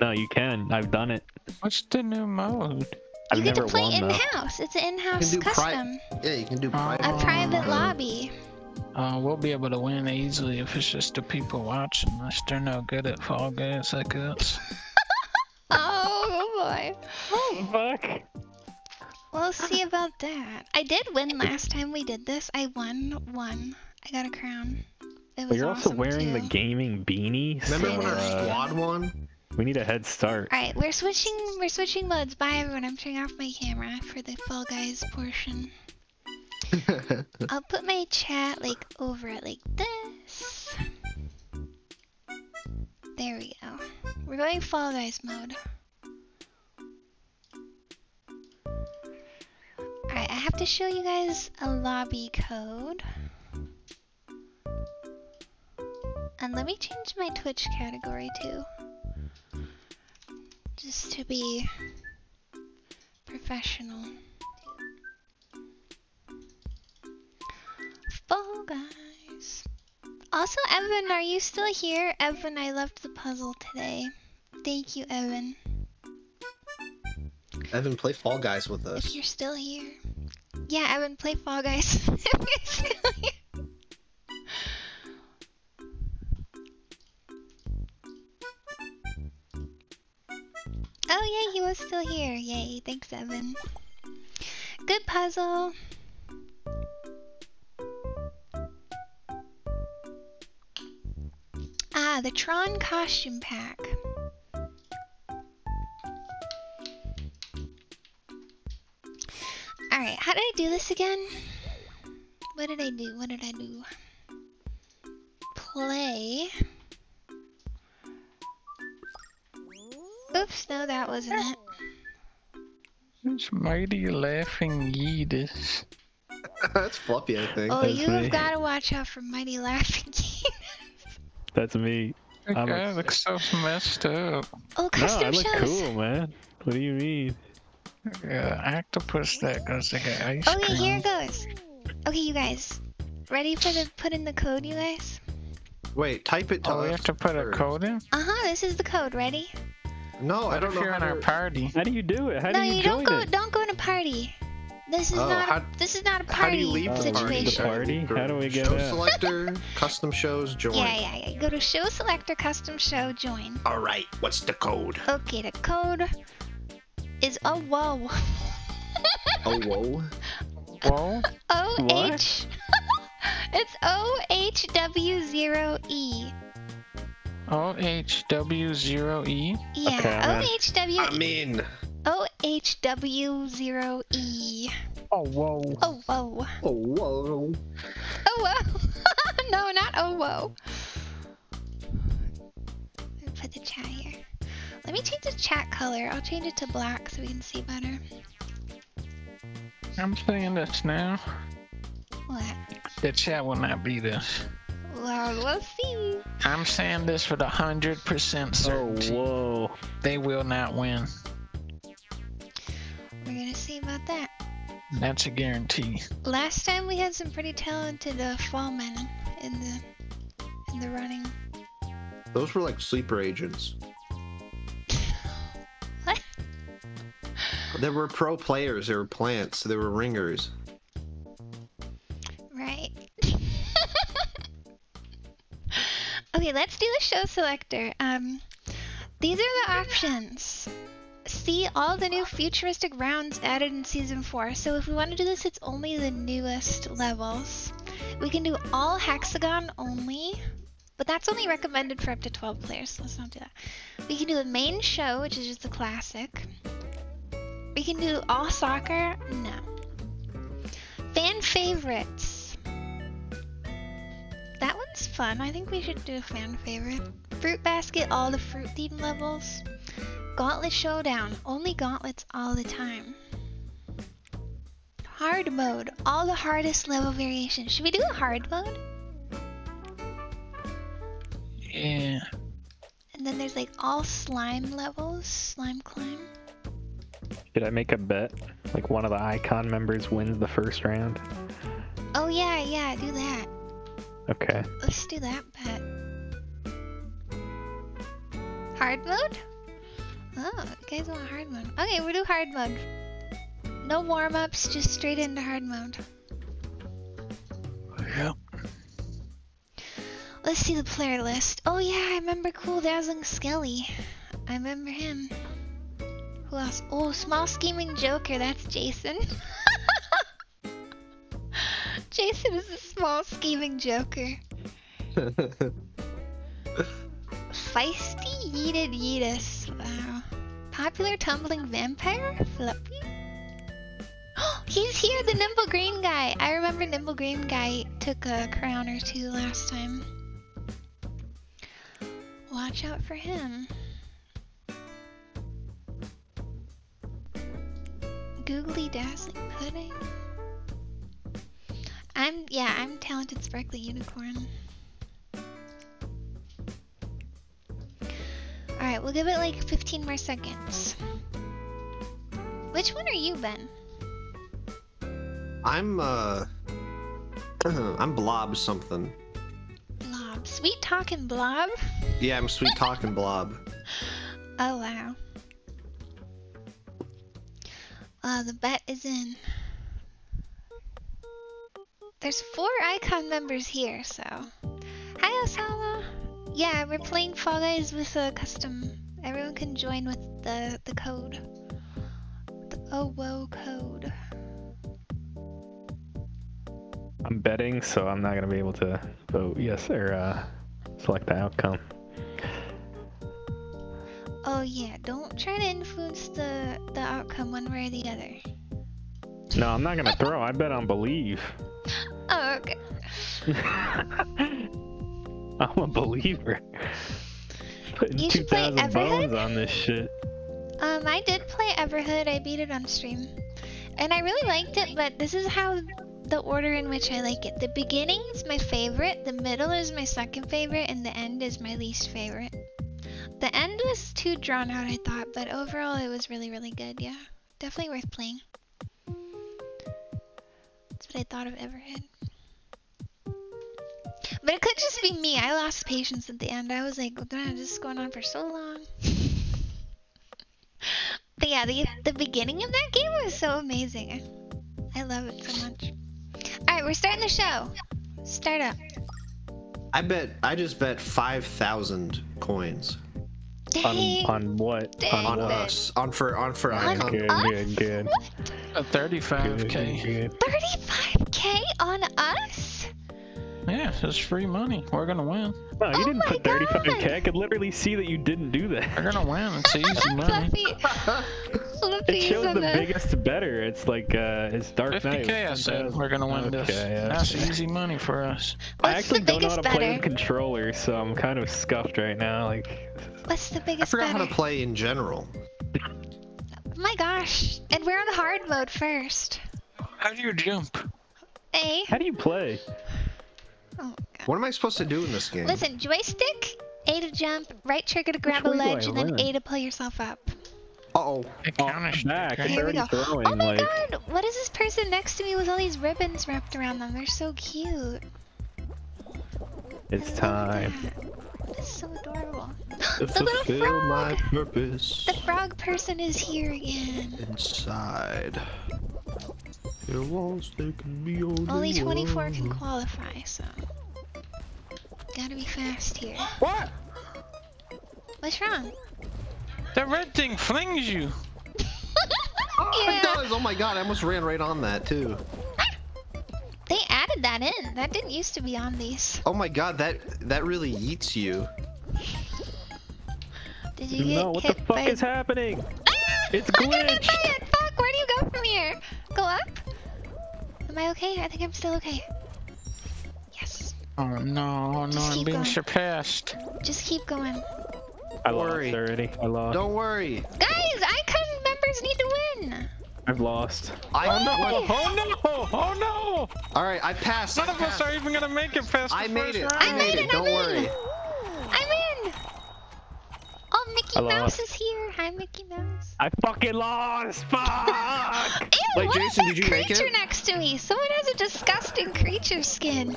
No, you can. I've done it. What's the new mode? I've you get never to play in though. house. It's an in-house custom. Yeah, you can do private. A Oh. private Oh. lobby. Uh, we'll be able to win easily if it's just the people watching us. They're no good at Fall Guys like us. (laughs) Oh boy. Oh fuck! We'll see about that. I did win last time we did this. I won one. I got a crown. It was But you're also awesome, wearing the gaming beanie. Remember so, when our uh, squad won? We need a head start. Alright, we're switching we're switching modes. Bye everyone, I'm turning off my camera for the Fall Guys portion. (laughs) I'll put my chat like over it like this. There we go. We're going Fall Guys mode. Alright, I have to show you guys a lobby code. And let me change my Twitch category too. Just to be professional. Fall Guys. Also, Evan, are you still here? Evan, I loved the puzzle today. Thank you, Evan. Evan, play Fall Guys with If us. you're still here. Yeah, Evan, play Fall Guys. (laughs) if you're still here. Oh, yeah, he was still here. Yay, thanks, Evan. Good puzzle. Ah, the Tron costume pack. Alright, how did I do this again? What did I do? What did I do? Play. No, that wasn't it. It's mighty laughing Yeetus. (laughs) That's Fluffy, I think. Oh, That's you've me. got to watch out for Mighty Laughing (laughs) That's me. That I'm guy a- looks so messed up. Oh, No, I look shows. cool, man. What do you mean? Yeah, octopus that goes to get ice Okay, cream. here it goes. Okay, you guys. Ready for the put in the code, you guys? Wait, type it to Oh, we have to put a code in? Uh huh. This is the code. Ready? No, I don't if know you're how in our to... party? How do you do it? How no, do you, you don't go. it? Don't go in a party. This is Oh, not. how- this is not a party. How do party you leave the party? leave the situation. party? How do we get Show out? selector, custom shows, join. Yeah, yeah, yeah. Go to show selector custom show join. All right, what's the code? Okay, the code is oh whoa. (laughs) Oh, whoa. Whoa. O H. What? H. (laughs) it's O H W zero E. OHW0E. Yeah, Okay, I'm O in. H W I'm in. O H W zero E. Oh, whoa. Oh whoa. Oh, whoa. Oh whoa. (laughs) no, not oh whoa. Let me put the chat here. Let Let me change the chat color. I'll change it to black so we can see better. I'm saying this now. What? The chat will not be this. Well, we'll see. I'm saying this with a hundred percent certainty. Oh, certainty. whoa. They will not win. We're gonna see about that. That's a guarantee. Last time we had some pretty talented uh, fall men in the in the running. Those were like sleeper agents. (laughs) What? They were pro players. There were plants. There were ringers. Okay, let's do the show selector. Um, these are the options. See all the new futuristic rounds added in season four. So if we want to do this, it's only the newest levels. We can do all hexagon only, but that's only recommended for up to 12 players. So let's not do that. We can do the main show, which is just the classic. We can do all soccer. No. Fan favorites. That one's fun. I think we should do a fan favorite. Fruit basket, all the fruit themed levels. Gauntlet showdown, only gauntlets all the time. Hard mode, all the hardest level variations. Should we do a hard mode? Yeah. And then there's like all slime levels, slime climb. Should I make a bet? Like one of the icon members wins the first round? Oh yeah, yeah, do that. Okay. Let's do that bet. Hard mode? Oh, you guys want hard mode. Okay, we'll do hard mode. No warm ups, just straight into hard mode. Yep. Let's see the player list. Oh yeah, I remember Cool Dazzling Skelly. I remember him. Who else? Oh, Small Scheming Joker, that's Jason. (laughs) Jason is a small scheming joker. (laughs) Feisty Yeeted Yeetus. Wow. Popular tumbling vampire? Fluffy? (gasps) He's here, the Nimble Green guy. I remember Nimble Green guy took a crown or two last time. Watch out for him. Googly dazzling pudding. I'm yeah, I'm talented sparkly unicorn. Alright, we'll give it like 15 more seconds. Which one are you, Ben? I'm uh, (clears throat) I'm Blob something. Blob. Sweet talking blob? Yeah, I'm sweet talking Blob. Oh wow. Uh, the bet is in. There's four icon members here, so. Hi, Osama. Yeah, we're playing Fall Guys with a custom. Everyone can join with the the code. The OWO code. I'm betting, so I'm not gonna be able to vote yes or uh, select the outcome. Oh yeah, don't try to influence the the outcome one way or the other. No, I'm not gonna throw. I bet on believe. Oh okay. (laughs) I'm a believer. Putting You should play 2,000 Everhood? bones on this shit. Um, I did play Everhood. I beat it on stream, and I really liked it. But this is how the order in which I like it. The beginning is my favorite. The middle is my second favorite, and the end is my least favorite. The end was too drawn out, I thought, but overall it was really, really good. Yeah, definitely worth playing. That's what I thought of Everhood. But it could just be me. I lost patience at the end. I was like, "Damn, this is going on for so long. (laughs) But yeah, the the beginning of that game was so amazing. I love it so much. All right, we're starting the show. Start up. I bet. I just bet five thousand coins On, Dang. on what? Dang. on On us. On for on for On icon. Good, us? good, good. A 35k. good. 35k on us? Yeah, it's free money. We're gonna win. No, you Oh didn't put 35k. God. I could literally see that you didn't do that. We're gonna win. It's easy (laughs) money. Fluffy. (laughs) Fluffy It shows the the- biggest better. It's like uh, it's Dark Knight. 50k, I with said we're gonna win this. Yeah, That's okay. easy money for us. What's I actually don't know how to biggest play better? with controller, so I'm kind of scuffed right now. Like, What's the biggest? I biggest forgot how to play in general. My gosh. And we're on hard mode first. How do you jump? A. How do you play? Oh my god. What am I supposed to do in this game? Listen, joystick, A to jump, right trigger to grab a way do I ledge, and then? A to pull yourself up. Uh-oh. I Oh, counter I'm back. It's Here we already go. throwing, Oh my like... god, what is this person next to me with all these ribbons wrapped around them? They're so cute. It's time. that. That's so adorable. To the little fulfill my frog! purpose The frog person is here again. inside. Your walls, they can be only Only 24 can qualify, so. Gotta be fast here. What? What's wrong? The red thing flings you. Oh, (laughs) Yeah. It does! Oh my god, I almost ran right on that too. They added that in. That didn't used to be on these. Oh my god, that that really eats you. Did you get No, what the fuck by... is happening? Ah! It's I got hit glitched. by it! Fuck, where do you go from here? Go up? Am I okay? I think I'm still okay. Yes. Oh no, no, I'm being going. surpassed. Just keep going. I lost Worry. already. I lost. Don't worry. Guys, icon members need to win! I've lost. I Oh no! Why? Oh no! Oh no! All right, I passed. None I of us are even gonna make it past I the made first it. round. I made it. I'm Don't in. worry. I'm in! Oh, Mickey I Mouse lost. is here. Hi, Mickey Mouse. I fucking lost. Fuck. (laughs) Ew, Wait, what is Jason, that did you make creature next to me? Someone has a disgusting creature skin.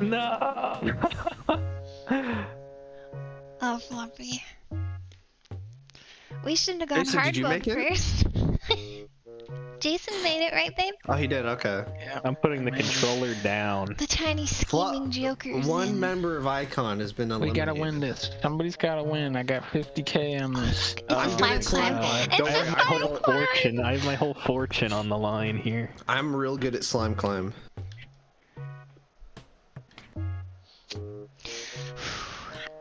no. Oh, floppy. We shouldn't have gone Jason, hard did you mode it? first. (laughs) Jason made it, right, babe? Oh, he did. Okay. Yeah. I'm putting the controller down. The tiny Flo- scheming jokers. One in. member of Icon has been on We eliminated. gotta win this. Somebody's gotta win. I got 50k on this. It's oh, I'm a slime climb. slime. It's Don't worry, I have my whole fortune. I have my whole fortune on the line here. I'm real good at slime climb.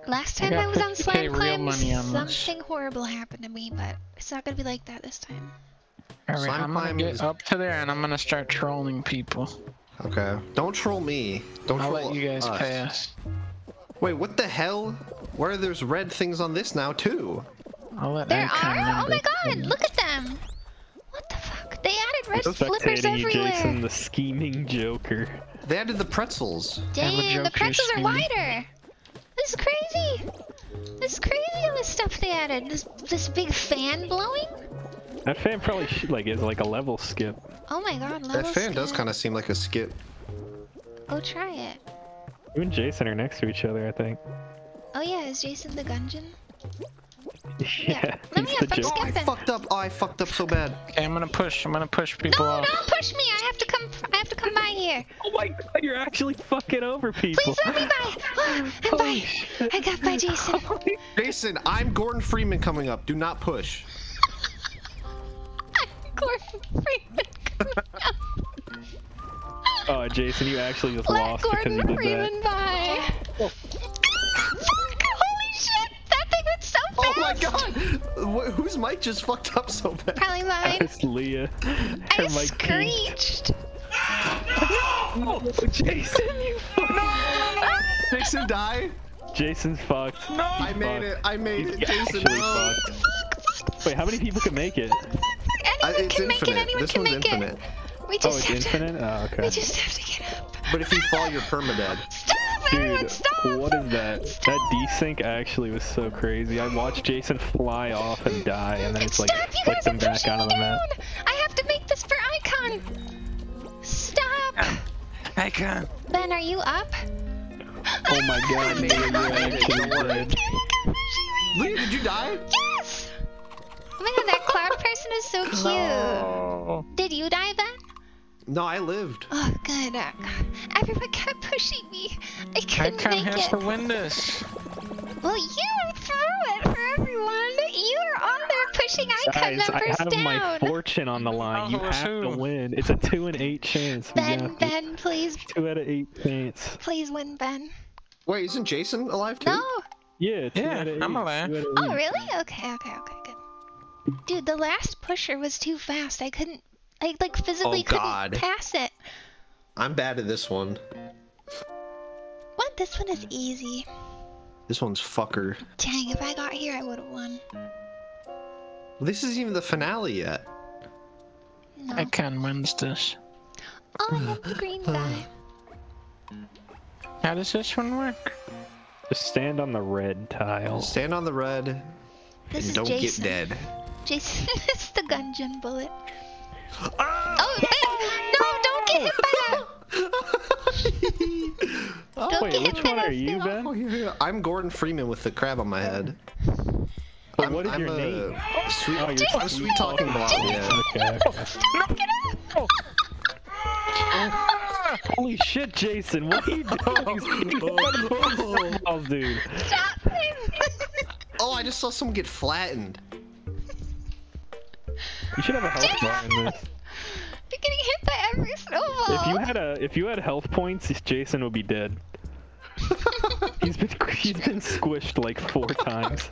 Last time I, got was on slime climb, money on this. something horrible happened to me, but it's not gonna be like that this time. Alright, I'm gonna get is- up to there and I'm gonna start trolling people. Okay. Don't troll me. Don't I'll troll let you guys us. pass. Wait, what the hell? Where are there's red things on this now too? I'll let There are? Oh my god, win. look at them! What the fuck? They added red I'm flippers spectating you, everywhere! Jason, the scheming joker. They added the pretzels. Have a Damn, the joker pretzels are wider! This is crazy! This is crazy all this stuff they added. This this big fan blowing? That fan probably sh- like is like a level skip. Oh my god, That fan does kind of seem like a skip. Go try it. You and Jason are next to each other, I think. Oh yeah, is Jason the Gungeon? (laughs) Yeah, Let me he's the up, I'm joker. Oh, I Skipping. fucked up. Oh, I fucked up so bad. Okay, I'm gonna push. I'm gonna push people No, off. don't push me! I have to come I have to come by here! Oh my god, you're actually fucking over people. Please let me by! (gasps) I'm Holy by! shit. I got by Jason. (laughs) Jason, I'm Gordon Freeman coming up. Do not push. Gordon Freeman. (laughs) Oh, Jason, you actually just Let lost because you did Freeman by. Fuck, Holy shit! That thing went so Oh my god! Wh- whose mic just fucked up so bad? Probably mine. It's Leah. I Her mic peaked. screeched. (laughs) Oh, Jason, you fuck. Jason, die. Jason's fucked. No! I made it. I made He's it. Jason, actually no. fucked. Wait, how many people can make it? Uh, Anyone it's can make it. Anyone This can one's make infinite. it. We Oh, just it's have infinite? Oh, to. okay. We just have to get up. (laughs) But if you fall, you're permadead. Stop! Everyone, Dude, stop! what is that? That desync actually was so crazy. I watched Jason fly off and die, and then it's like Stop! You flicked him back out of the map. down. I have to make this for Icon. Stop! Icon. Ben, are you up? Oh my god, made it, I you're made (laughs) it, actually don't worry. dead. Leah, did you die? Yes! Oh my god, that cloud person is so cute. No. Did you die, Ben? No, I lived. Oh, good. Everyone kept pushing me. I couldn't Icon make has it. to win this. Well, you threw it for everyone. You were on there pushing Icon Guys, I numbers have down. my fortune on the line. You Oh, have to oh, win. It's a two and eight chance. You Ben, got. Ben, please, Two out of eight chance. please win, Ben. Wait, isn't Jason alive too? No. Yeah, two Yeah, out of eight. I'm alive. two out of Oh, eight. really? Okay, okay, okay, good. Dude, the last pusher was too fast. I couldn't, I like physically Oh, couldn't God. pass it. I'm bad at this one. What? This one is easy. This one's fucker. Dang, if I got here, I would have won. This isn't even the finale yet. No. Icon wins this. Oh, I love the green (sighs) guy. How does this one work? Just stand on the red tile. Stand on the red This and is don't Jason. get dead. Jason (laughs) is the gungeon bullet. Ah! Oh, Ben! No, don't get hit by that! (laughs) Don't Wait, get which by one are you. Ben? Oh, yeah. I'm Gordon Freeman with the crab on my head. But I'm, what is I'm your a name? Sweet, Oh, you're I'm sweet talking blonde. Yeah. Okay. okay. Stop, get up! (laughs) Holy shit, Jason! What are you doing? oh, dude. Stop him! Oh, I just saw someone get flattened. You should have a health bar in this. (laughs) You're getting hit by every snowball. If you had a, if you had health points, Jason would be dead. (laughs) he's been he's been squished like four (laughs) times.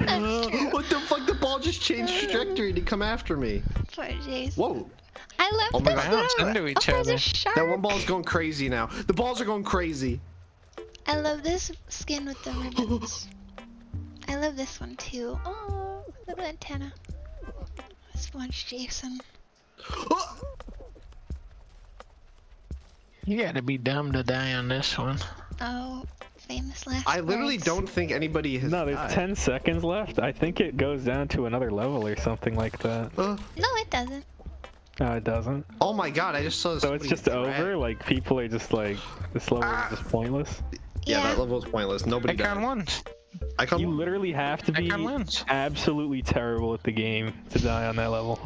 Uh, what the fuck? The ball just changed trajectory to come after me. Poor Jason. Whoa. I love Oh my this God. Bounce little- into each oh, there's other. a shark. That one ball's going crazy now. The balls are going crazy. I love this skin with the ribbons. (gasps) I love this one too. Oh, little antenna. Sponge Jason. Oh, You gotta be dumb to die on this one. Oh, famous last I literally words. don't think anybody has. No, there's died. 10 seconds left. I think it goes down to another level or something like that. Uh, No, it doesn't. No, it doesn't. oh my god! I just saw. this. So it's just get over. dragged. Like people are just like, this level is just pointless. Yeah, Yeah. that level is pointless. Nobody Icon died. wins. Icon. You literally have to be absolutely terrible at the game to die on that level.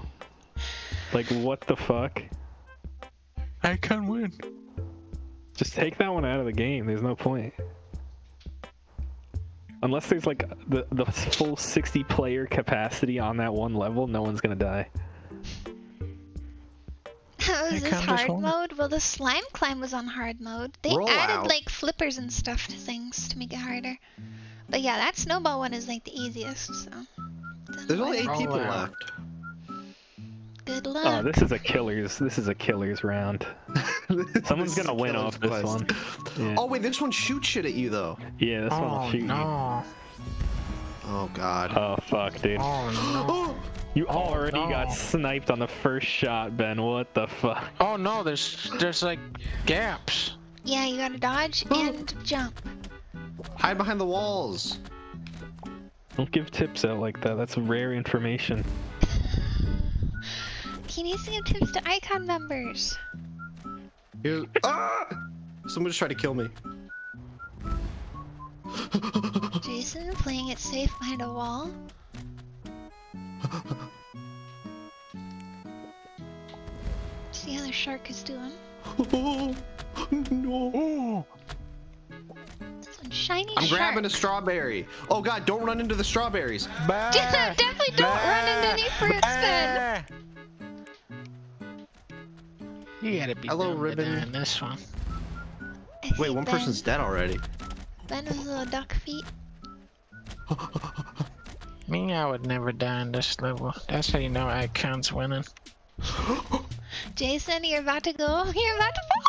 Like what the fuck? I can win. Just take that one out of the game. There's no point. Unless there's like the the full 60 player capacity on that one level, no one's gonna die. (laughs) How is I this just hard mode? Well, the slime climb was on hard mode. They Roll added out. like flippers and stuff to things to make it harder. But yeah, that snowball one is like the easiest. So There's only eight people oh, out. left. good oh, luck. Oh, this is a killer's. This is a killer's round. (laughs) Someone's gonna win killer's off this quest. one. Yeah, Oh wait, this one shoots shit at you though. yeah this one will Oh shoot you. no. Oh god. Oh fuck, dude. Oh no. (gasps) Oh, You already oh, got no. sniped on the first shot, Ben. What the fuck? Oh no, there's there's like gaps. yeah, you gotta dodge and jump. Hide behind the walls. Don't give tips out like that. That's rare information. He needs to give tips to icon members. Here's. Ah! Someone just tried to kill me. Jason playing it safe behind a wall. See how the shark is doing. Oh, (laughs) no. This one's shiny I'm shark. grabbing a strawberry. Oh god, don't run into the strawberries. (laughs) Bah, (laughs) Definitely don't run into any fruits then. bah. You gotta be Hello, dumb Ribbon. in this one. I Wait, one ben, person's dead already. Ben with little duck feet. (laughs) Me, I would never die on this level. That's how you know Icon's winning. (gasps) Jason, you're about to go. You're about to fall.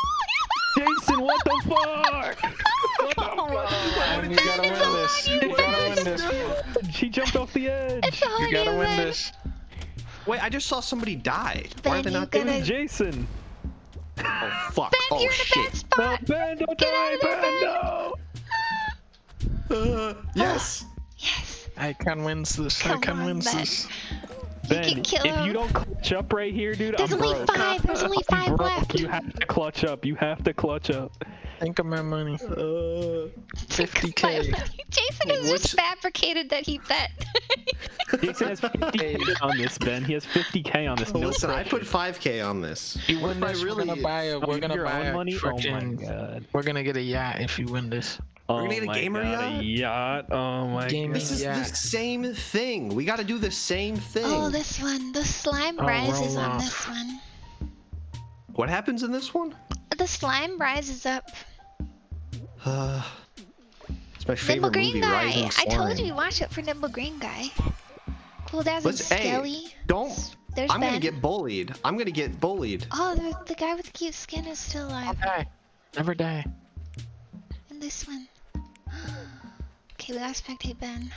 Jason, what the fuck? What the fuck? You gotta win this. You gotta win this. She jumped off the edge. It's all You gotta win Ben. this. Wait, I just saw somebody die. Why are they not gotta- doing? Jason. Oh fuck. Ben, oh you're in a shit. bad No, spot. Ben, don't Get die, out of there, Ben, Ben. no. Uh, yes. Yes. Icon wins this. Come Icon on, wins Ben. this. Ben, can kill if him. you don't clutch up right here, dude, There's I'm only broke. five. There's only I'm five left. You have to clutch up. You have to clutch up. Think of my money. Uh, 50k. Jason has Which- just fabricated that he bet. Jason has 50k on this, Ben. He has 50k on this. No listen, I put 5k on this. You What win if I this, we're gonna buy a. Oh, We're gonna buy a money. Oh my frickin' god. We're gonna get a yacht if you win this. Oh We're gonna get a my gamer god, a yacht. Oh my Gaming god. This is Yeah. the same thing. We got to do the same thing. oh, this one. The slime Oh, rises on off. this one. What happens in this one? The slime rises up. Uh, it's my Nimble favorite Green movie, Guy. I told you Slime. watch it for Nimble Green Guy. Cool Daz and Let's- hey, Skelly. Don't. There's I'm Ben. gonna get bullied. I'm gonna get bullied. Oh, the, the guy with the cute skin is still I'll alive. die. Never die. And this one. (gasps) okay, We gotta spectate Ben.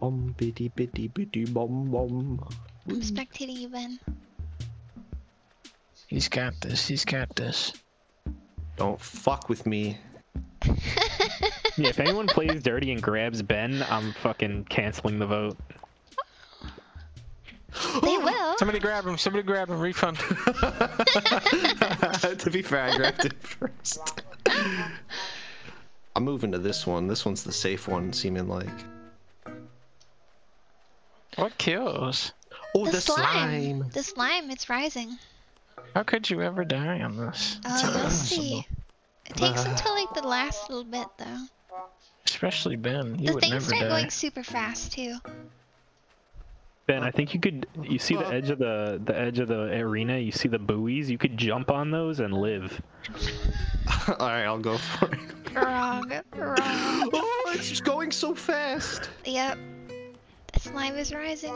Bum bitty bitty bitty bum bum. I'm spectating you, Ben. He's got this. He's got this. Don't fuck with me. Yeah, if anyone plays dirty and grabs Ben, I'm fucking canceling the vote. They (gasps) will. Somebody grab him. Somebody grab him. Refund. (laughs) to be fair, I grabbed it first. I'm moving to this one. This one's the safe one, seeming like. What kills? Oh, The the, slime. The slime, it's rising. How could you ever die on this? It's Uh, we'll see. It takes until like the last little bit though. Especially Ben. You The would things never start die. going super fast too. Ben, I think you could. You see the edge of the the edge of the arena. You see the buoys. You could jump on those and live. (laughs) All right, I'll go for it. Wrong. Wrong. (laughs) Oh, it's just going so fast. Yep. The slime is rising.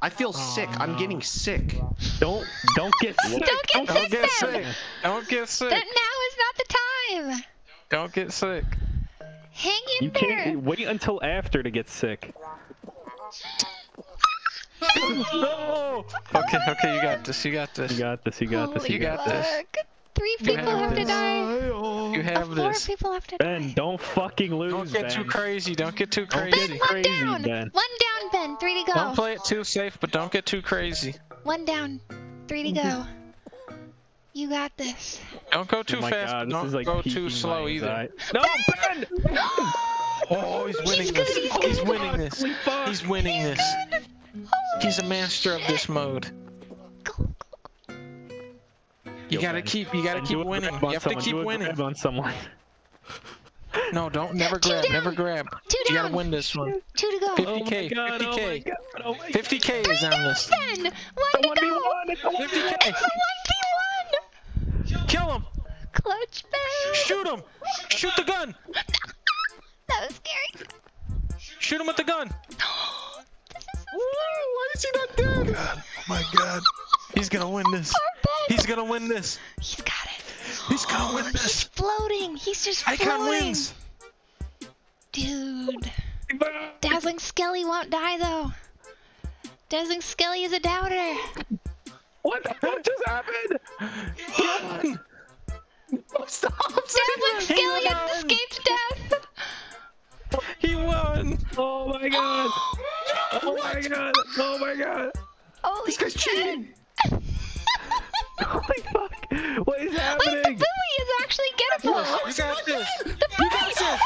I feel sick. I'm getting sick. Don't don't get sick. Don't get Don't sick get sick. Don't get sick. That now is not the time! Don't get sick. Hang in You there! can't wait until after to get sick. (laughs) No. Okay, okay, you got this. You got this. You got this. You got this. Holy You got got this. Fuck. Three people have have to die. You have Four this. people have to Ben, die. don't fucking lose. Don't get too crazy. Don't get too crazy. Ben, one crazy, down! Ben. One down, Ben. Three to go. Don't play it too safe, but don't get too crazy. One down. Three to go. You got this. Don't go Oh too my fast, God, don't like go too slow either. No, Ben! (laughs) Oh, oh he's winning good, this. he's He's, good. winning this. Holy fuck. He's winning this. He's a master of this mode. Go, go, go. You Yo, gotta Ben. keep. You gotta Ben, keep winning. You have to keep do a winning. grab on someone. No, don't never grab. down. Never grab. Two You gotta win this one. Two to go. 50k. Oh god, 50k. Oh god, oh 50k Three is on down, this. Ben. One The to go. 1v1, it's a 50k. It's a 1v1. Kill him. Clutch, Ben. Shoot him. Shoot the gun. (laughs) That was scary. Shoot him with the gun. (gasps) this is so Why is he not dead? Oh, oh my god. He's gonna win this. Poor Ben. He's gonna win this. He's got it. He's gonna win oh, this. He's floating. He's just Icon floating. wins. Dude. Dazzling Skelly won't die though. Dazzling Skelly is a doubter. What the fuck just happened? (laughs) Stop! Dazzling Skelly has escaped death. He won. Oh my god! (gasps) Oh my god! Oh my god! Holy This guy's cheating. (laughs) Holy fuck! What is Wait, the buoy is actually gettable. You got this. The buoy. Oh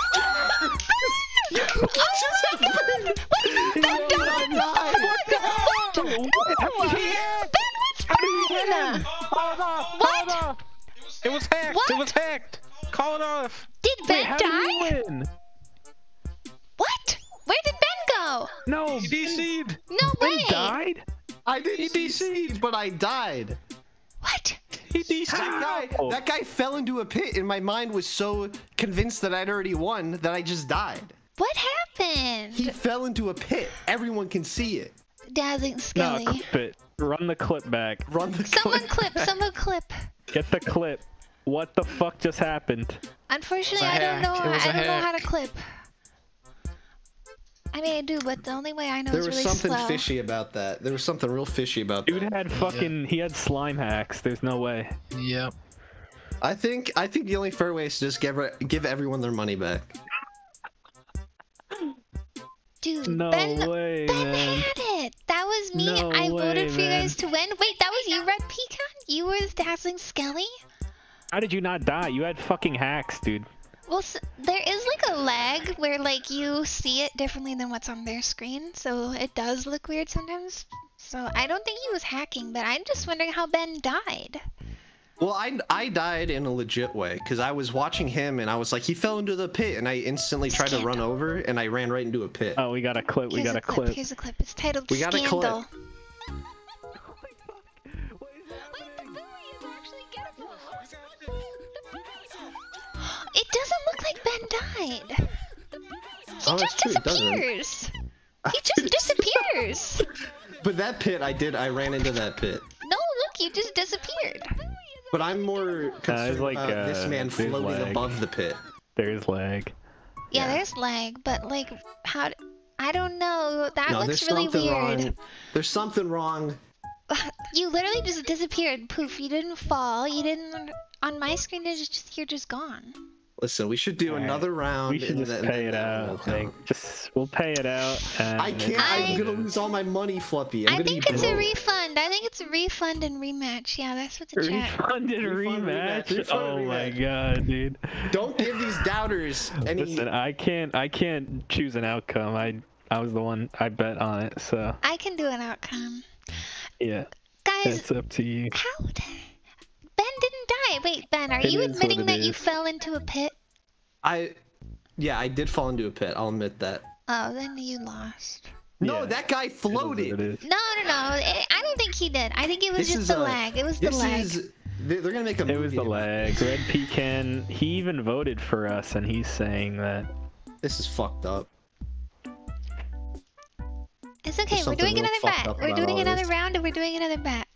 my god! Oh, Wait, Ben died. Ben what's Hold off. What? Hold off. It was hacked. What? It was hacked. Call it off. Did Wait, Ben how did die? he win? What? Where did Ben go? No, He DC'd. No Ben way. died. I didn't DC, but I died. What? He DC'd. That guy, that guy fell into a pit, and my mind was so convinced that I'd already won that I just died. What happened? He fell into a pit. Everyone can see it. Dazzling No, Skelly. clip it. Run the clip back. Run the Someone clip. clip, someone clip. Get the clip. What the fuck just happened? Unfortunately, It was I a don't know. hack. It was I a don't know how to clip. I mean, I do, but the only way I know There is really There was really something slow. fishy about that. There was something real fishy about Dude that. Dude had fucking. He had slime hacks. There's no way. Yep. I think I think the only fair way is to just give give everyone their money back. Dude, No Ben, way, Ben man. had it. That was me. No I voted way, for you guys to win. Wait, that was you, Red Pecan? You were the Dazzling Skelly? How did you not die? You had fucking hacks, dude. Well, s there is like a lag where like you see it differently than what's on their screen, so it does look weird sometimes. So I don't think he was hacking, but I'm just wondering how Ben died. Well, I I died in a legit way because I was watching him and I was like, he fell into the pit, and I instantly tried to run over and I ran right into a pit. Oh, we got a clip. We Here's got a a clip. clip. Here's a clip. It's titled We got a clip. Scandal. Wait, the buoy is actually gettable. It doesn't look like Ben died. He Oh, just true, disappears. (laughs) He just disappears. (laughs) But that pit, I did. I ran into that pit. No, look, you just disappeared. But I'm more concerned like, about this uh, man floating lag. above the pit. There's lag. Yeah, Yeah. there's lag, but like, how? I don't know. That no, looks there's really something weird. wrong. There's something wrong. (laughs) You literally just disappeared. Poof! You didn't fall. You didn't. On my screen, it's just you're just gone. Listen, we should do Alright. another round. We should and just then- pay it then we'll out. Like, just we'll pay it out. And I can't. I'm I- gonna lose all my money, Fluffy. I'm I gonna think be it's a broke. refund. I think it's a refund and rematch. Yeah, that's what the chat. Refund and Refund, rematch. rematch, refund, oh my god, dude. Don't give these doubters (laughs) any. Listen, I can't. I can't choose an outcome. I I was the one. I bet on it. So I can do an outcome. yeah, Guys, it's up to you. how Ben didn't die? Wait, Ben, are It you admitting it that you fell into a pit? I, yeah, I did fall into a pit. I'll admit that. Oh, then you lost. No, Yeah. that guy It is what floated. No, no, no. I I don't think he did. I think it was This just the a- lag. It was the This lag. is. they- They're gonna make a movie. It was the about lag. Red Pecan. He even voted for us, and he's saying that. This is fucked up. It's okay. We're doing another fucked bet. We're doing another this. round and we're doing another bet.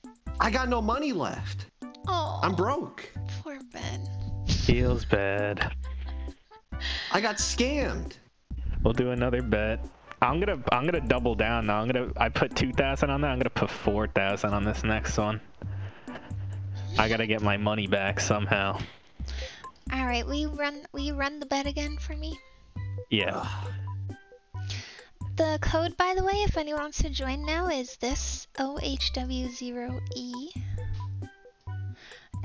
I got no money left. Oh, I'm broke. poor Ben. Feels bad. I got scammed. We'll do another bet. I'm gonna I'm gonna double down now. I'm gonna I put two thousand on that. I'm gonna put four thousand on this next one. I gotta get my money back somehow. All right, we run? we run the bet again for me? Yeah. The code, by the way, if anyone wants to join now, is this OHW0E.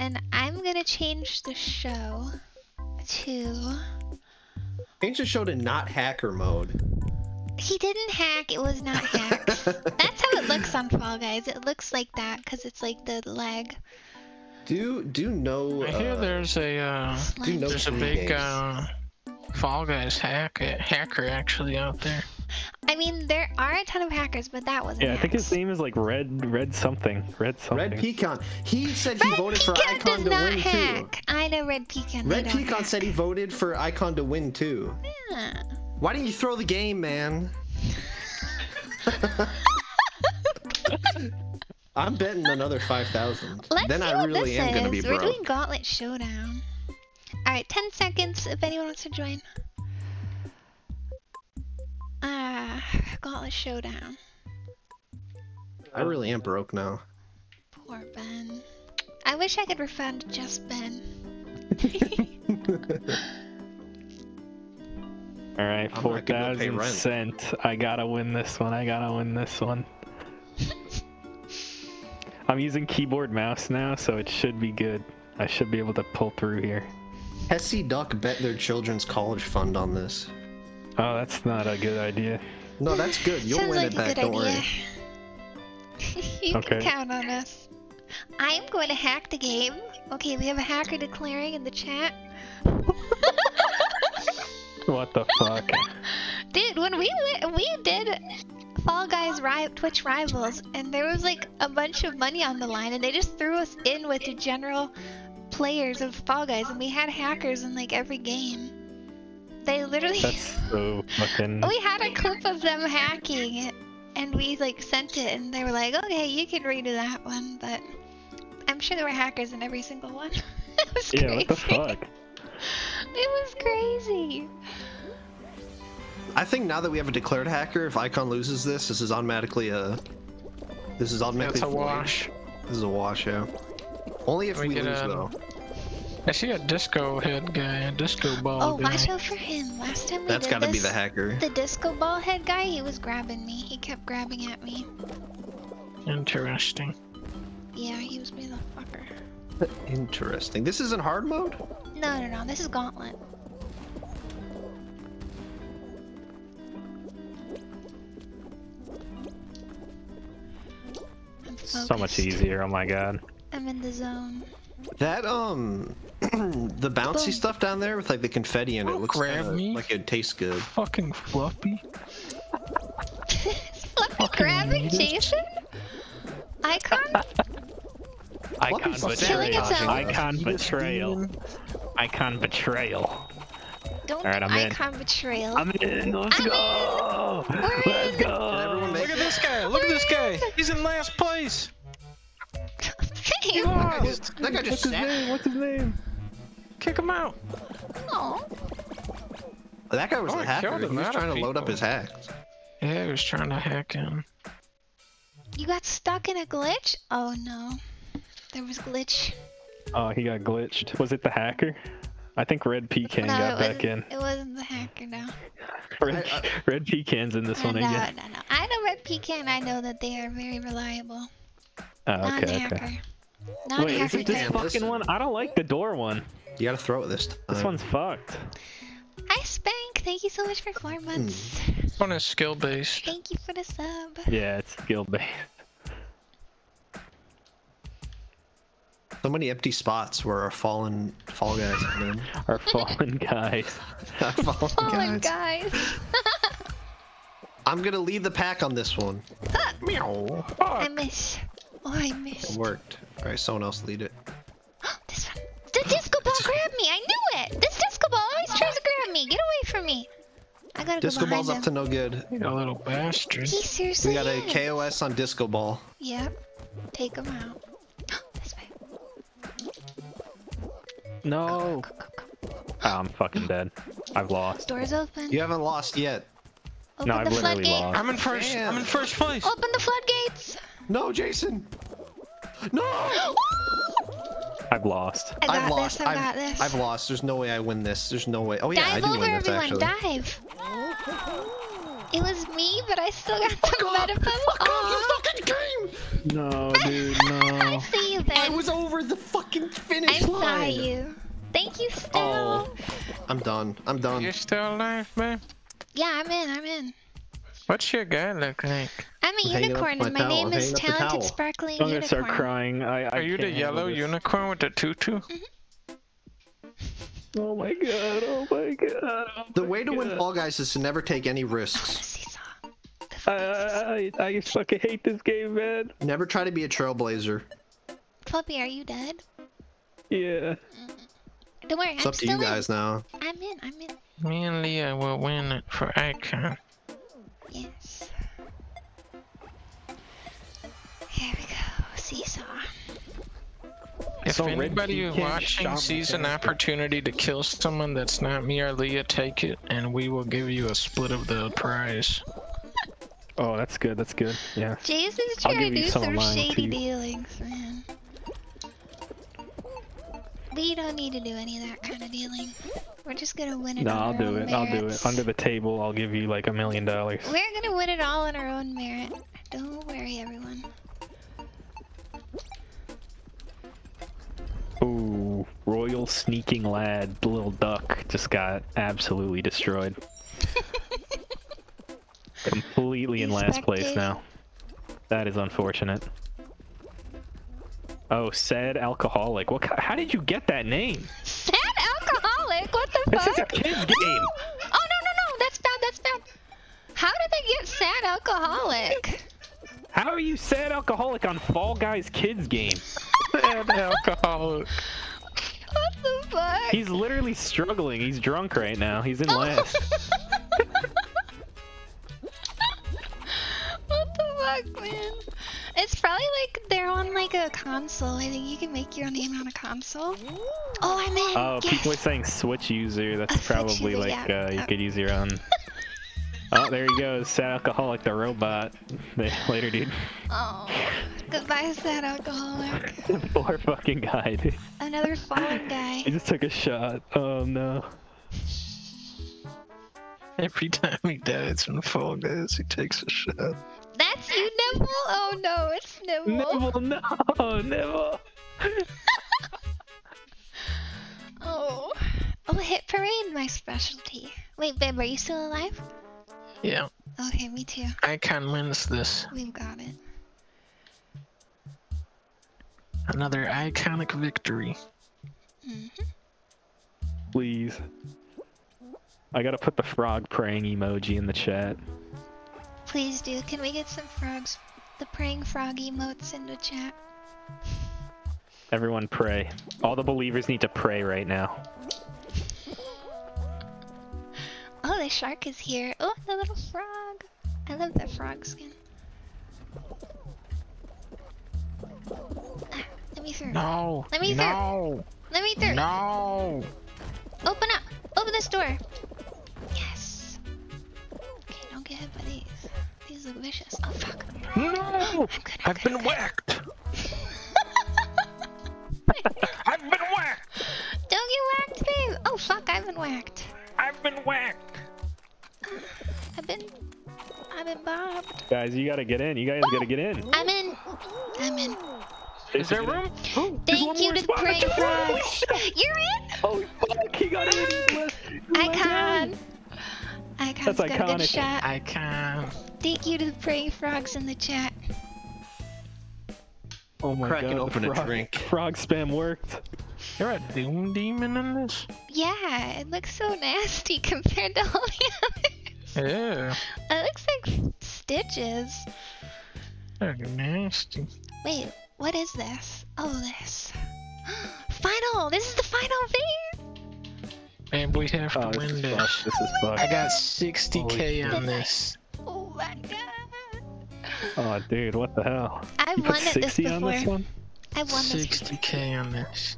And I'm gonna change the show to. Change the show to not hacker mode. He didn't hack. It was not (laughs) hacked. That's how it looks on Fall Guys. It looks like that because it's like the lag. Do do know. I hear uh, there's a uh, do know there's a big uh, Fall Guys hack hacker actually out there. I mean, there are a ton of hackers, but that wasn't. Yeah, I think his name is like Red Red something. Red something. Red Pecan. He said he Red voted for Icon does to not win too. hack. I know Red Pecan. Red Pecan hack. said he voted for Icon to win too. Yeah. Why didn't you throw the game, man? (laughs) I'm betting another 5,000. Let's Then see I what really this am going to is. be We're doing Gauntlet Showdown. Alright, 10 seconds if anyone wants to join. Ah, Gauntlet Showdown. I really am broke now. Poor Ben. I wish I could refund just Ben. (laughs) All right, I'm four not gonna pay thousand rent. cent. I gotta win this one. I gotta win this one. (laughs) I'm using keyboard mouse now, so it should be good. I should be able to pull through here. Tessie Duck bet their children's college fund on this. Oh, that's not a good idea. No, that's good. You'll Sounds win like it back. Don't idea. worry. (laughs) you Okay. can count on us. I'm going to hack the game. Okay, we have a hacker declaring in the chat. (laughs) What the fuck? Dude, when we wi- we did Fall Guys ri- Twitch Rivals, and there was like a bunch of money on the line, and they just threw us in with the general players of Fall Guys, and we had hackers in like every game. They literally. That's so fucking. we had a clip of them hacking it, and we like sent it, and they were like, "Okay, you can redo that one," but I'm sure there were hackers in every single one. (laughs) it was Yeah, what the crazy. fuck? It was crazy. I think now that we have a declared hacker, if Icon loses this, this is automatically a. This is automatically. That's a void. wash. This is a wash, yeah. Only if We we, get lose, a- though. I see a disco head guy, a disco ball Oh, guy. watch out for him. Last time we That's did got to be the hacker. The disco ball head guy, he was grabbing me. He kept grabbing at me. Interesting. Yeah, he was being a fucker. Interesting. This is in hard mode? No, no, no. This is Gauntlet. I'm So much easier. Oh my god. I'm in the zone. That, um. (clears throat) the bouncy Boom. stuff down there with like the confetti in it looks grab kinda me. like it tastes good. Fucking fluffy. Fluffy (laughs) Fucking grabbing. Jason? Icon? (laughs) Icon Fluffy's betrayal. Icon betrayal. Icon betrayal. Don't Alright, do I'm in. Betrayal. I'm in. Let's I'm go. We're Let's in. go. everyone make Look at this guy! Look at this guy! He's in last place! Same. That guy just, that guy just What's his name? What's his name? Kick him out! Aw. That guy was Oh, the hacker. killed He was trying to load up his hacks. Yeah, he was trying to hack in. You got stuck in a glitch? Oh no. There was glitch. Oh, he got glitched. Was it the hacker? I think Red Pecan no, got it back wasn't, in. It wasn't the hacker, no. Red, I- Red Pecan's in this no, one no, again. no, no. I know Red Pecan. I know that they are very reliable. Oh, okay, Non-hacker. okay. Non-hacker. Wait, is it this fucking listen. one? I don't like the door one. You gotta throw it this time. This uh, one's fucked. Hi Spank. Thank you so much for four hmm. months. This one is skill based. Thank you for the sub. Yeah, it's skill based. So many empty spots where our fallen fall guys have been. (laughs) Our fallen guys. (laughs) Our fallen Oh my guys. guys. (laughs) I'm gonna lead the pack on this one. Meow. I miss. Oh, I missed. It worked. Alright, someone else lead it. (gasps) this one. The disco ball grabbed me. I knew it. This disco ball always tries to grab me. Get away from me. I gotta Disco go behind ball's him. up to no good. You little bastard. He seriously We got a. KOS on disco ball. Yep. Take him out. (gasps) this way. No. Oh, I'm fucking dead. I've lost. Doors open. You haven't lost yet. Open No, I've the literally floodgate. lost. I'm in first. I'm in first place. Open the floodgates. No, Jason. No. (gasps) I've lost. I I've lost. this. I I've, this. I've lost. There's no way I win this. There's no way. Oh yeah, I Dive do over, win this everyone. actually. Dive. It was me, but I still got the Fuck off! metaphor. Fuck off Aw. the fucking game! No, dude, (laughs) no. I see you, Ben. I was over the fucking finish I finish saw line. you. Thank you, oh, still. Oh, I'm done. I'm done. You're still alive, man. Yeah, I'm in. I'm in. What's your guy look like? I'm a I'm unicorn, and my towel. name is hanging up the Talented towel. Sparkling I'm gonna start crying. I, I Are you the yellow unicorn with the tutu? Oh my god, oh my god. oh The my way to win God. Fall Guys is to never take any risks. Oh, I, fucking I, I I fucking hate this game, man. Never try to be a trailblazer. Puppy, are you dead? Yeah. Don't worry, It's I'm up to you guys now. I'm in. I'm in. Me and Leah will win it for Icon. If So anybody Pecan watching sees an opportunity to kill someone that's not me or Leah, take it, and we will give you a split of the prize. Oh, that's good. That's good. Yeah. Jesus I'll trying to do some some shady too. dealings, man. We don't need to do any of that kind of dealing. We're just gonna win it No, on I'll our do own it. I'll do it. Under the table, I'll give you like a million dollars. We're gonna win it all on our own merit. Don't worry, everyone. Ooh, royal sneaking lad, little duck, just got absolutely destroyed. (laughs) Completely in last place now. That is unfortunate. Oh, sad alcoholic. What? How did you get that name? Sad alcoholic? What the This fuck? is a kid's oh, game. Oh no no no! That's bad. That's bad. How did they get sad alcoholic? How are you sad alcoholic on Fall Guys kids game? And alcoholic. What the fuck? He's literally struggling. He's drunk right now. He's in last. (laughs) what the fuck, man? It's probably like they're on like a console. I think you can make your own name on a console. Oh, I'm in. Oh, yes. people are saying Switch user. That's A probably user, like yeah. uh, you Uh, could use your own. Oh, there he goes. Sad alcoholic, the robot. Later, dude. Oh, goodbye, sad alcoholic. (laughs) Poor fucking guy, dude. Another fallen guy. He just took a shot. Oh no. Every time he dies in the Fall Guys, he takes a shot. That's you, Nibble? Oh no, it's Nibble. Nibble, no, Nibble. (laughs) Oh. Oh, hit parade, my specialty. Wait, babe, are you still alive? Yeah, Okay, me too. Icon wins this. We've got it. Another iconic victory. hmm Please. I gotta put the frog praying emoji in the chat. Please do. Can we get some frogs, the praying frog emotes into chat? Everyone pray. All the believers need to pray right now. Oh, the shark is here. Oh, the little frog. I love the frog skin. Let me through. No. Let me through. No. Let me through. No. Open up. Open this door. Yes. Okay, don't get hit by these. These look vicious. Oh, fuck. No. I'm good, i have been I'm whacked. (laughs) I've been whacked. Don't get whacked, babe. Oh, fuck. I've been whacked. I've been whacked. I've been, I've been bobbed. Guys, you gotta get in. You guys gotta get in. I'm in. I'm in. Is there room? Thank you to the praying frogs. You're in. Oh fuck, he got in. He's (gasps) left. Icon. Icon's That's got a good iconic. shot. I can. Thank you to the praying frogs in the chat. Oh my Cracking god. the open a drink. Frog spam worked. You're a doom demon in this? Yeah, it looks so nasty (laughs) compared to all the others. Yeah. It looks like stitches. They're nasty. Wait, what is this? Oh, this. (gasps) Final! This is the final phase! And we have to Oh, this win is this. This is fucked. I got 60k on this. Oh my god. Oh, dude, what the hell? I've You put won at this 60 on this one? I've won this. 60k on this.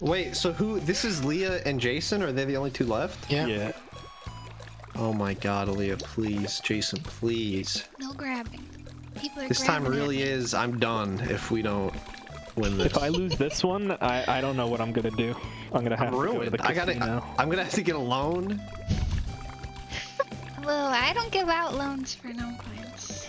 Wait, so who? This is Leah and Jason. Are they the only two left? Yeah. Yeah. Oh my God, Leah, please, Jason, please. No grabbing. People are This time grabbing at really is. I'm done if we don't win this. If I lose this one, I, I don't know what I'm gonna do. I'm gonna have I'm to go to ruined. the I gotta. casino. I, am gonna have to get a loan. (laughs) Well, I don't give out loans for no coins.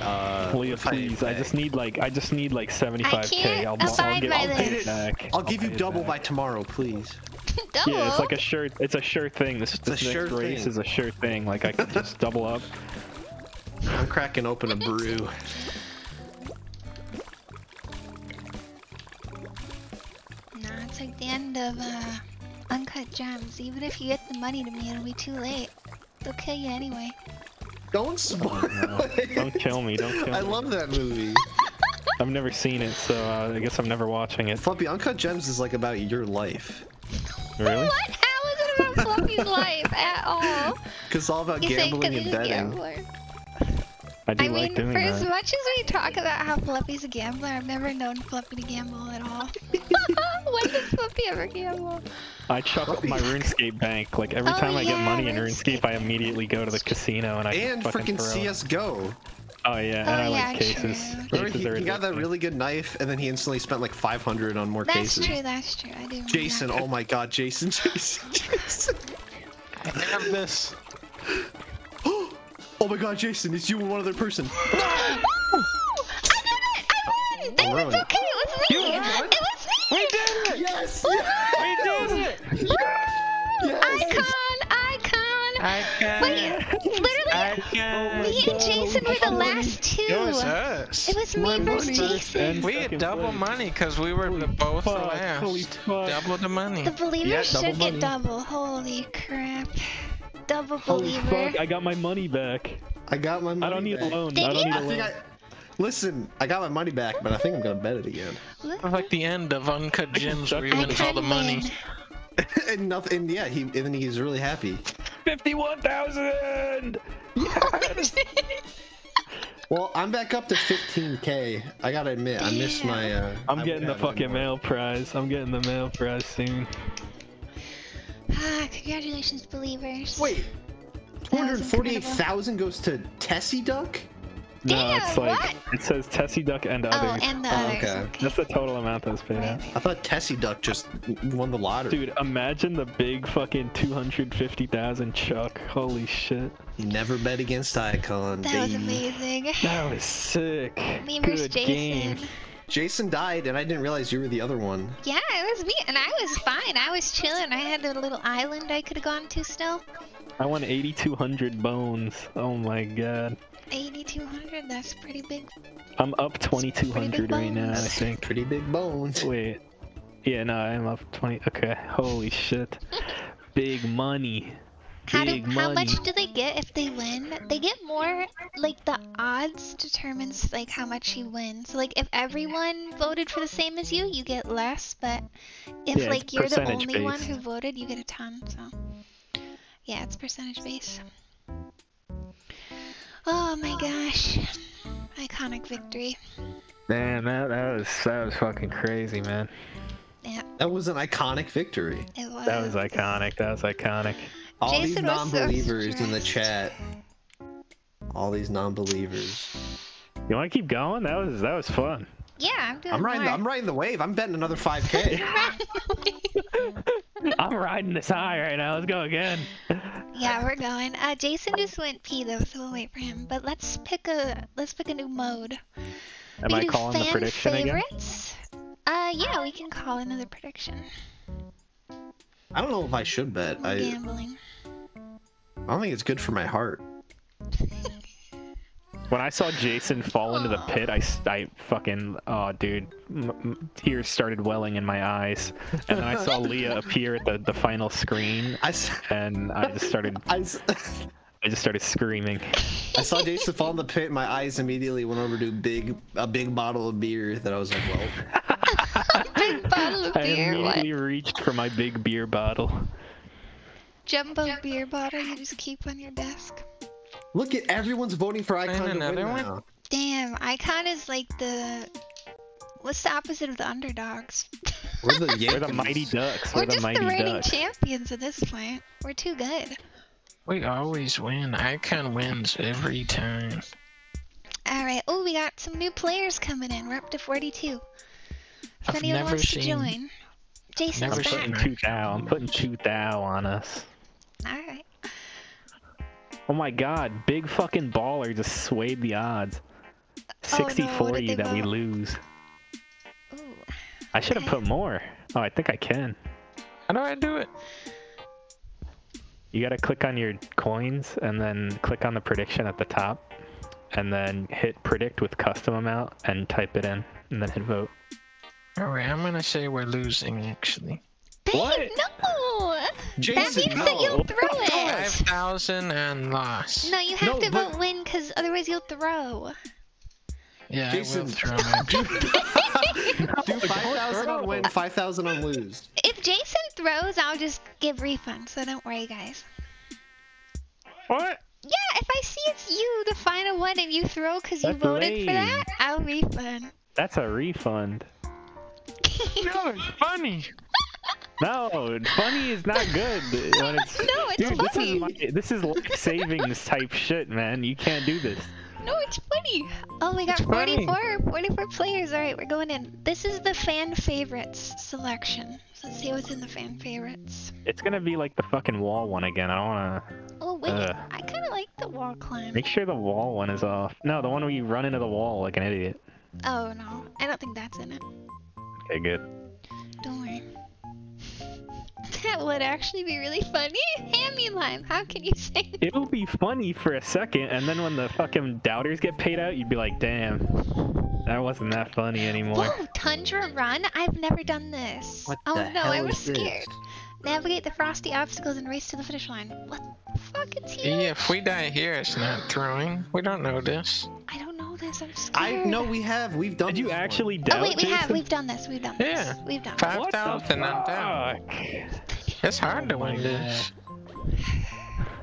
Uh, Leah, if I- please. I, just need like I just need like 75k. can't I'll, I'll, abide get, by I'll pay this. it back. I'll give pay you double back. by tomorrow, please. (laughs) Double. Yeah, it's like a sure. It's a sure thing. This, this next sure race thing. is a sure thing. Like I can just double up. I'm cracking open a brew. Nah, it's like the end of uh, Uncut Gems. Even if you get the money to me, it'll be too late. They'll kill you anyway. Don't spoil it. Don't kill me. Don't kill me. I love that movie. I've never seen it, so uh, I guess I'm never watching it. Fluffy, Uncut Gems is like about your life. Really? (laughs) What? How is it about Fluffy's life at all? Cause it's all about You gambling he's and betting. I do I like mean, doing for as much as we talk about how Fluffy's a gambler, I've never known Fluffy to gamble at all. (laughs) (laughs) when does Fluffy ever gamble? I chuck up my RuneScape bank. Like every Oh, time I get yeah, money in RuneScape. RuneScape, I immediately go to the casino and I And fucking freaking throw it. CS:GO. Oh yeah, and Oh, I yeah, like cases. true. Remember, Cases he, he got that really good knife, and then he instantly spent like 500 on more That's cases. true, that's true. I do. Jason, oh my God, Jason, (laughs) Jason, Jason. I have this. (gasps) Oh my God, Jason, it's you and one other person. (gasps) Woo! I did it! I won! They I'm was ruined. okay, it was me! You won? It was me! We did it! Yes! We did it! Yes! Icon! Icon! I can. Wait, literally, I can. me and Jason were the last two. It was us. It was My me versus. Jason. We had double place. money because we were the both fuck, last. holy fuck. Double the money. The believer Yeah, should double get double. Holy crap. Double Holy believer. fuck! I got my money back. I got my money I don't need back. a loan. Did I don't you? need a loan. I. Listen, I got my money back, but I think I'm gonna bet it again. Like the end of Uncut Gems where he I wins all the money. win. (laughs) and nothing. And yeah, he and then he's really happy. Fifty-one thousand. Yes. (laughs) Well, I'm back up to 15k. I gotta admit, I missed my. Uh, I'm I getting the fucking mail prize. I'm getting the mail prize soon. Ah, (sighs) congratulations, believers. Wait, 248,000 goes to Tessie Duck. No, Damn, it's like what? it says Tessie Duck and Oh, others. and the Oh, others. okay. That's the total amount that was paid out. I thought Tessie Duck just won the lottery. Dude, imagine the big fucking 250,000 chuck. Holy shit. You never bet against Icon. That was amazing. That was sick. Me versus Good Jason. game. Jason died, and I didn't realize you were the other one. Yeah, it was me, and I was fine. I was chilling. I had a little island I could have gone to still. I won 8,200 bones. Oh my god. 8,200, that's pretty big. I'm up 2,200 right now, I bones. think. (laughs) Pretty big bones. Wait. Yeah, no, I'm up 20. Okay. Holy shit. (laughs) Big money. How do how much do they get if they win? They get more like the odds determines like how much you win. So like if everyone voted for the same as you, you get less, but if Yeah, like you're the percentage only one who voted, you get a ton. So yeah, it's percentage based. Oh my gosh. Iconic victory. Man, that, that was that was fucking crazy, man. Yeah, That was an iconic victory. it was. That was iconic. That was iconic. All Jason these non-believers in the chat. All these non-believers. You want to keep going? That was that was fun. Yeah, I'm doing I'm riding. more. I'm riding the wave. I'm betting another 5k. (laughs) (laughs) I'm riding this high right now. Let's go again. yeah, we're going. Uh, Jason just went pee though, so we'll wait for him. But let's pick a let's pick a new mode. Am we I calling the fan prediction again? favorites. Uh, yeah, we can call another prediction. I don't know if I should bet. We're I, gambling. I don't think it's good for my heart. (laughs) When I saw Jason fall into the pit, I, I fucking oh dude, m- m- tears started welling in my eyes, and then I saw (laughs) Leah appear at the, the final screen, I, s- (laughs) and I just started I, s- (laughs) I just started screaming. I saw Jason fall in the pit. and My eyes immediately went over to a big a big bottle of beer. That I was like, well, Big bottle of I beer. What? immediately reached for my big beer bottle. Jumbo beer bottle you just keep on your desk. Look at everyone's voting for Icon to win now. Damn, Icon is like the. What's the opposite of the underdogs? We're the (laughs) We're the mighty ducks. We're We're the just the mighty reigning ducks. champions at this point. We're too good. We always win. Icon wins every time. Alright, oh, we got some new players coming in. We're up to 42. If I've anyone never wants to join, Jason's never back. seen Putting two thou. I'm putting two thou on us. Alright. Oh my god, big fucking baller just swayed the odds. Oh 60 what did 40 they that we lose. Ooh. I should have Okay. put more. Oh, I think I can. How do I do it? You gotta click on your coins and then click on the prediction at the top. And then hit predict with custom amount and type it in. And then hit vote. Alright, I'm gonna say we're losing actually. Babe, What? no! That Jason, means that you'll throw it! Five thousand and lost. No, you have No, to but- vote win because otherwise you'll throw. Yeah, Jason, I will throw my (laughs) Do (laughs) five thousand on win, five thousand on lose. If Jason throws, I'll just give refunds, so don't worry, guys. What? Yeah, if I see it's you, the final one, and you throw because you That's voted for that, I'll refund. That's a refund. (laughs) No, it's funny. No, funny is not good. When it's, (laughs) No, it's dude, this funny. is my, this is life savings type shit, man. You can't do this. No, it's funny. Oh, we got It's funny. 44, 44 players. All right, we're going in. This is the fan favorites selection. So let's see what's in the fan favorites. It's gonna be like the fucking wall one again. I don't wanna. Oh wait, Ugh. I kind of like the wall climb. Make sure the wall one is off. No, the one where you run into the wall like an idiot. Oh no, I don't think that's in it. Okay, good. Don't worry. That would actually be really funny. Hand me lime. How can you say that? It'll be funny for a second, and then when the fucking doubters get paid out, you'd be like, damn, that wasn't that funny anymore. Whoa, Tundra Run? I've never done this. What oh the no, hell I was is this? scared. Navigate the frosty obstacles and race to the finish line. What the fuck? It's huge. Yeah, if we die here, it's not throwing. We don't know this. I don't know this. I'm scared. I know we have. We've done. Did you this actually doubt Oh wait, we have. We've done this. We've done Yeah. this. We've done Five What the thousand and down. It's hard to Oh my win this.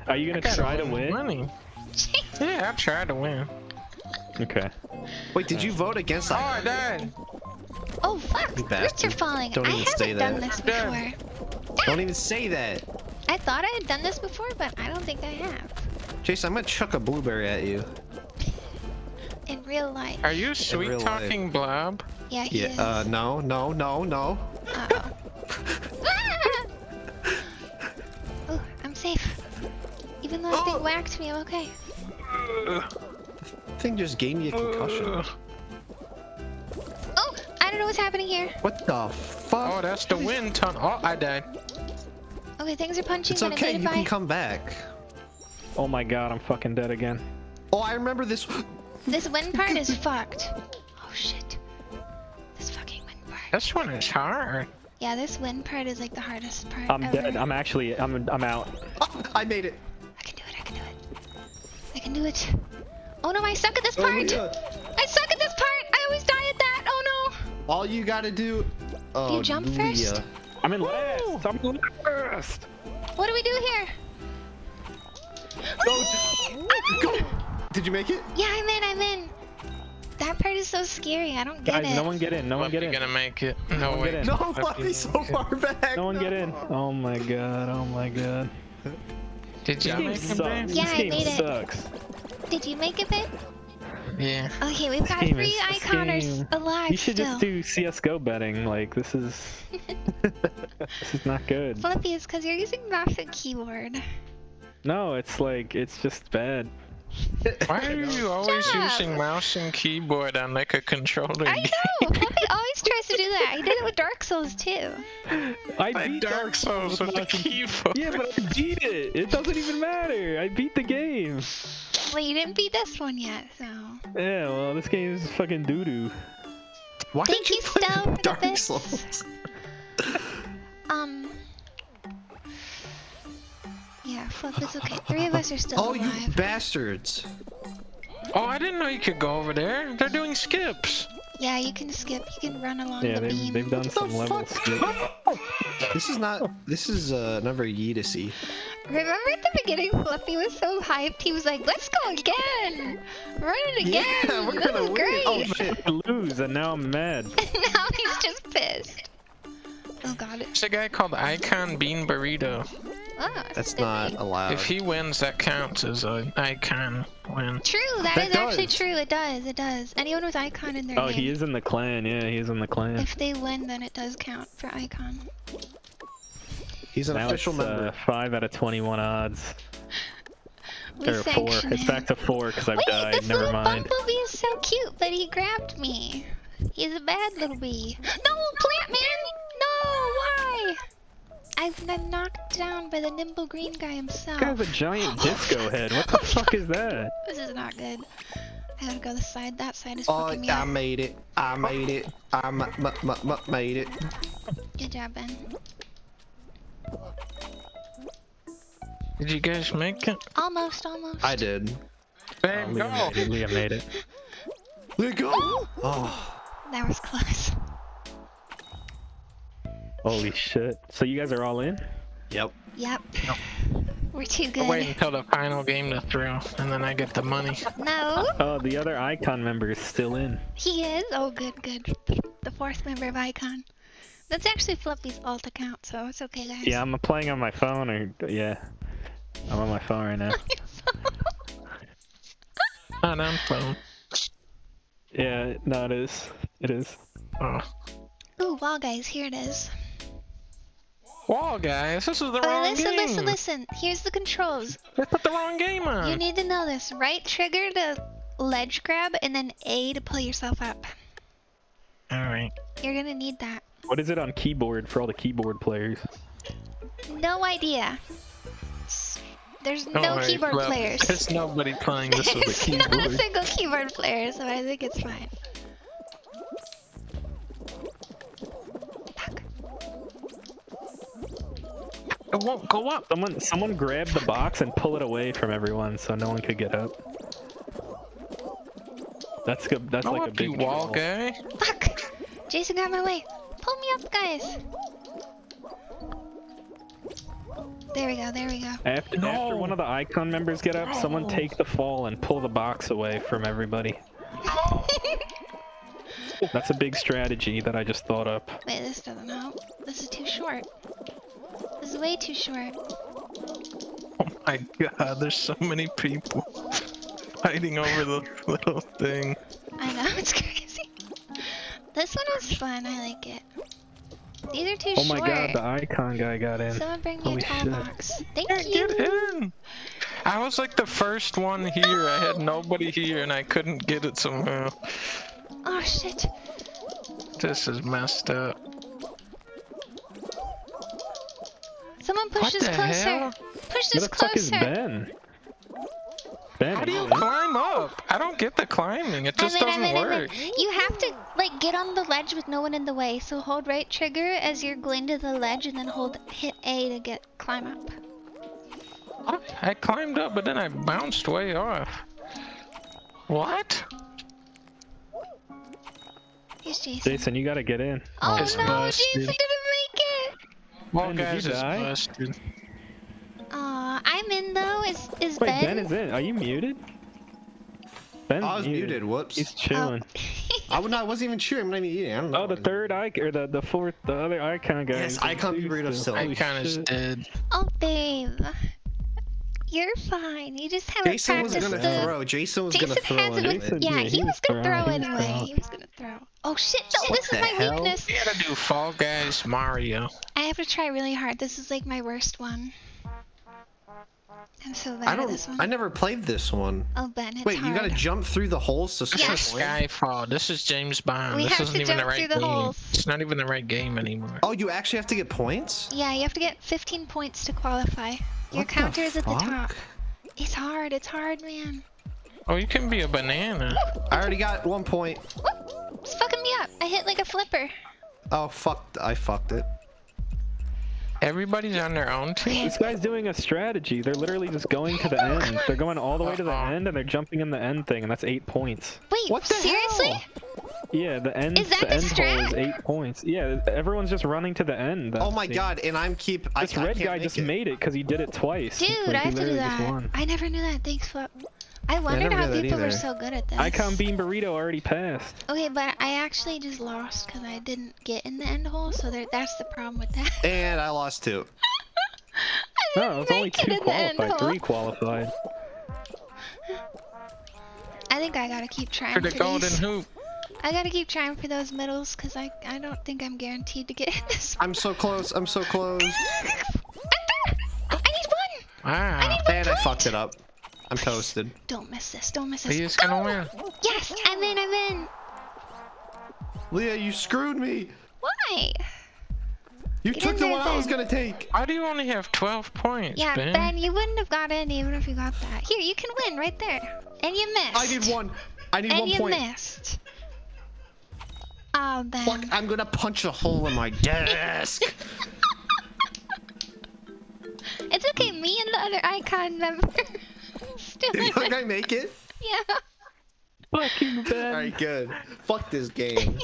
Are you gonna Gotta try to win win? Money. this. (laughs) Yeah, I tried to win. Okay. Wait, did you uh, vote against? Oh, I died. oh fuck! You Roots are falling. Don't I even haven't say done that. this before. Don't even say that. I thought I had done this before, but I don't think I have. Jason, I'm gonna chuck a blueberry at you. In real life. Are you real sweet life. talking blob? Yeah, he Yeah. is. Uh, no, no, no, no. Uh-oh. oh, I'm safe. Even though that Oh. thing whacked me, I'm okay. Thing just gave me a concussion. Oh, I don't know what's happening here. What the fuck? Oh, that's the wind tunnel. Oh, I died. Okay, things are punching It's okay. You by. can come back. Oh my god, I'm fucking dead again. Oh, I remember this. This wind part is fucked. Oh shit. This fucking wind part. This one is hard. Yeah, this wind part is like the hardest part. I'm ever. dead. I'm actually. I'm. I'm out. Oh, I made it. I can do it. I can do it. I can do it. Oh no, I suck at this Oh, part. yeah. I suck at this part. I always die at that. Oh no. All you gotta do. Oh, you jump first? I'm in last. I'm in last. What do we do here? Ah! Go. Go. Did you make it? Yeah, I'm in. I'm in. That part is so scary. I don't get Guys, it. no one get in. No one get Fluffy in. gonna make it. No one way. get in. No, (laughs) Fluffy Fluffy's so make it. far back. No one get in. Oh my god. Oh my god. Did you make it, sucks. Ben? Yeah, this I game made it. sucks. Did you make it, babe? Yeah. Okay, we've got three is- iconers game- alive You should still. just do CS:GO betting. Like this is (laughs) this is not good. Flippy, it's because you're using mouse and keyboard. No, it's like it's just bad. (laughs) Why are you always Stop. using mouse and keyboard on like a controller I game? know! (laughs) Flippy always tries to do that. He did it with Dark Souls too. I Like beat Dark Souls with the keyboard. Yeah, but I beat it. It doesn't even matter. I beat the game. Well, you didn't beat this one yet, so. Yeah, well, this game is fucking doo doo. Why Thank did you you, put Stone, for the Dark. Souls? (laughs) Um. Yeah, Flip, it's okay. Three of us are still Oh, you bastards! Oh, I didn't know you could go over there. They're doing skips. Yeah, you can skip. You can run along Yeah, the they've, beam. they've done the some level fuck? skip. (laughs) This is not. This is uh, never Yeetusy. Remember at the beginning, Fluffy was so hyped. He was like, "Let's go again, run it again. Yeah, we're this gonna is win. great." Oh shit! I lose, and now I'm mad. (laughs) now he's just pissed. Oh god, it. There's a guy called Icon Bean Burrito. Oh, That's stupid. not allowed. If he wins, that counts as an icon win. True, that That is actually true. It does. It does. Anyone with icon in their Oh, name. he is in the clan. Yeah, he's in the clan. If they win, then it does count for icon. He's an Now official it's uh, member. five out of 21 odds. We Or four. sanction It's back to four because I've Wait, died. this Never little mind. bumblebee is so cute, but he grabbed me. He's a bad little bee. (gasps) No, plant man! No, why? I've been knocked down by the nimble green guy himself. This guy's a giant (laughs) disco head. What the oh fuck is that? This is not good. I gotta go this side. That side is Oh, fucking me I up. made it. I made it. I m- m- m- m- made it. Good job, Ben. Did you guys make it? Almost, almost. I did. Oh, Ben, Liam, go! made it. Liam made it. Let go. Oh! oh, That was close. Holy shit. So you guys are all in? yep. Yep. We're too good. I'll wait until the final game to throw, and then I get the money. No, Oh, the other icon member is still in. he is. Oh, good, good. The fourth member of Icon. That's actually Fluffy's alt account, so it's okay, guys. Yeah, I'm playing on my phone or yeah. I'm on my phone right now. (laughs) Not on phone. Yeah, no, it is. It is. Oh. Ooh, wow, guys, here it is. Wall guys, this is the wrong listen, game. listen, listen. Listen. Here's the controls. They put the wrong game on. You need to know this. Right trigger to ledge grab, and then A to pull yourself up. Alright. You're gonna need that. What is it on keyboard for all the keyboard players? No idea. S- There's no Alright, keyboard well, players. There's nobody playing this with a (laughs) There's not a single keyboard player, so I think it's fine. It won't go up. Someone someone grab the box and pull it away from everyone so no one could get up. That's good. That's Go like a up, you big wall troll. guy. Fuck! Jason got my way. Pull me up, guys. There we go, there we go. After, No. after one of the icon members get up, someone take the fall and pull the box away from everybody. (laughs) That's a big strategy that I just thought up. Wait, this doesn't help. This is too short. This is way too short. Oh my god, there's so many people fighting over the little thing. I know, (laughs) it's crazy. This one was fun, I like it. These are too Oh short. Oh my god, the icon guy got in. Someone bring me Holy a tall shit. box. Thank Can't you. get in. I was like the first one here. I had nobody here and I couldn't get it somehow. Oh shit. This is messed up. Someone push What this the closer. hell? Push Where this the fuck is closer. Ben? Ben, How do you in? climb up? I don't get the climbing. It just I'm in, doesn't I'm in, I'm in. work. You have to like get on the ledge with no one in the way. So hold right trigger as you're going to the ledge, and then hold hit A to get climb up. I climbed up, but then I bounced way off. What? Here's Jason. Jason, you gotta get in. Oh It's no. Jason didn't make it. Well, Ben, did guys, it's busted. Aw, I'm in though. Is is Wait, Ben? Ben is in. Are you muted? Ben's I was muted. Whoops. He's chilling. Oh. (laughs) I, would not, I wasn't even chewing. I'm not even eating. I don't know. Oh, the third icon, or the, the fourth, the other icon guy. Yes, is in icon too burrito still. still. Holy Icon is dead. oh babe. You're fine. You just haven't Jason was gonna the. throw. Jason was Jason gonna throw. has anyway. Jason, Yeah, yeah, he, he was was gonna throw throwing, anyway. throwing. He was gonna throw. Oh shit! No, What this is my hell? weakness. You gotta do Fall Guys Mario. I have to try really hard. This is like my worst one. I'm so bad I at don't. this one. I never played this one. Oh, Ben, it's Wait, hard. you gotta jump through the holes to This Yeah. is score. Skyfall. This is James Bond. We this have isn't to even the jump right through the game. holes. It's not even the right game anymore. Oh, you actually have to get points. Yeah, you have to get 15 points to qualify. Your What counter is at the top. It's hard. It's hard, man. Oh, you can be a banana. I already got one point. Whoop! It's fucking me up. I hit like a flipper. Oh fuck! I fucked it. Everybody's on their own team. This guy's doing a strategy. They're literally just going to the end. They're going all the way to the Uh-uh. end, and they're jumping in the end thing, and that's eight points. Wait, What the seriously? hell? Yeah, the end. Is that the the end hole is eight points. Yeah, everyone's just running to the end. Oh my That's- god! And I'm keep. This I red can't guy just it. made it because he did it twice. Dude, Like, I have to do that. I never knew that. Thanks, Flip. I wondered never how knew that people were either. so good at this. Icon Bean Burrito already passed. Okay, but I actually just lost because I didn't get in the end hole, so there, that's the problem with that. (laughs) And I lost two. I No, it's didn't only make it two in the end qualified. Three qualified. (laughs) I think I gotta keep trying For for, the golden these. hoop. I gotta keep trying for those medals because I I don't think I'm guaranteed to get in this. I'm so close. I'm so close. (laughs) I need one. Wow. And I fucked it up. I'm toasted. Don't miss this. Don't miss He this. is gonna win. Yes, I'm in. I'm in. Leah, you screwed me. Why? You Get took the there, one I was gonna take. Why do you only have 12 points, Yeah, Ben? Ben, you wouldn't have got in even if you got that. Here, you can win right there. And you missed. I need one. I need And one you point. missed. Oh, Ben. Fuck! I'm gonna punch a hole in my desk. (laughs) It's okay. Me and the other icon member (laughs) still Did you in think. I make it? Yeah. Fucking (laughs) Ben. All right, good. Fuck this game.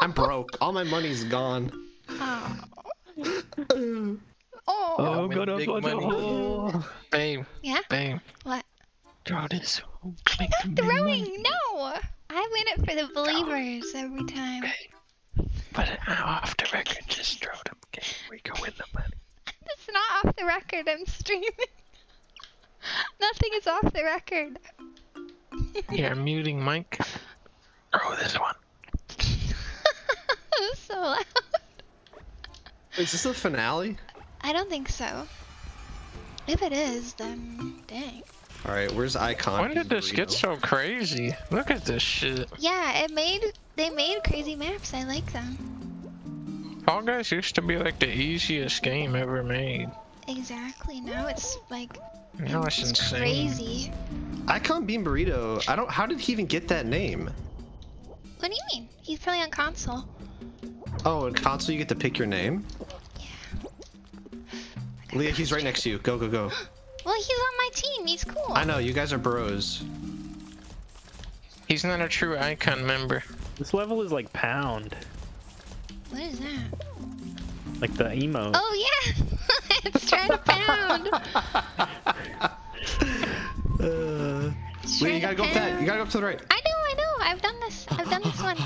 I'm broke. All my money's gone. Oh. Oh. Oh, Win got up big on the money. hole. Babe, Yeah. babe, What? draw this. I'm not throwing. No. I win it for the believers every time. But off the record, just throw them. Okay, we can win the money. (laughs) It's not off the record. I'm streaming. (laughs) Nothing is off the record. (laughs) You're muting Mike. Oh, this one. That was so loud. Is this the finale? I don't think so. If it is, then dang. All right, where's Icon? When did this get so crazy? Look at this shit. Yeah, it made they made crazy maps. I like them. Fall Guys used to be like the easiest game ever made. Exactly. Now it's like Now it's it's insane. crazy. Icon Bean Burrito. I don't. How did he even get that name? What do you mean? He's playing on console. Oh, in console you get to pick your name. Yeah. Leah, he's right next to you. Go, go, go. (gasps) (gasps) (gasps) Well, he's on my team. He's cool. I know you guys are bros. He's not a true icon member. This level is like pound. What is that? Like the emo. Oh yeah, (laughs) it's trying to pound. Uh, It's (laughs) Leah, trying you gotta to go up that. You gotta go up to the right. I know, I know. I've done this. I've done this one.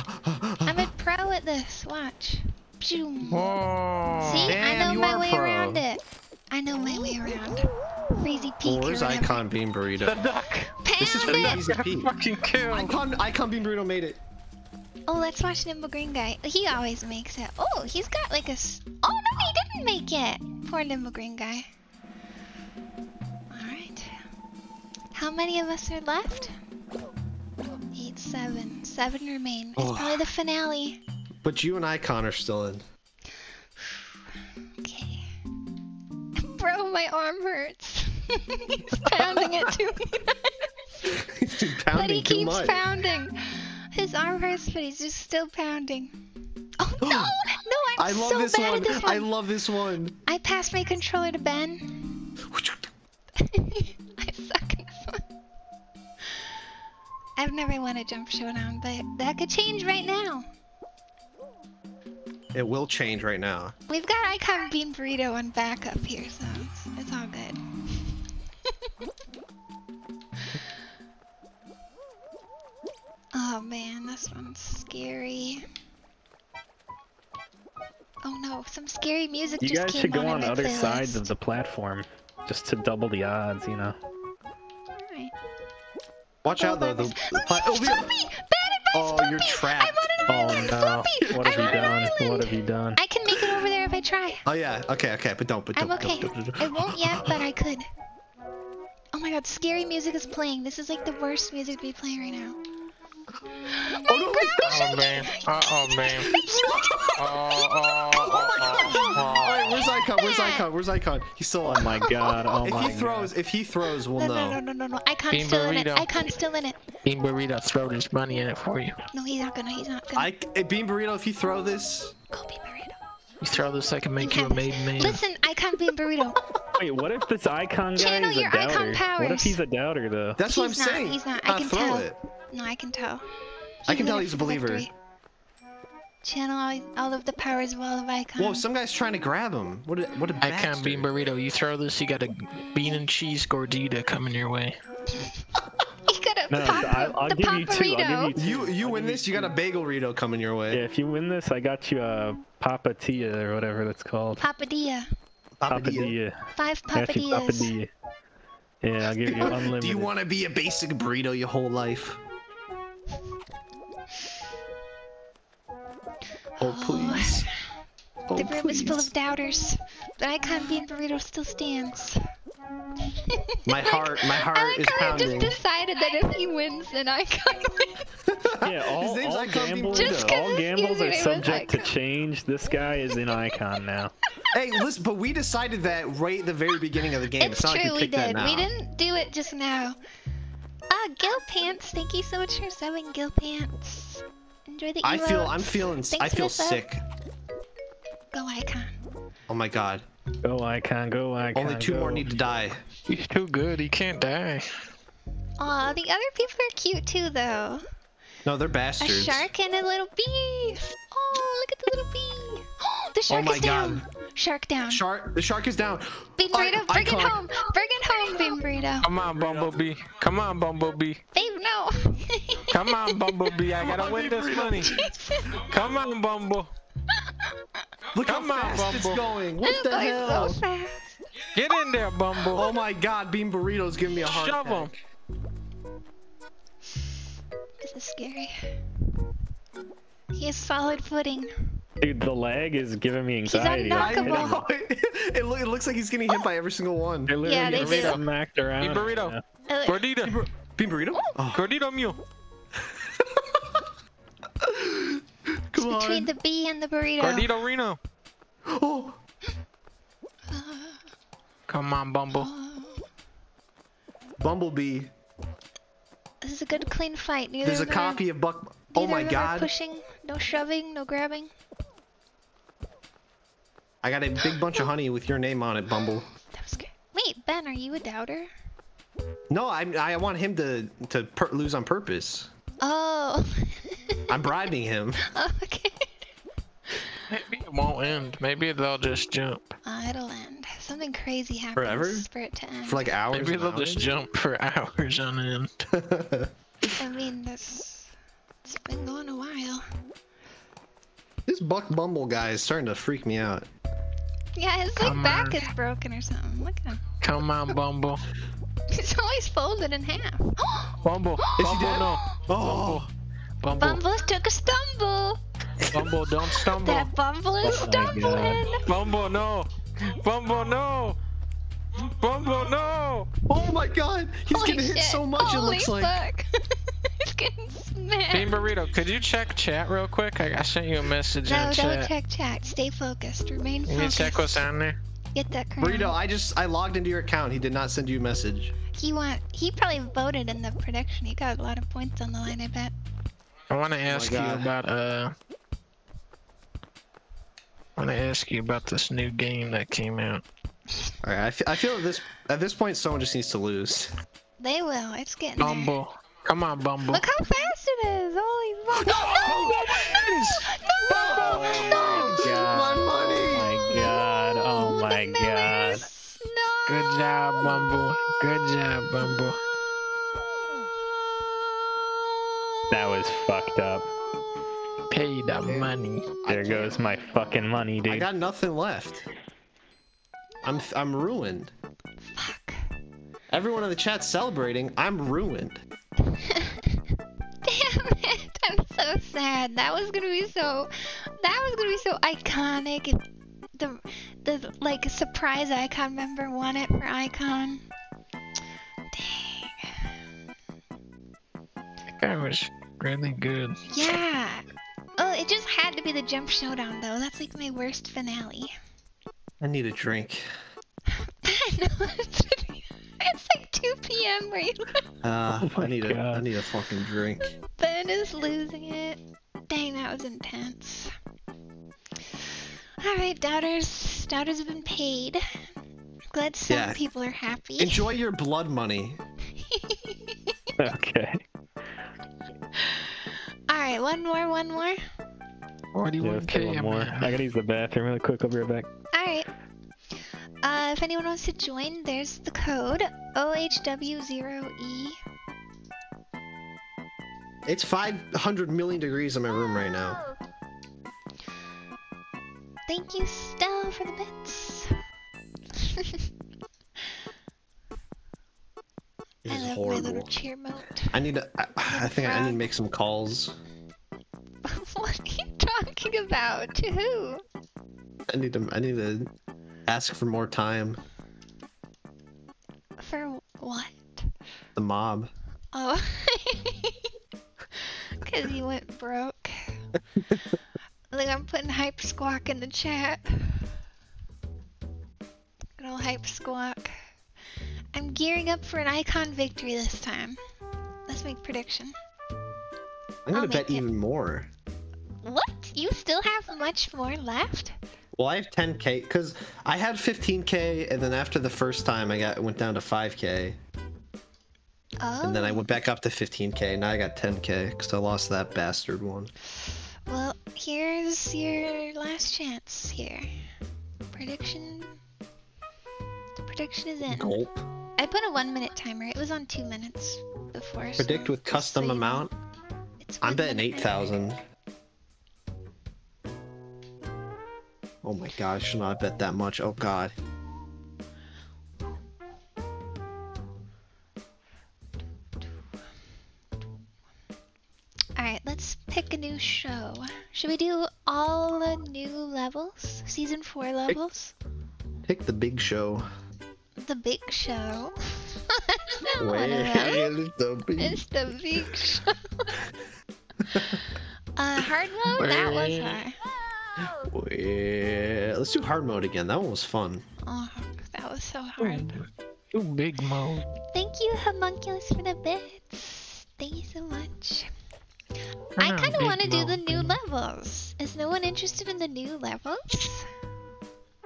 I'm a pro at this. Watch. Pshoo. Whoa. See, I know you my are way pro. around it. I know my way around. Crazy peak. Well, where's or whatever. Icon Bean The Burrito? duck. This is Pound for it. easy peak. Fucking kill. Icon, Icon Bean Burrito made it. Oh, let's watch Nimble Green guy. He always makes it. Oh, he's got like a. s- Oh no, he didn't make it. Poor Nimble Green guy. All right. How many of us are left? Eight, seven. Seven remain. It's Oh. probably the finale. But you and Icon are still in. (sighs) Okay. Bro, my arm hurts. (laughs) he's pounding it to me. (laughs) He's but pounding he too keeps much. pounding. His arm hurts, but he's just still pounding. Oh (gasps) no! No, I'm I love so this bad one. at this one. I love this one. I passed my controller to Ben. (laughs) I suck in this one. I've never won a jump showdown, but that could change right now. It will change right now. We've got Icon Bean Burrito on backup here, so it's, it's all good. (laughs) oh man, this one's scary. Oh no, some scary music You just guys should go on, on other playlist. sides of the platform. just to double the odds, you know. Alright. Watch out oh, though. The, the oh, oh, we- Stumpy! Bad advice, Oh, you're Stumpy! trapped. I'm Oh no! Stumpy! What have I'm you done? What have you done? I can make it over there if I try. oh yeah. Okay. Okay. But don't. But don't. I'm don't, okay. don't, don't, I won't yet, but I (laughs) could. Oh my god, scary music is playing. This is like the worst music to be playing right now. Oh, no, (laughs) Oh man. Uh oh man. Oh oh oh oh. Alright, where's Icon? Where's Icon? Where's Icon? He's still Oh my (laughs) god! Oh if my If he throws, if he throws, we'll No, no, know. no, no, no, no. Icon's Bean still in it. burrito. Icon's still in it. Bean burrito, throw this money in it for you. No, he's not gonna. He's not gonna. I, eh, Bean Burrito, if you throw this, Go Bean Burrito. You throw this, I can make You you a have- made man. Listen, Icon Bean Burrito. (laughs) Wait, what if this icon guy Channel is a your icon doubter? What if he's a doubter though? that's what I'm not, saying. he's not. I Not can throw tell. it. No, I can tell. I can tell he's a believer. victory. Channel all, all of the powers of all of Icon. Whoa, some guy's trying to grab him. What a, what a I bastard. can't bean burrito. You throw this, you got a bean and cheese gordita coming your way. (laughs) He No, pop, I'll, I'll the give you two. I'll give you two. You you win this, you got a bagel Rito coming your way. Yeah, if you win this, I got you a papatia or whatever that's called. Papadilla. Papadilla. Five I papadillas. papadilla. Yeah, I'll give you unlimited. (laughs) Do you want to be a basic burrito your whole life? Oh, oh please. Oh The room is full of doubters, but Icon Bean Burrito still stands. My (laughs) heart, my I heart like is how he pounding. just decided that if he wins, then Icon wins. (laughs) Yeah, (laughs) all, name's all Icon gambles, Just 'cause all gambles are subject to change. This guy is an icon now. Hey, listen, but we decided that right at the very beginning of the game. It's not true, like we we picked that did. We didn't do it just now. Ah, Gil Pants, thank you so much for subbing, Gil Pants. Enjoy the I feel. I'm feeling, Thanks I feel sick. Go Icon. Oh my god. Go icon, go icon. Only two go. more need to die. He's too good, he can't die. Aw, the other people are cute too, though. No, they're bastards. A shark and a little bee. Oh, look at the little bee. Oh, (gasps) the shark oh my is down. God. Shark down. Shark, the shark is down. Bean I- burrito, bring it home. Bring it home, Bean burrito. Come on, Bumblebee. Come on, Bumblebee. Babe, no. Come on, Bumblebee. I gotta (laughs) win this money. Come on, Bumble. Look Come how on, fast it's going. What the Going hell? so fast. Get in there, Bumble. Oh my god, Bean Burrito's giving me a heart Shove 'em. attack. This is scary. He has solid footing. Dude, the lag is giving me anxiety. knock- I Knockable. know. (laughs) it, loo- it looks like he's getting hit by every single one. They're literally Yeah, they getting do. smacked around. Bean burrito. right Uh, Gordita. Bean Burrito? Oh, Gordito (laughs) mule. (laughs) (laughs) come on. between the bee and the burrito. Gordito Reno. Oh, (gasps) Come on, Bumble. Bumblebee. This is a good clean fight. Neither There's a of them are- copy of Buck. Oh my of them god. Pushing, no shoving, no grabbing. I got a big (gasps) bunch of honey with your name on it, Bumble. (gasps) That was good. Wait, Ben, are you a doubter? No, I I want him to to per- lose on purpose. Oh. (laughs) I'm bribing him. oh (laughs) okay. Maybe it won't end. Maybe they'll just jump. Uh, it'll end. Something crazy happens Forever? for it to end. For like hours. Maybe and they'll just jump for (laughs) hours on end. I mean, this. It's been going a while. this Buck Bumble guy is starting to freak me out. Yeah, his like Come back on. is broken or something. Look at him. Come on, Bumble. He's always folded in half. (gasps) Bumble. Is he Bumble, dead? no. Oh, Bumble. Bumbles took a stumble. Bumble, don't stumble. That Bumble is Oh stumbling. Bumble, no. Bumble, no. Bumble, no. oh my god, he's Holy getting hit so much. Holy it looks like. fuck. (laughs) He's getting smashed. Bean Burrito, could you check chat real quick? I, I sent you a message no, on don't chat. check chat. Stay focused. Remain Can you focused. check what's on there? Get that crown. Burrito, I just I logged into your account. He did not send you a message. He want. He probably voted in the prediction. He got a lot of points on the line. I bet. I want to ask you about uh. I want to ask you about this new game that came out. All right, I I feel at this at this point someone just needs to lose. They will. It's getting there. Bumble. Come on, Bumble. Look how fast it is. Holy fuck. No! No! No! My Oh money. my god. Oh my god. No! Good job, Bumble. Good job, Bumble. That was fucked up. Pay the money. There goes my fucking money, dude. I got nothing left. I'm I'm ruined. Fuck. Everyone in the chat's celebrating. I'm ruined. (laughs) Damn it! I'm so sad. That was gonna be so. That was gonna be so iconic. and The the like a surprise icon member won it for icon. Dang. That guy was really good. Yeah. Oh, it just had to be the jump showdown though. That's like my worst finale. I need a drink. (laughs) I know. It's, it's like 2 p.m. where you (laughs) Uh, Oh I need a I need a fucking drink. Ben is losing it. Dang, that was intense. Alright, doubters. Doubters have been paid. Glad some Yeah. people are happy. Enjoy your blood money. (laughs) Okay. Alright, one more, one more. Yeah, let's 41k. one I'm more. I gotta use the bathroom really quick. I'll be right back. Alright. Uh, if anyone wants to join, there's the code OHW0E. It's 500 million degrees in my room right now. Thank you, Stella, for the bits. (laughs) This I is love my little cheer mode. I need to. I, (laughs) I think I need to make some calls. (laughs) what are you talking about? To who? I need to. I need to ask for more time. For what? The mob. Oh. Because you went broke. Like, I'm putting Hype Squawk in the chat. Good old Hype Squawk. I'm gearing up for an icon victory this time. Let's make prediction. I'm gonna bet it. even more. What? You still have much more left? Well, I have 10k because I had 15k, and then after the first time, I got went down to 5k, Oh. and then I oh. went back up to 15k. Now I got 10k because I lost that bastard one. Well, here's your last chance here. Prediction. The prediction is in. Gulp. I put a one minute timer. It was on two minutes before. so Predict with custom so amount. It's I'm betting 8,000. Oh my gosh, should not bet that much. Oh god. Pick a new show. Should we do all the new levels? Season 4 levels? Pick the big show. The big show. That's not one of them. Where's the big It's the big (laughs) show. uh, hard mode? That was Where- hard. Where- Let's do hard mode again. That one was fun. Oh, that was so hard. Too big mode. Thank you, Homunculus, for the bits. Thank you so much. I kind of want to do the new levels. Is no one interested in the new levels?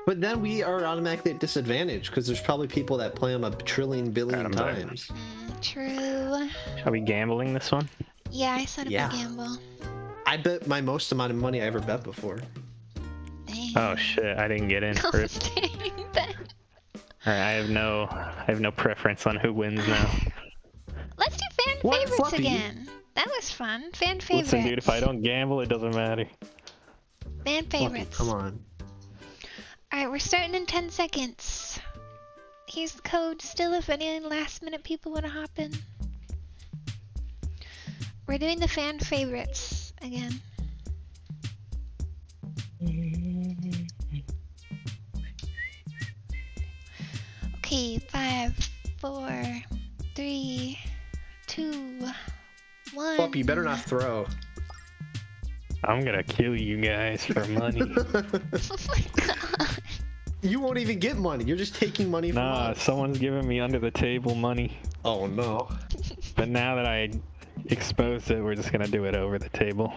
But then we are automatically at disadvantage because there's probably people that play them a trillion billion Adam, times. Mm, true. Are we gambling this one? Yeah, I set up Yeah. a gamble. I bet my most amount of money I ever bet before. Dang. Oh shit! I didn't get in first. dang, Ben. All right, I have no, I have no preference on who wins now. Let's do fan What, favorites Fluffy? again. That was fun. Fan favorites. Listen, dude, if I don't gamble, it doesn't matter. Fan Fluffy, favorites. Come on. Alright, we're starting in 10 seconds. Here's the code still if any last minute people want to hop in. We're doing the fan favorites again. Okay, five, four, three, two, one. Fluffy, you better not throw. I'm gonna kill you guys for money. Oh my god. you won't even get money. You're just taking money from nah, us. someone's giving me under the table money. Oh no. But now that I exposed it, we're just gonna do it over the table.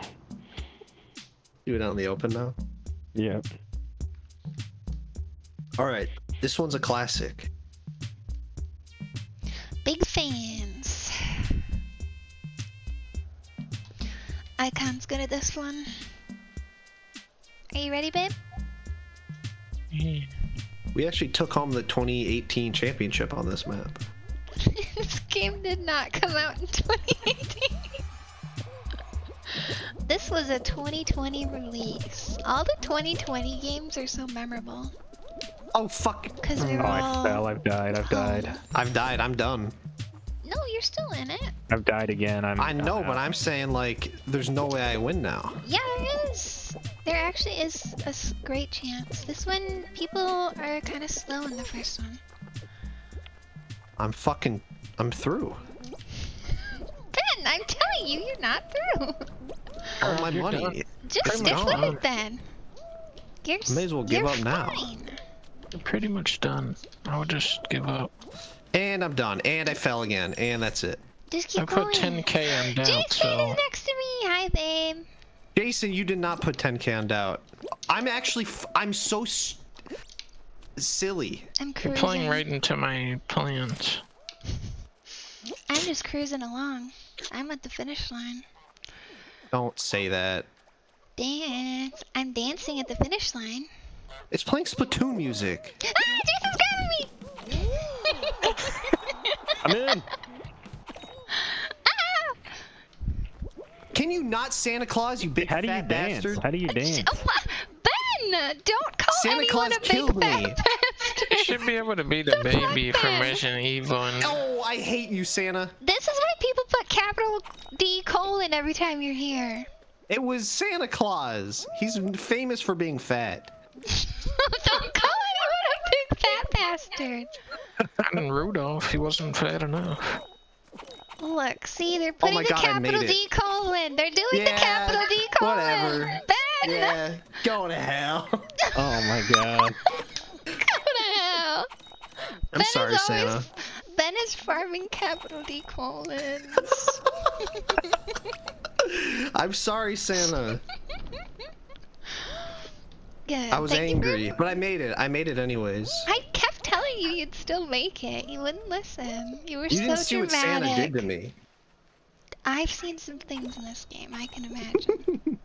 Do it out in the open now. Yep. All right. This one's a classic. Big fans. Icon's good at this one. Are you ready, babe? We actually took home the 2018 championship on this map. (laughs) this game did not come out in 2018. this was a 2020 release. All the 2020 games are so memorable. Oh fuck! Because we Oh, were I fell. I've died. I've died. I've died. I'm done. No, you're still in it. I've died again. I'm. I know, but I'm saying like, there's no way I win now. Yeah, there is. There actually is a great chance. This one, people are kind of slow in the first one. I'm fucking. I'm through. (laughs) Ben, I'm telling you, you're not through. All my money. done. Just I'm stick with it then. You're, s- May as well give you're up now. I'm pretty much done. I would just give up. And I'm done. And I fell again. And that's it. Just keep I going. put 10k on doubt, Jason so is next to me. Hi, babe. Jason, you did not put 10k on doubt. I'm actually. F- I'm so s- silly. I'm cruising. you're cruising. playing right into my plans. I'm just cruising along. I'm at the finish line. Don't say that. Dance. I'm dancing at the finish line. It's playing Splatoon music. Ah, Jason's grabbing me! I'm in. ah! Can you not Santa Claus, you big How do you fat dance? bastard? How do you dance? (laughs) Ben! Don't call Santa anyone Claus a big killed fat me. bastard. You should be able to be the That's baby not from. Resident Evil and Oh, I hate you, Santa. This is why people put capital D colon every time you're here. It was Santa Claus. He's famous for being fat. (laughs) Don't call anyone a big fat bastard. (laughs) and Rudolph. He wasn't fat enough. Look, see, they're oh putting Oh my the God, capital. D colon. They're doing the capital D colon. whatever. Ben! Yeah, go to hell. (laughs) Oh my god. Go to hell. I'm Ben sorry, is Santa. always- Ben is farming capital D colons. (laughs) I'm sorry, Santa. Good. I was Thank you for- angry, but I made it. I made it anyways. I kept telling you you'd still make it. You wouldn't listen. You were You so didn't see what dramatic. Santa did to me. I've seen some things in this game, I can imagine. (laughs)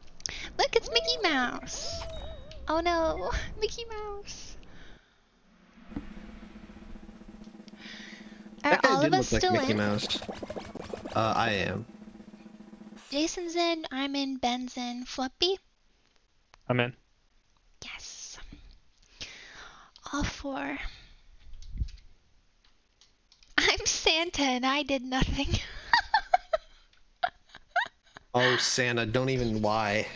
Look, it's Mickey Mouse. Oh no, (laughs) Mickey Mouse. Are That guy all did of look us like still Mickey in? Mouse. Uh, I am. Jason's in, I'm in, Ben's in. Fluffy? I'm in. Yes. All four. I'm Santa and I did nothing. (laughs) Oh, Santa, don't even lie.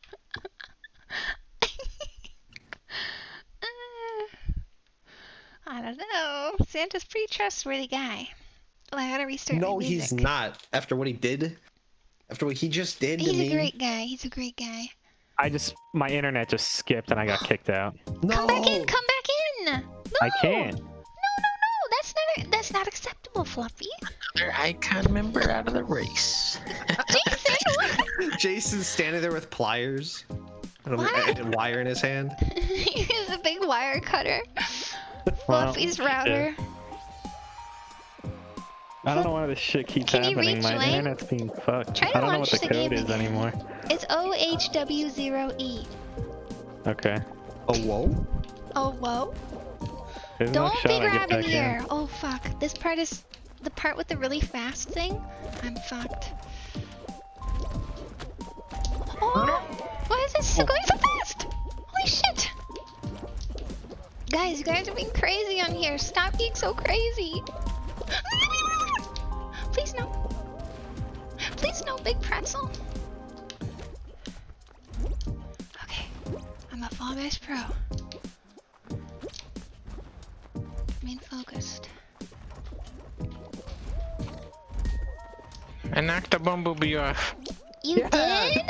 (laughs) I don't know. Santa's pretty trustworthy guy. Oh, I gotta restart No, he's not. After what he did, after what he just did to me, He's a great guy. He's a great guy. I just my internet just skipped and I got kicked out. (gasps) No. Come back in. Come back in. No. I can't. No, no, no. That's not. That's not acceptable, Fluffy. Another icon member out of the race. (laughs) Jason, what? Jason's standing there with pliers and a, What? and a wire in his hand. (laughs) he's a big wire cutter. Well, Fluffy's shit. router. I don't know why this shit keeps Can happening. My rejoin? internet's being fucked. Try I don't know what the the code game is anymore. It's OHW0E. Okay. Oh, whoa. Oh, whoa. There's Don't no be shot I get grabbing here. in. Oh, fuck. This part is the part with the really fast thing. I'm fucked. Oh, why is this Oh. going so fast? Holy shit. Guys, you guys are being crazy on here. Stop being so crazy. (gasps) (laughs) Please no. Please no, big pretzel. Okay, I'm a Fall Guys Pro. Main focused. I knocked the bumblebee off. You Yeah. did?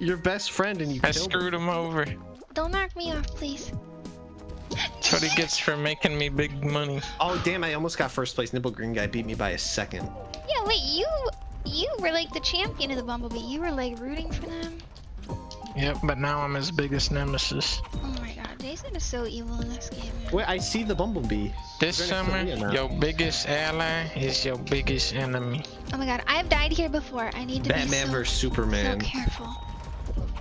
Your best friend and you I killed him. screwed him over. Don't knock me off, please. That's what he gets for making me big money. Oh, damn, I almost got first place. Nimble Green Guy beat me by a second. Yeah, wait, you you were like the champion of the Bumblebee. You were like rooting for them. Yep, but now I'm his biggest nemesis. Oh my god, Jason is so evil in this game. Wait, I see the Bumblebee. This You're next to summer, your biggest ally is your biggest enemy. Oh my god, I've died here before. I need to Batman be so, vs so Superman. careful.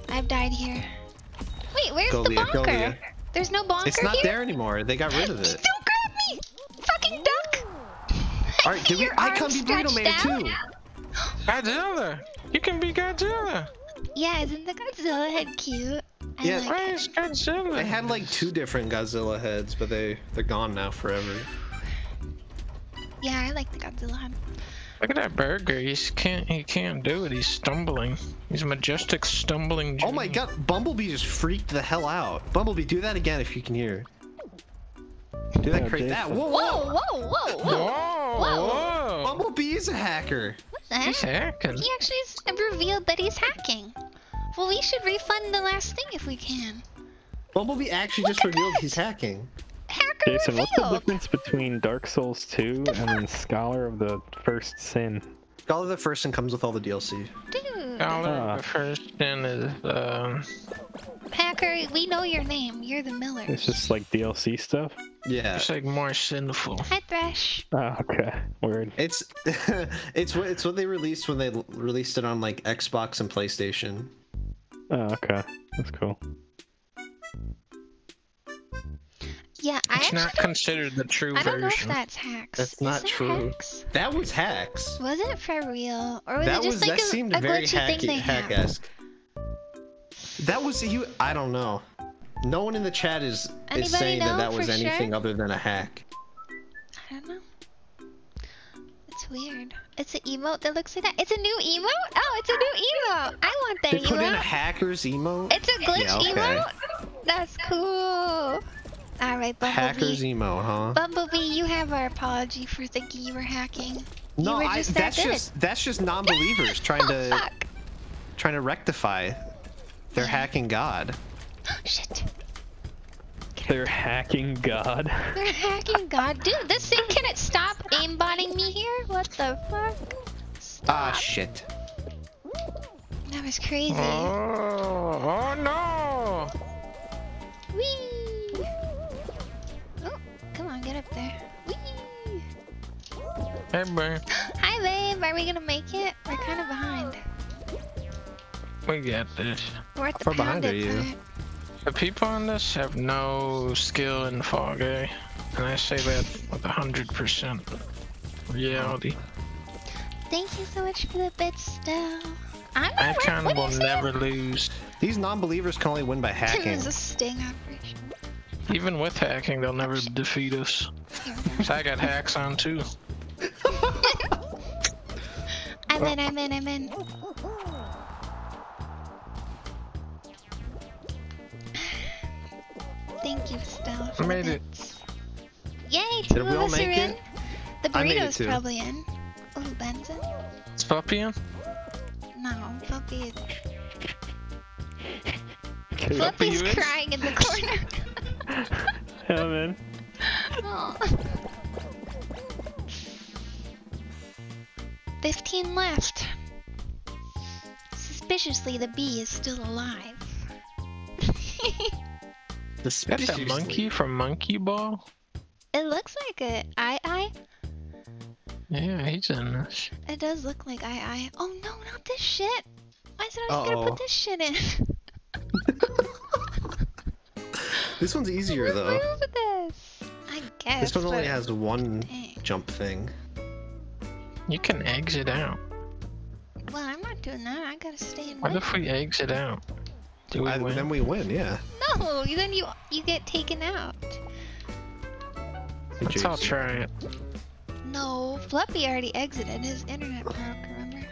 I've died here. Wait, where's Go, the Leah, go, bonker? Leah. There's no bonker It's not here? there anymore. They got rid of it. (gasps) Don't grab me! Fucking duck! All right, did we? I arm come be Burrito Man stretched too. Godzilla! You can be Godzilla! Yeah, isn't the Godzilla head cute? I Yeah. like Where's it. Godzilla? They had like two different Godzilla heads, but they they're gone now forever. Yeah, I like the Godzilla head. Look at that burger. He's can't. He can't do it. He's stumbling. He's majestic stumbling. Oh my god, Bumblebee just freaked the hell out. Bumblebee, do that again if you can hear. Do that Yeah, crazy. That whoa, whoa. Whoa, whoa, whoa, whoa! Whoa! Whoa! Bumblebee is a hacker. What the He's heck? hacking. He actually revealed that he's hacking. Well, we should refund the last thing if we can. Bumblebee actually Look just revealed that. he's hacking. Hacker Jason, what's the difference between Dark Souls 2 and then Scholar of the First Sin? Scholar of the First Sin comes with all the DLC. Dude, Dollar Ah. the first Sin is um. Hacker, we know your name. You're the Miller. It's just like DLC stuff? Yeah. It's like more sinful. Hi, Thresh. Oh, okay. Weird. It's (laughs) it's what it's what they released when they released it on like Xbox and PlayStation. Oh, okay. That's cool. Yeah, I It's actually not don't, considered the true I don't know if version. that's hacks. That's not that true. Hacks? That was hacks. Was it for real, or was that it just was like that a, seemed a very glitchy thing hacky, they have? hack-esque. That was you. I don't know. No one in the chat is is saying that that was anything sure? other than a hack. I don't know. It's weird. It's an emote that looks like that. It's a new emote? Oh, it's a new emote. I want that They put in a hackers emote. It's a glitch Yeah, okay. emote? That's cool. Alright, Bumblebee. Hackers emote, huh? Bumblebee, you have our apology for thinking you were hacking. no, you were I, just that that's good. just that's just non-believers (laughs) trying oh, to fuck. trying to rectify their Yeah. hacking god. (gasps) Shit. They're hacking God. They're hacking God. Dude, this thing, can it stop aimbotting me here? What the fuck? Stop. Ah shit. that was crazy. Oh, oh no! Whee! Come on, get up there. Whee! Hey, bro. Hi, babe. Are we gonna make it? We're kind of behind. We got this. We're at the far behind are you? part. The people on this have no skill in Fall Guy, eh? and I say that with hundred percent reality. Thank you so much for the bits, Stell. I'm not right. Icon What do will never lose. These non-believers can only win by hacking. was a sting operation. Even with hacking, they'll never defeat us. Here we go. So I got hacks on too. (laughs) I'm in, I'm in, I'm in. (sighs) Thank you, Stella, for Made it. Yay, two Did of we all us are make in. it? The I made it burrito's probably in. Oh, Ben's in? It's Puppy in? No, Fluffy. Okay. Fluffy's crying in the corner. (laughs) (laughs) Yeah, man. Aw. 15 left. Suspiciously, the bee is still alive. (laughs) That's that monkey from Monkey Ball? it looks like it. I I. Yeah, he's in this. It does look like I I. Oh no, not this shit. Why said I was gonna put this shit in? (laughs) This one's easier though. Remove this. I guess. This one only has one Dang. jump thing. You can exit out. Well, I'm not doing that. I gotta stay in. What win. if we exit out? Do we I- win? then we win, yeah. No, then you you get taken out. Let's all try it. No, Fluffy already exited. His internet broke. Remember?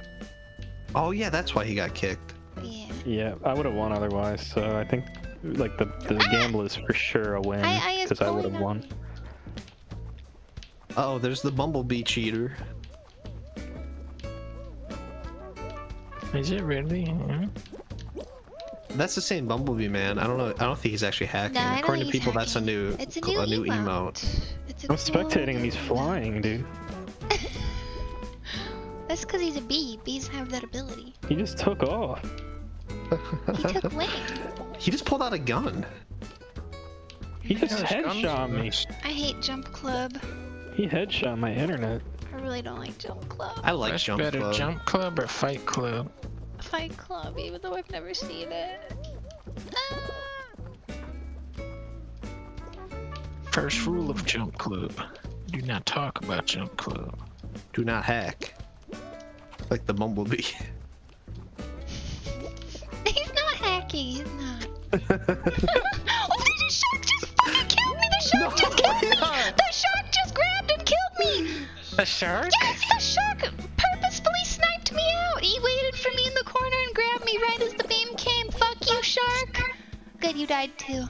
Oh yeah, that's why he got kicked. Yeah. Yeah, I would have won otherwise. So I think like the the ah! gamble is for sure a win I- I because I, would have won. up. Oh, there's the bumblebee cheater. Is it really? Yeah. That's the same bumblebee man. I don't know. I don't think he's actually hacking. No, According to he's people, that's a new It's a new, emote. It's a I'm cool spectating him. He's flying, dude. (laughs) That's because he's a bee. Bees have that ability. He just took off. He took (laughs) wing. He just pulled out a gun. He just headshot me. I hate Jump Club. He headshot my internet. I really don't like Jump Club. I like What's jump better, club. Jump Club or Fight Club? Fight Club, even though I've never seen it. Ah. First rule of Jump Club. Do not talk about Jump Club. Do not hack. Like the bumblebee. (laughs) (laughs) He's not hacking. He's not. Oh, the shark just fucking killed me! The shark just killed me! yeah. The shark just grabbed and killed me! The shark? Yes, the shark purposefully sniped me out! He waited for me in the corner and grabbed me right as the beam came. Fuck you, shark! Good, you died too.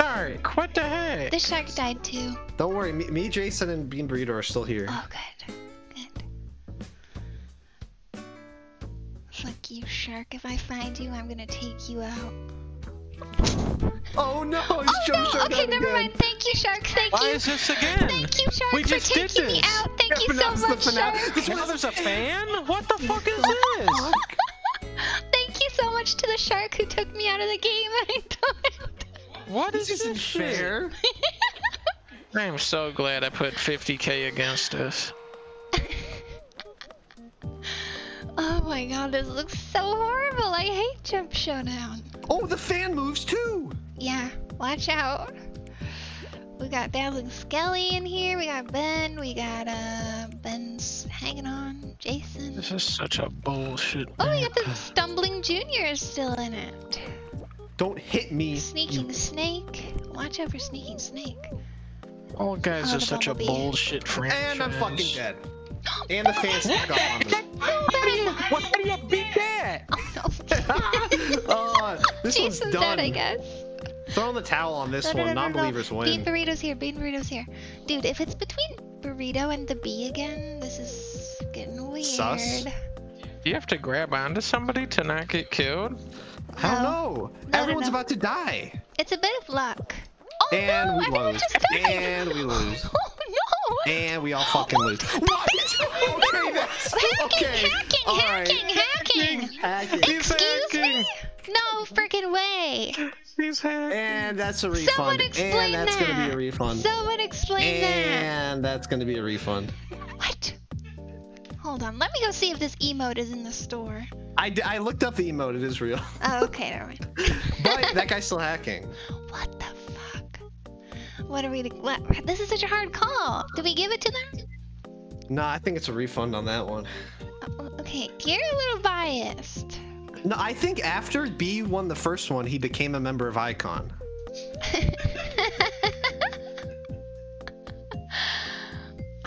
Shark, what the heck? The shark died too. Don't worry, me, me, Jason, and Bean Burrito are still here. Oh, good. Good. Fuck you, shark. If I find you, I'm gonna take you out. Oh no, he's Oh jump no! Okay, never again. mind. Thank you, shark. Thank Why you. Why is this again? Thank you, shark, We for just did taking me this. out. Thank you so now's the much, finale. shark. Now there's a fan? What the fuck is (laughs) oh, this? Thank you so much to the shark who took me out of the game. (laughs) I died. What is This this, fair. (laughs) I am so glad I put 50k against us. Oh my god, this looks so horrible. I hate Jump Showdown. Oh, the fan moves too. Yeah, watch out. We got Dazzling Skelly in here. We got Ben. We got uh Ben's hanging on. Jason. This is such a bullshit. Oh, we got the Stumbling Junior is still in it. Don't hit me. Sneaking Snake. Watch out for Sneaking Snake. All guys Oh, are the such a bullshit franchise. And I'm fucking dead. And the fan snuck up on me. What do you beat that? (laughs) oh, this one's done. dead, I guess. Throw in the towel on this No, no, one. no, no, no. Non-believers Bean win. Burrito's here. Bean Burrito's here. Dude, if it's between Burrito and the bee again, this is getting weird. Sus. You have to grab onto somebody to not get killed? I don't know. No, no, Everyone's no. about to die. It's a bit of luck. Oh And no! we Everyone lose. just died. And we lose. (laughs) Oh, No! And we all fucking lose. (gasps) What? (laughs) Okay, (laughs) that's Hacking! okay. Hacking! All right. hacking! Hacking! Hacking. He's Excuse me? No freaking way! He's hacking. And that's a refund. Someone refund. explain And that's that. gonna be a refund. Someone explain that. And that's gonna be a refund. What? Hold on. Let me go see if this emote is in the store. I, d- I looked up the emote. It is real. Oh, okay, never mind. (laughs) But that guy's still hacking. What the fuck? What are we? What? This is such a hard call. Do we give it to them? No, I think it's a refund on that one. Uh, Okay, you're a little biased. No, I think after B won the first one, he became a member of Icon. (laughs)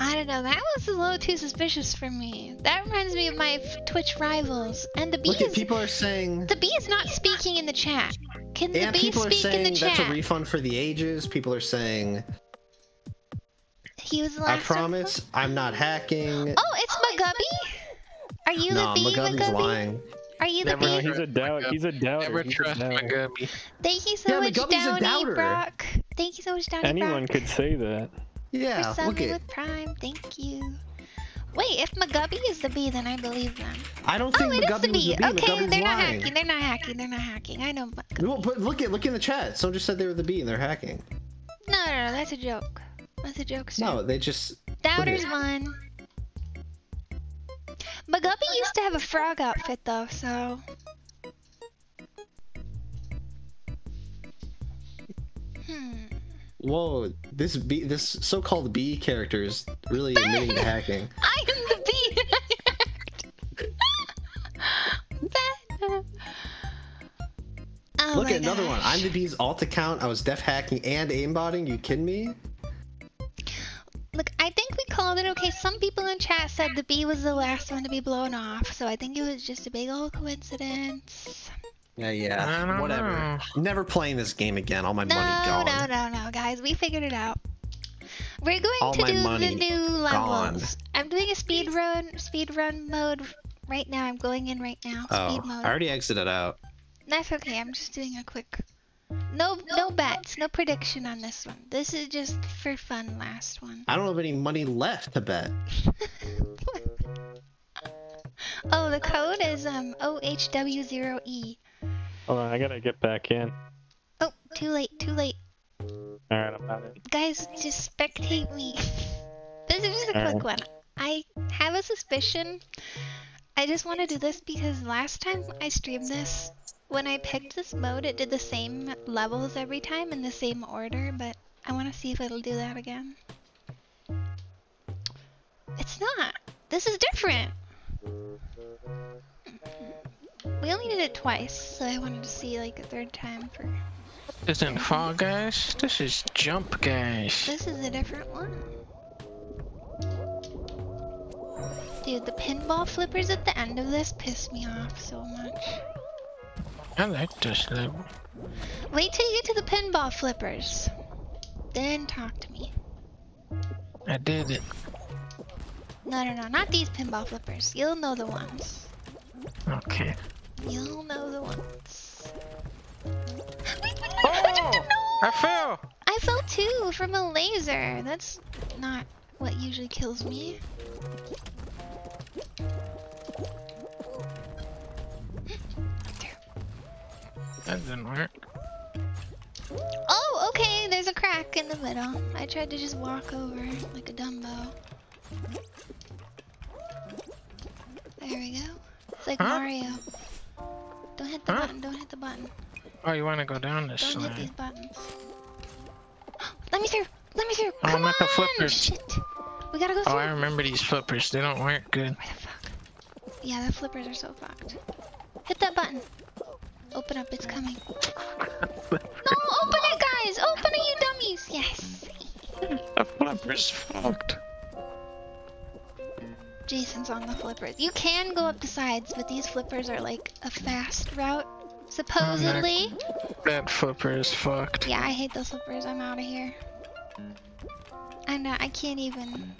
I don't know. That was a little too suspicious for me. That reminds me of my f- Twitch rivals. And the bee Look at is people are saying. the bee is not speaking in the chat. Can the bee people are speak in the saying that's a refund for the ages. People are saying, he was the I last. promise, I'm not hacking. Oh, it's oh, Magubby. Are you no, the bee, Magubby's Magubby? lying. Are you the Never No, bee? he's a doubt. He's a doubter. Never He's a trust my doubter. Thank you so Yeah, much, Magubby's a Downy. Brock. Thank you so much, Downy Brock. Anyone Brock. could say that. Yeah, for look at. with Prime. Thank you. Wait, if Magubby is the bee, then I believe them. I don't Oh, think it is Magubby the bee. the bee. Okay, Magubby's they're not lying. hacking. They're not hacking. They're not hacking. I know. Magubby. No, but look at look in the chat. Someone just said they were the bee and they're hacking. No, no, no. That's a joke. That's a joke. Sir. No, they just. Doubters won. Magubby used to have a frog outfit though, so. Hmm. Whoa, this bee, this so-called B character is really admitting to hacking. (laughs) I am the B. Ben. (laughs) Oh Look at another one. I'm the bee's alt account. I was def hacking and aimbotting. You kidding me? Look, I think we called it okay. Some people in chat said the bee was the last one to be blown off, so I think it was just a big old coincidence. Yeah, yeah. Whatever. know. Never playing this game again. All my No, money gone. no, no, no, no, guys, we figured it out. We're going All to my do the money new gone. levels. I'm doing a speed run, speed run mode right now. I'm going in right now. Oh, Speed mode. I already exited out. That's okay. I'm just doing a quick. No, no bets, no prediction on this one. This is just for fun. Last one. I don't have any money left to bet. (laughs) oh, the code is um OHW0E. Hold on, I gotta get back in. Oh, too late, too late. Alright, I'm out. Guys, just spectate me. (laughs) this is just a quick one. I have a suspicion. I just want to do this because last time I streamed this, when I picked this mode, it did the same levels every time in the same order, but I want to see if it'll do that again. It's not. This is different. We only did it twice, so I wanted to see like a third time for. This isn't Fall Guys. This is Jump Guys. This is a different one. Dude, the pinball flippers at the end of this piss me off so much. I like this level. Wait till you get to the pinball flippers. Then talk to me. I did it. No, no, no, not these pinball flippers. You'll know the ones. Okay. You'll know the ones. Oh! I fell! I fell too from a laser. That's not what usually kills me. That didn't work. Oh, okay, there's a crack in the middle. I tried to just walk over like a Dumbo. There we go. It's like Huh? Mario. Don't hit the Huh? button, don't hit the button. Oh, you want to go down this Don't hit these slide? buttons. (gasps) Let me through! Let me through! Oh, Come not the on! flippers. Shit! We gotta go Oh, through. I remember these flippers. They don't work good. Where the fuck? Yeah, the flippers are so fucked. Hit that button. Open up, it's coming. (laughs) No, open it, guys! Open it, you dummies! Yes! The flipper's fucked. Jason's on the flippers. You can go up the sides, but these flippers are like a fast route, supposedly. That flipper is fucked. Yeah, I hate those flippers. I'm out of here. I know, I can't even.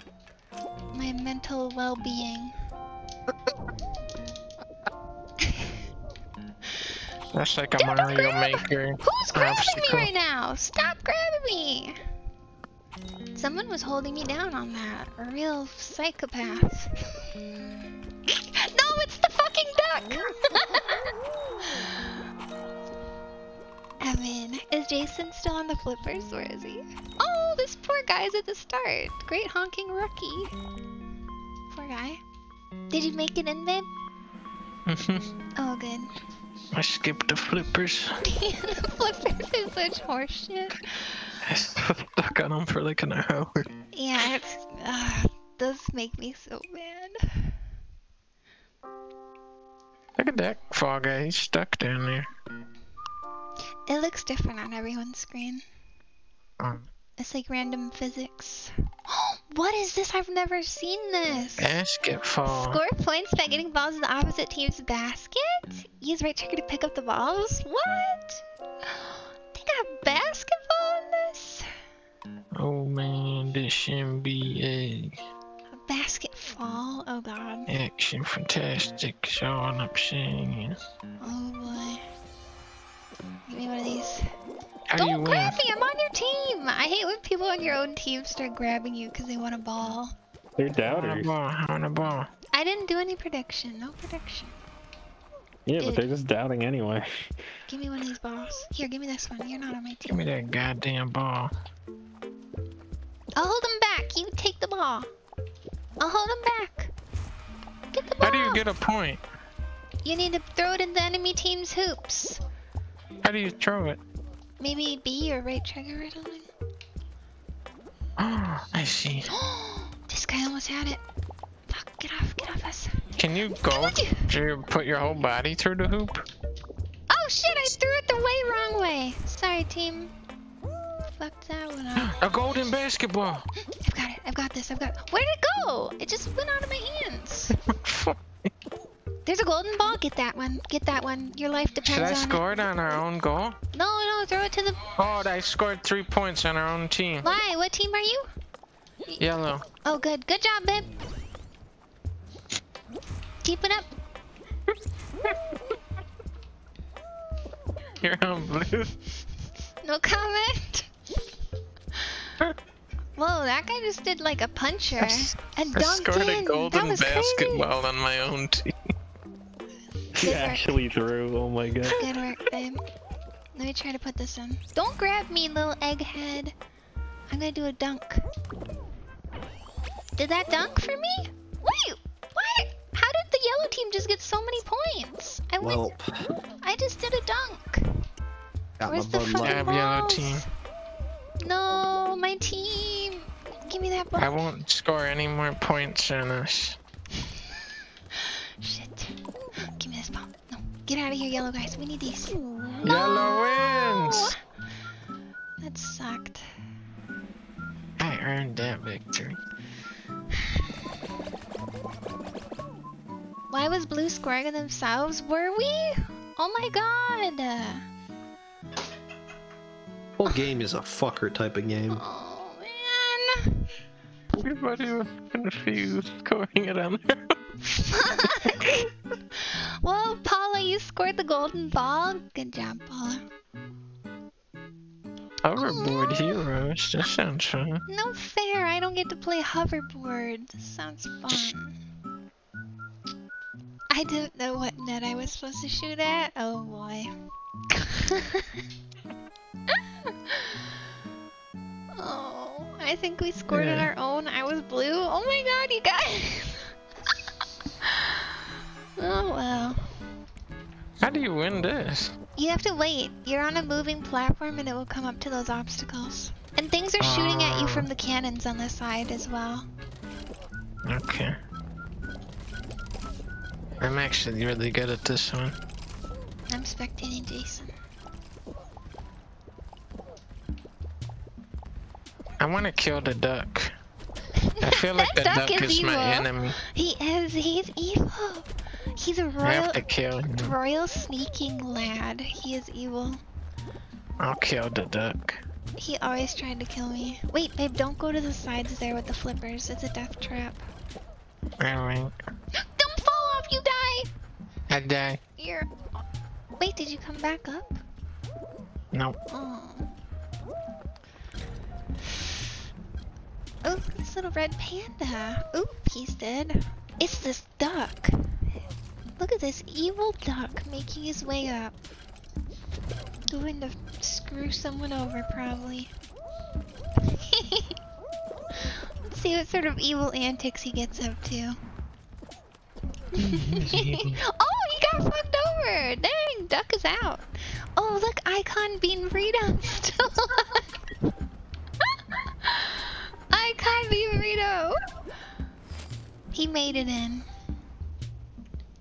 My mental well being. That's like a Mario Maker. Who's grabbing me right now? Stop grabbing me! Someone was holding me down on that. A real psychopath. no, it's the fucking duck! (laughs) Evan, is Jason still on the flippers? Where is he? Oh, this poor guy's at the start. Great honking rookie. Poor guy. Did you make it in, babe? Mm-hmm. Oh, good. I skipped the flippers. (laughs) the flippers is such horseshit. I (laughs) stuck on him for like an hour. Yeah, it uh, does make me so mad. Look at that fall guy. He's stuck down there. It looks different on everyone's screen. Um, It's like random physics. (gasps) what is this? I've never seen this. Basketfall. Score points by getting balls in the opposite team's basket. Use right trigger to pick up the balls. What? (gasps) They got basketball? Oh man, this NBA Basket fall? Oh god. action fantastic. Showing up singing. Oh boy. Give me one of these. How do you Don't win? grab me! I'm on your team! I hate when people on your own team start grabbing you because they want a ball. They're I want a doubters. ball. I want a ball. I didn't do any prediction. No prediction. Yeah, but they're just doubting anyway. Give me one of these balls. Here, give me this one. You're not on my team. Give me that goddamn ball. I'll hold him back. You take the ball. I'll hold him back. Get the ball. How do you get a point? You need to throw it in the enemy team's hoops. How do you throw it? Maybe B or right trigger or something. Oh, I see. (gasps) this guy almost had it. Fuck, get off, get off us. Can you go? You? Put your whole body through the hoop? Oh shit, I threw it the way wrong way. Sorry, team. Fucked that one up. (gasps) A golden basketball. (gasps) I've got it, I've got this, I've got Where'd it go? It just went out of my hands. (laughs) There's a golden ball. Get that one. Get that one. Your life depends Should I on score it on our own goal? No, no, throw it to the. Oh, I scored three points on our own team. Why? What team are you? Yellow. Oh, good. Good job, babe. Keep it up. (laughs) You're on blue. (laughs) No comment. Whoa, that guy just did like a puncher I s- and I dunked scored in. a golden that was crazy. on my own team. He work. actually threw. Oh my god. Good work, babe. Let me try to put this in. Don't grab me, little egghead. I'm gonna do a dunk. Did that dunk for me? Wait, what? How did yellow team just get so many points? I went. I just did a dunk. got my Where's the Bud fucking Light. Grab yellow team. No, my team. Give me that ball. I won't score any more points on us. (sighs) Shit. Give me this ball. No, Get out of here, yellow guys. We need these. Yellow wins! That sucked. I earned that victory. (sighs) (sighs) Why was blue squaring themselves? Were we? Oh my god! Whole game is a fucker type of game. Oh man. Everybody was confused scoring it on there. (laughs) well, Paula, you scored the golden ball. Good job, Paula. Hoverboard oh. heroes, that sounds fun. No fair, I don't get to play hoverboard. This sounds fun. I didn't know what net I was supposed to shoot at. Oh boy. (laughs) oh, I think we scored on our own. I was blue. Oh my god, you guys. (laughs) oh well. How do you win this? You have to wait. You're on a moving platform and it will come up to those obstacles. And things are shooting at you ah. from the cannons on the side as well. Okay. I'm actually really good at this one. I'm spectating Jason. I want to kill the duck. I (laughs) feel like the That duck, is, my enemy. He is. He's evil. He's a royal, have to kill him. royal sneaking lad. He is evil. I'll kill the duck. He always tried to kill me. Wait, babe, don't go to the sides there with the flippers. It's a death trap. Alright. (gasps) (laughs) I die. You're... Wait, did you come back up? No. Oh. Oh, this little red panda. Oop, he's dead. It's this duck. Look at this evil duck making his way up. Going to screw someone over, probably. Let's (laughs) see what sort of evil antics he gets up to. (laughs) (laughs) oh, got fucked over! Dang, duck is out. Oh, look, Icon Bean Burrito (laughs) still alive. Icon Bean Burrito! He made it in.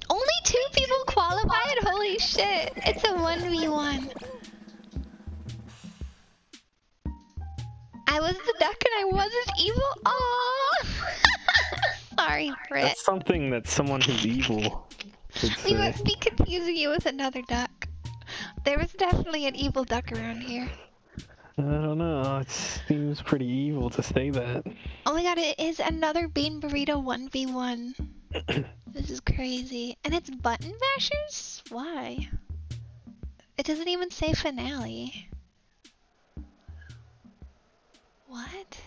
Only two people qualified? Holy shit. It's a 1v1. I was the duck and I wasn't evil? Aww. (laughs) Sorry, Britt. That's something that someone who's evil We must be confusing you with another duck. There was definitely an evil duck around here. I don't know. It seems pretty evil to say that. Oh my god, it is another Bean Burrito 1v1. (coughs) this is crazy. And it's Button Bashers? Why? It doesn't even say finale. What?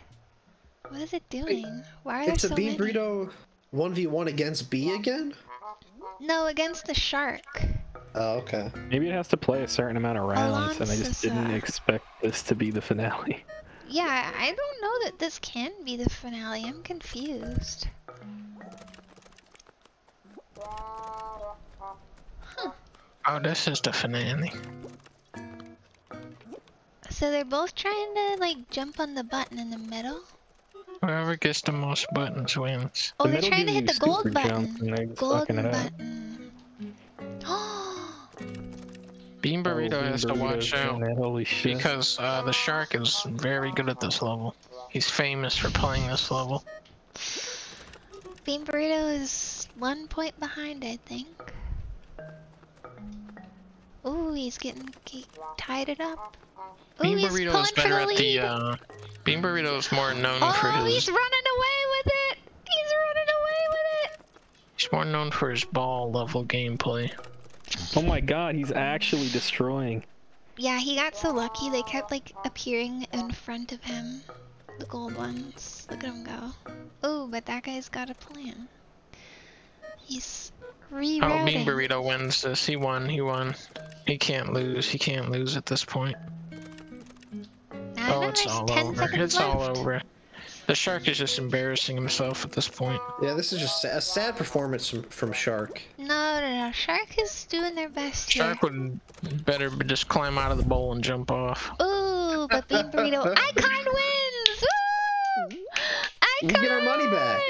What is it doing? Why are It's a there so bean many? burrito 1v1 against B again? No, against the shark. Oh, okay. Maybe it has to play a certain amount of rounds, and I just didn't Alonso. expect this to be the finale. Yeah, I don't know that this can be the finale. I'm confused. Huh. Oh, this is the finale. So they're both trying to like jump on the button in the middle. Whoever gets the most buttons wins. Oh, The they're trying to hit the gold button. and they're just fucking Golden it up. button. (gasps) Oh, Bean Burrito Oh, has to watch out Holy shit. because uh, the shark is very good at this level. He's famous for playing this level. Bean Burrito is one point behind, I think. Ooh, he's getting he tied it up. Ooh, Bean he's Burrito pulling is better the at the. Uh, Bean Burrito is more known for his... oh, he's running away with it. He's running away with it. He's more known for his ball level gameplay. Oh my god, he's actually destroying. Yeah, he got so lucky. They kept like appearing in front of him. The gold ones. Look at him go. Oh, but that guy's got a plan. He's rerouting. Oh, Bean Burrito wins this. He won. He won. He can't lose. He can't lose at this point. Oh, I don't Oh, know, it's all over. seconds It's all over. The shark is just embarrassing himself at this point. Yeah, this is just a sad performance from, from Shark. No, no, no. Shark is doing their best here. Shark would better just climb out of the bowl and jump off. Ooh, but Bean Burrito (laughs) Icon wins! Woo! We Icon! get our money back.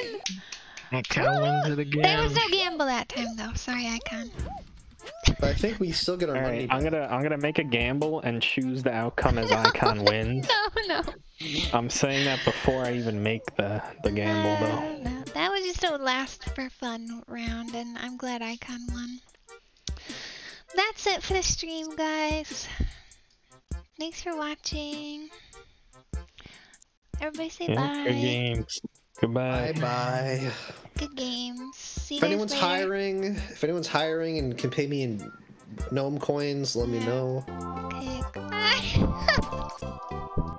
That kind of wins it There was no gamble that time, though. Sorry, Icon. But I think we still get our All money. right, I'm gonna I'm gonna make a gamble and choose the outcome as Icon wins. (laughs) No, no. I'm saying that before I even make the the gamble though. No, that was just a last for fun round, and I'm glad Icon won. That's it for the stream, guys. Thanks for watching. Everybody say Yeah, bye. good games. Goodbye. Bye bye. Good game. See if anyone's later. hiring, if anyone's hiring and can pay me in gnome coins, let yeah. me know. Okay. Goodbye. (laughs)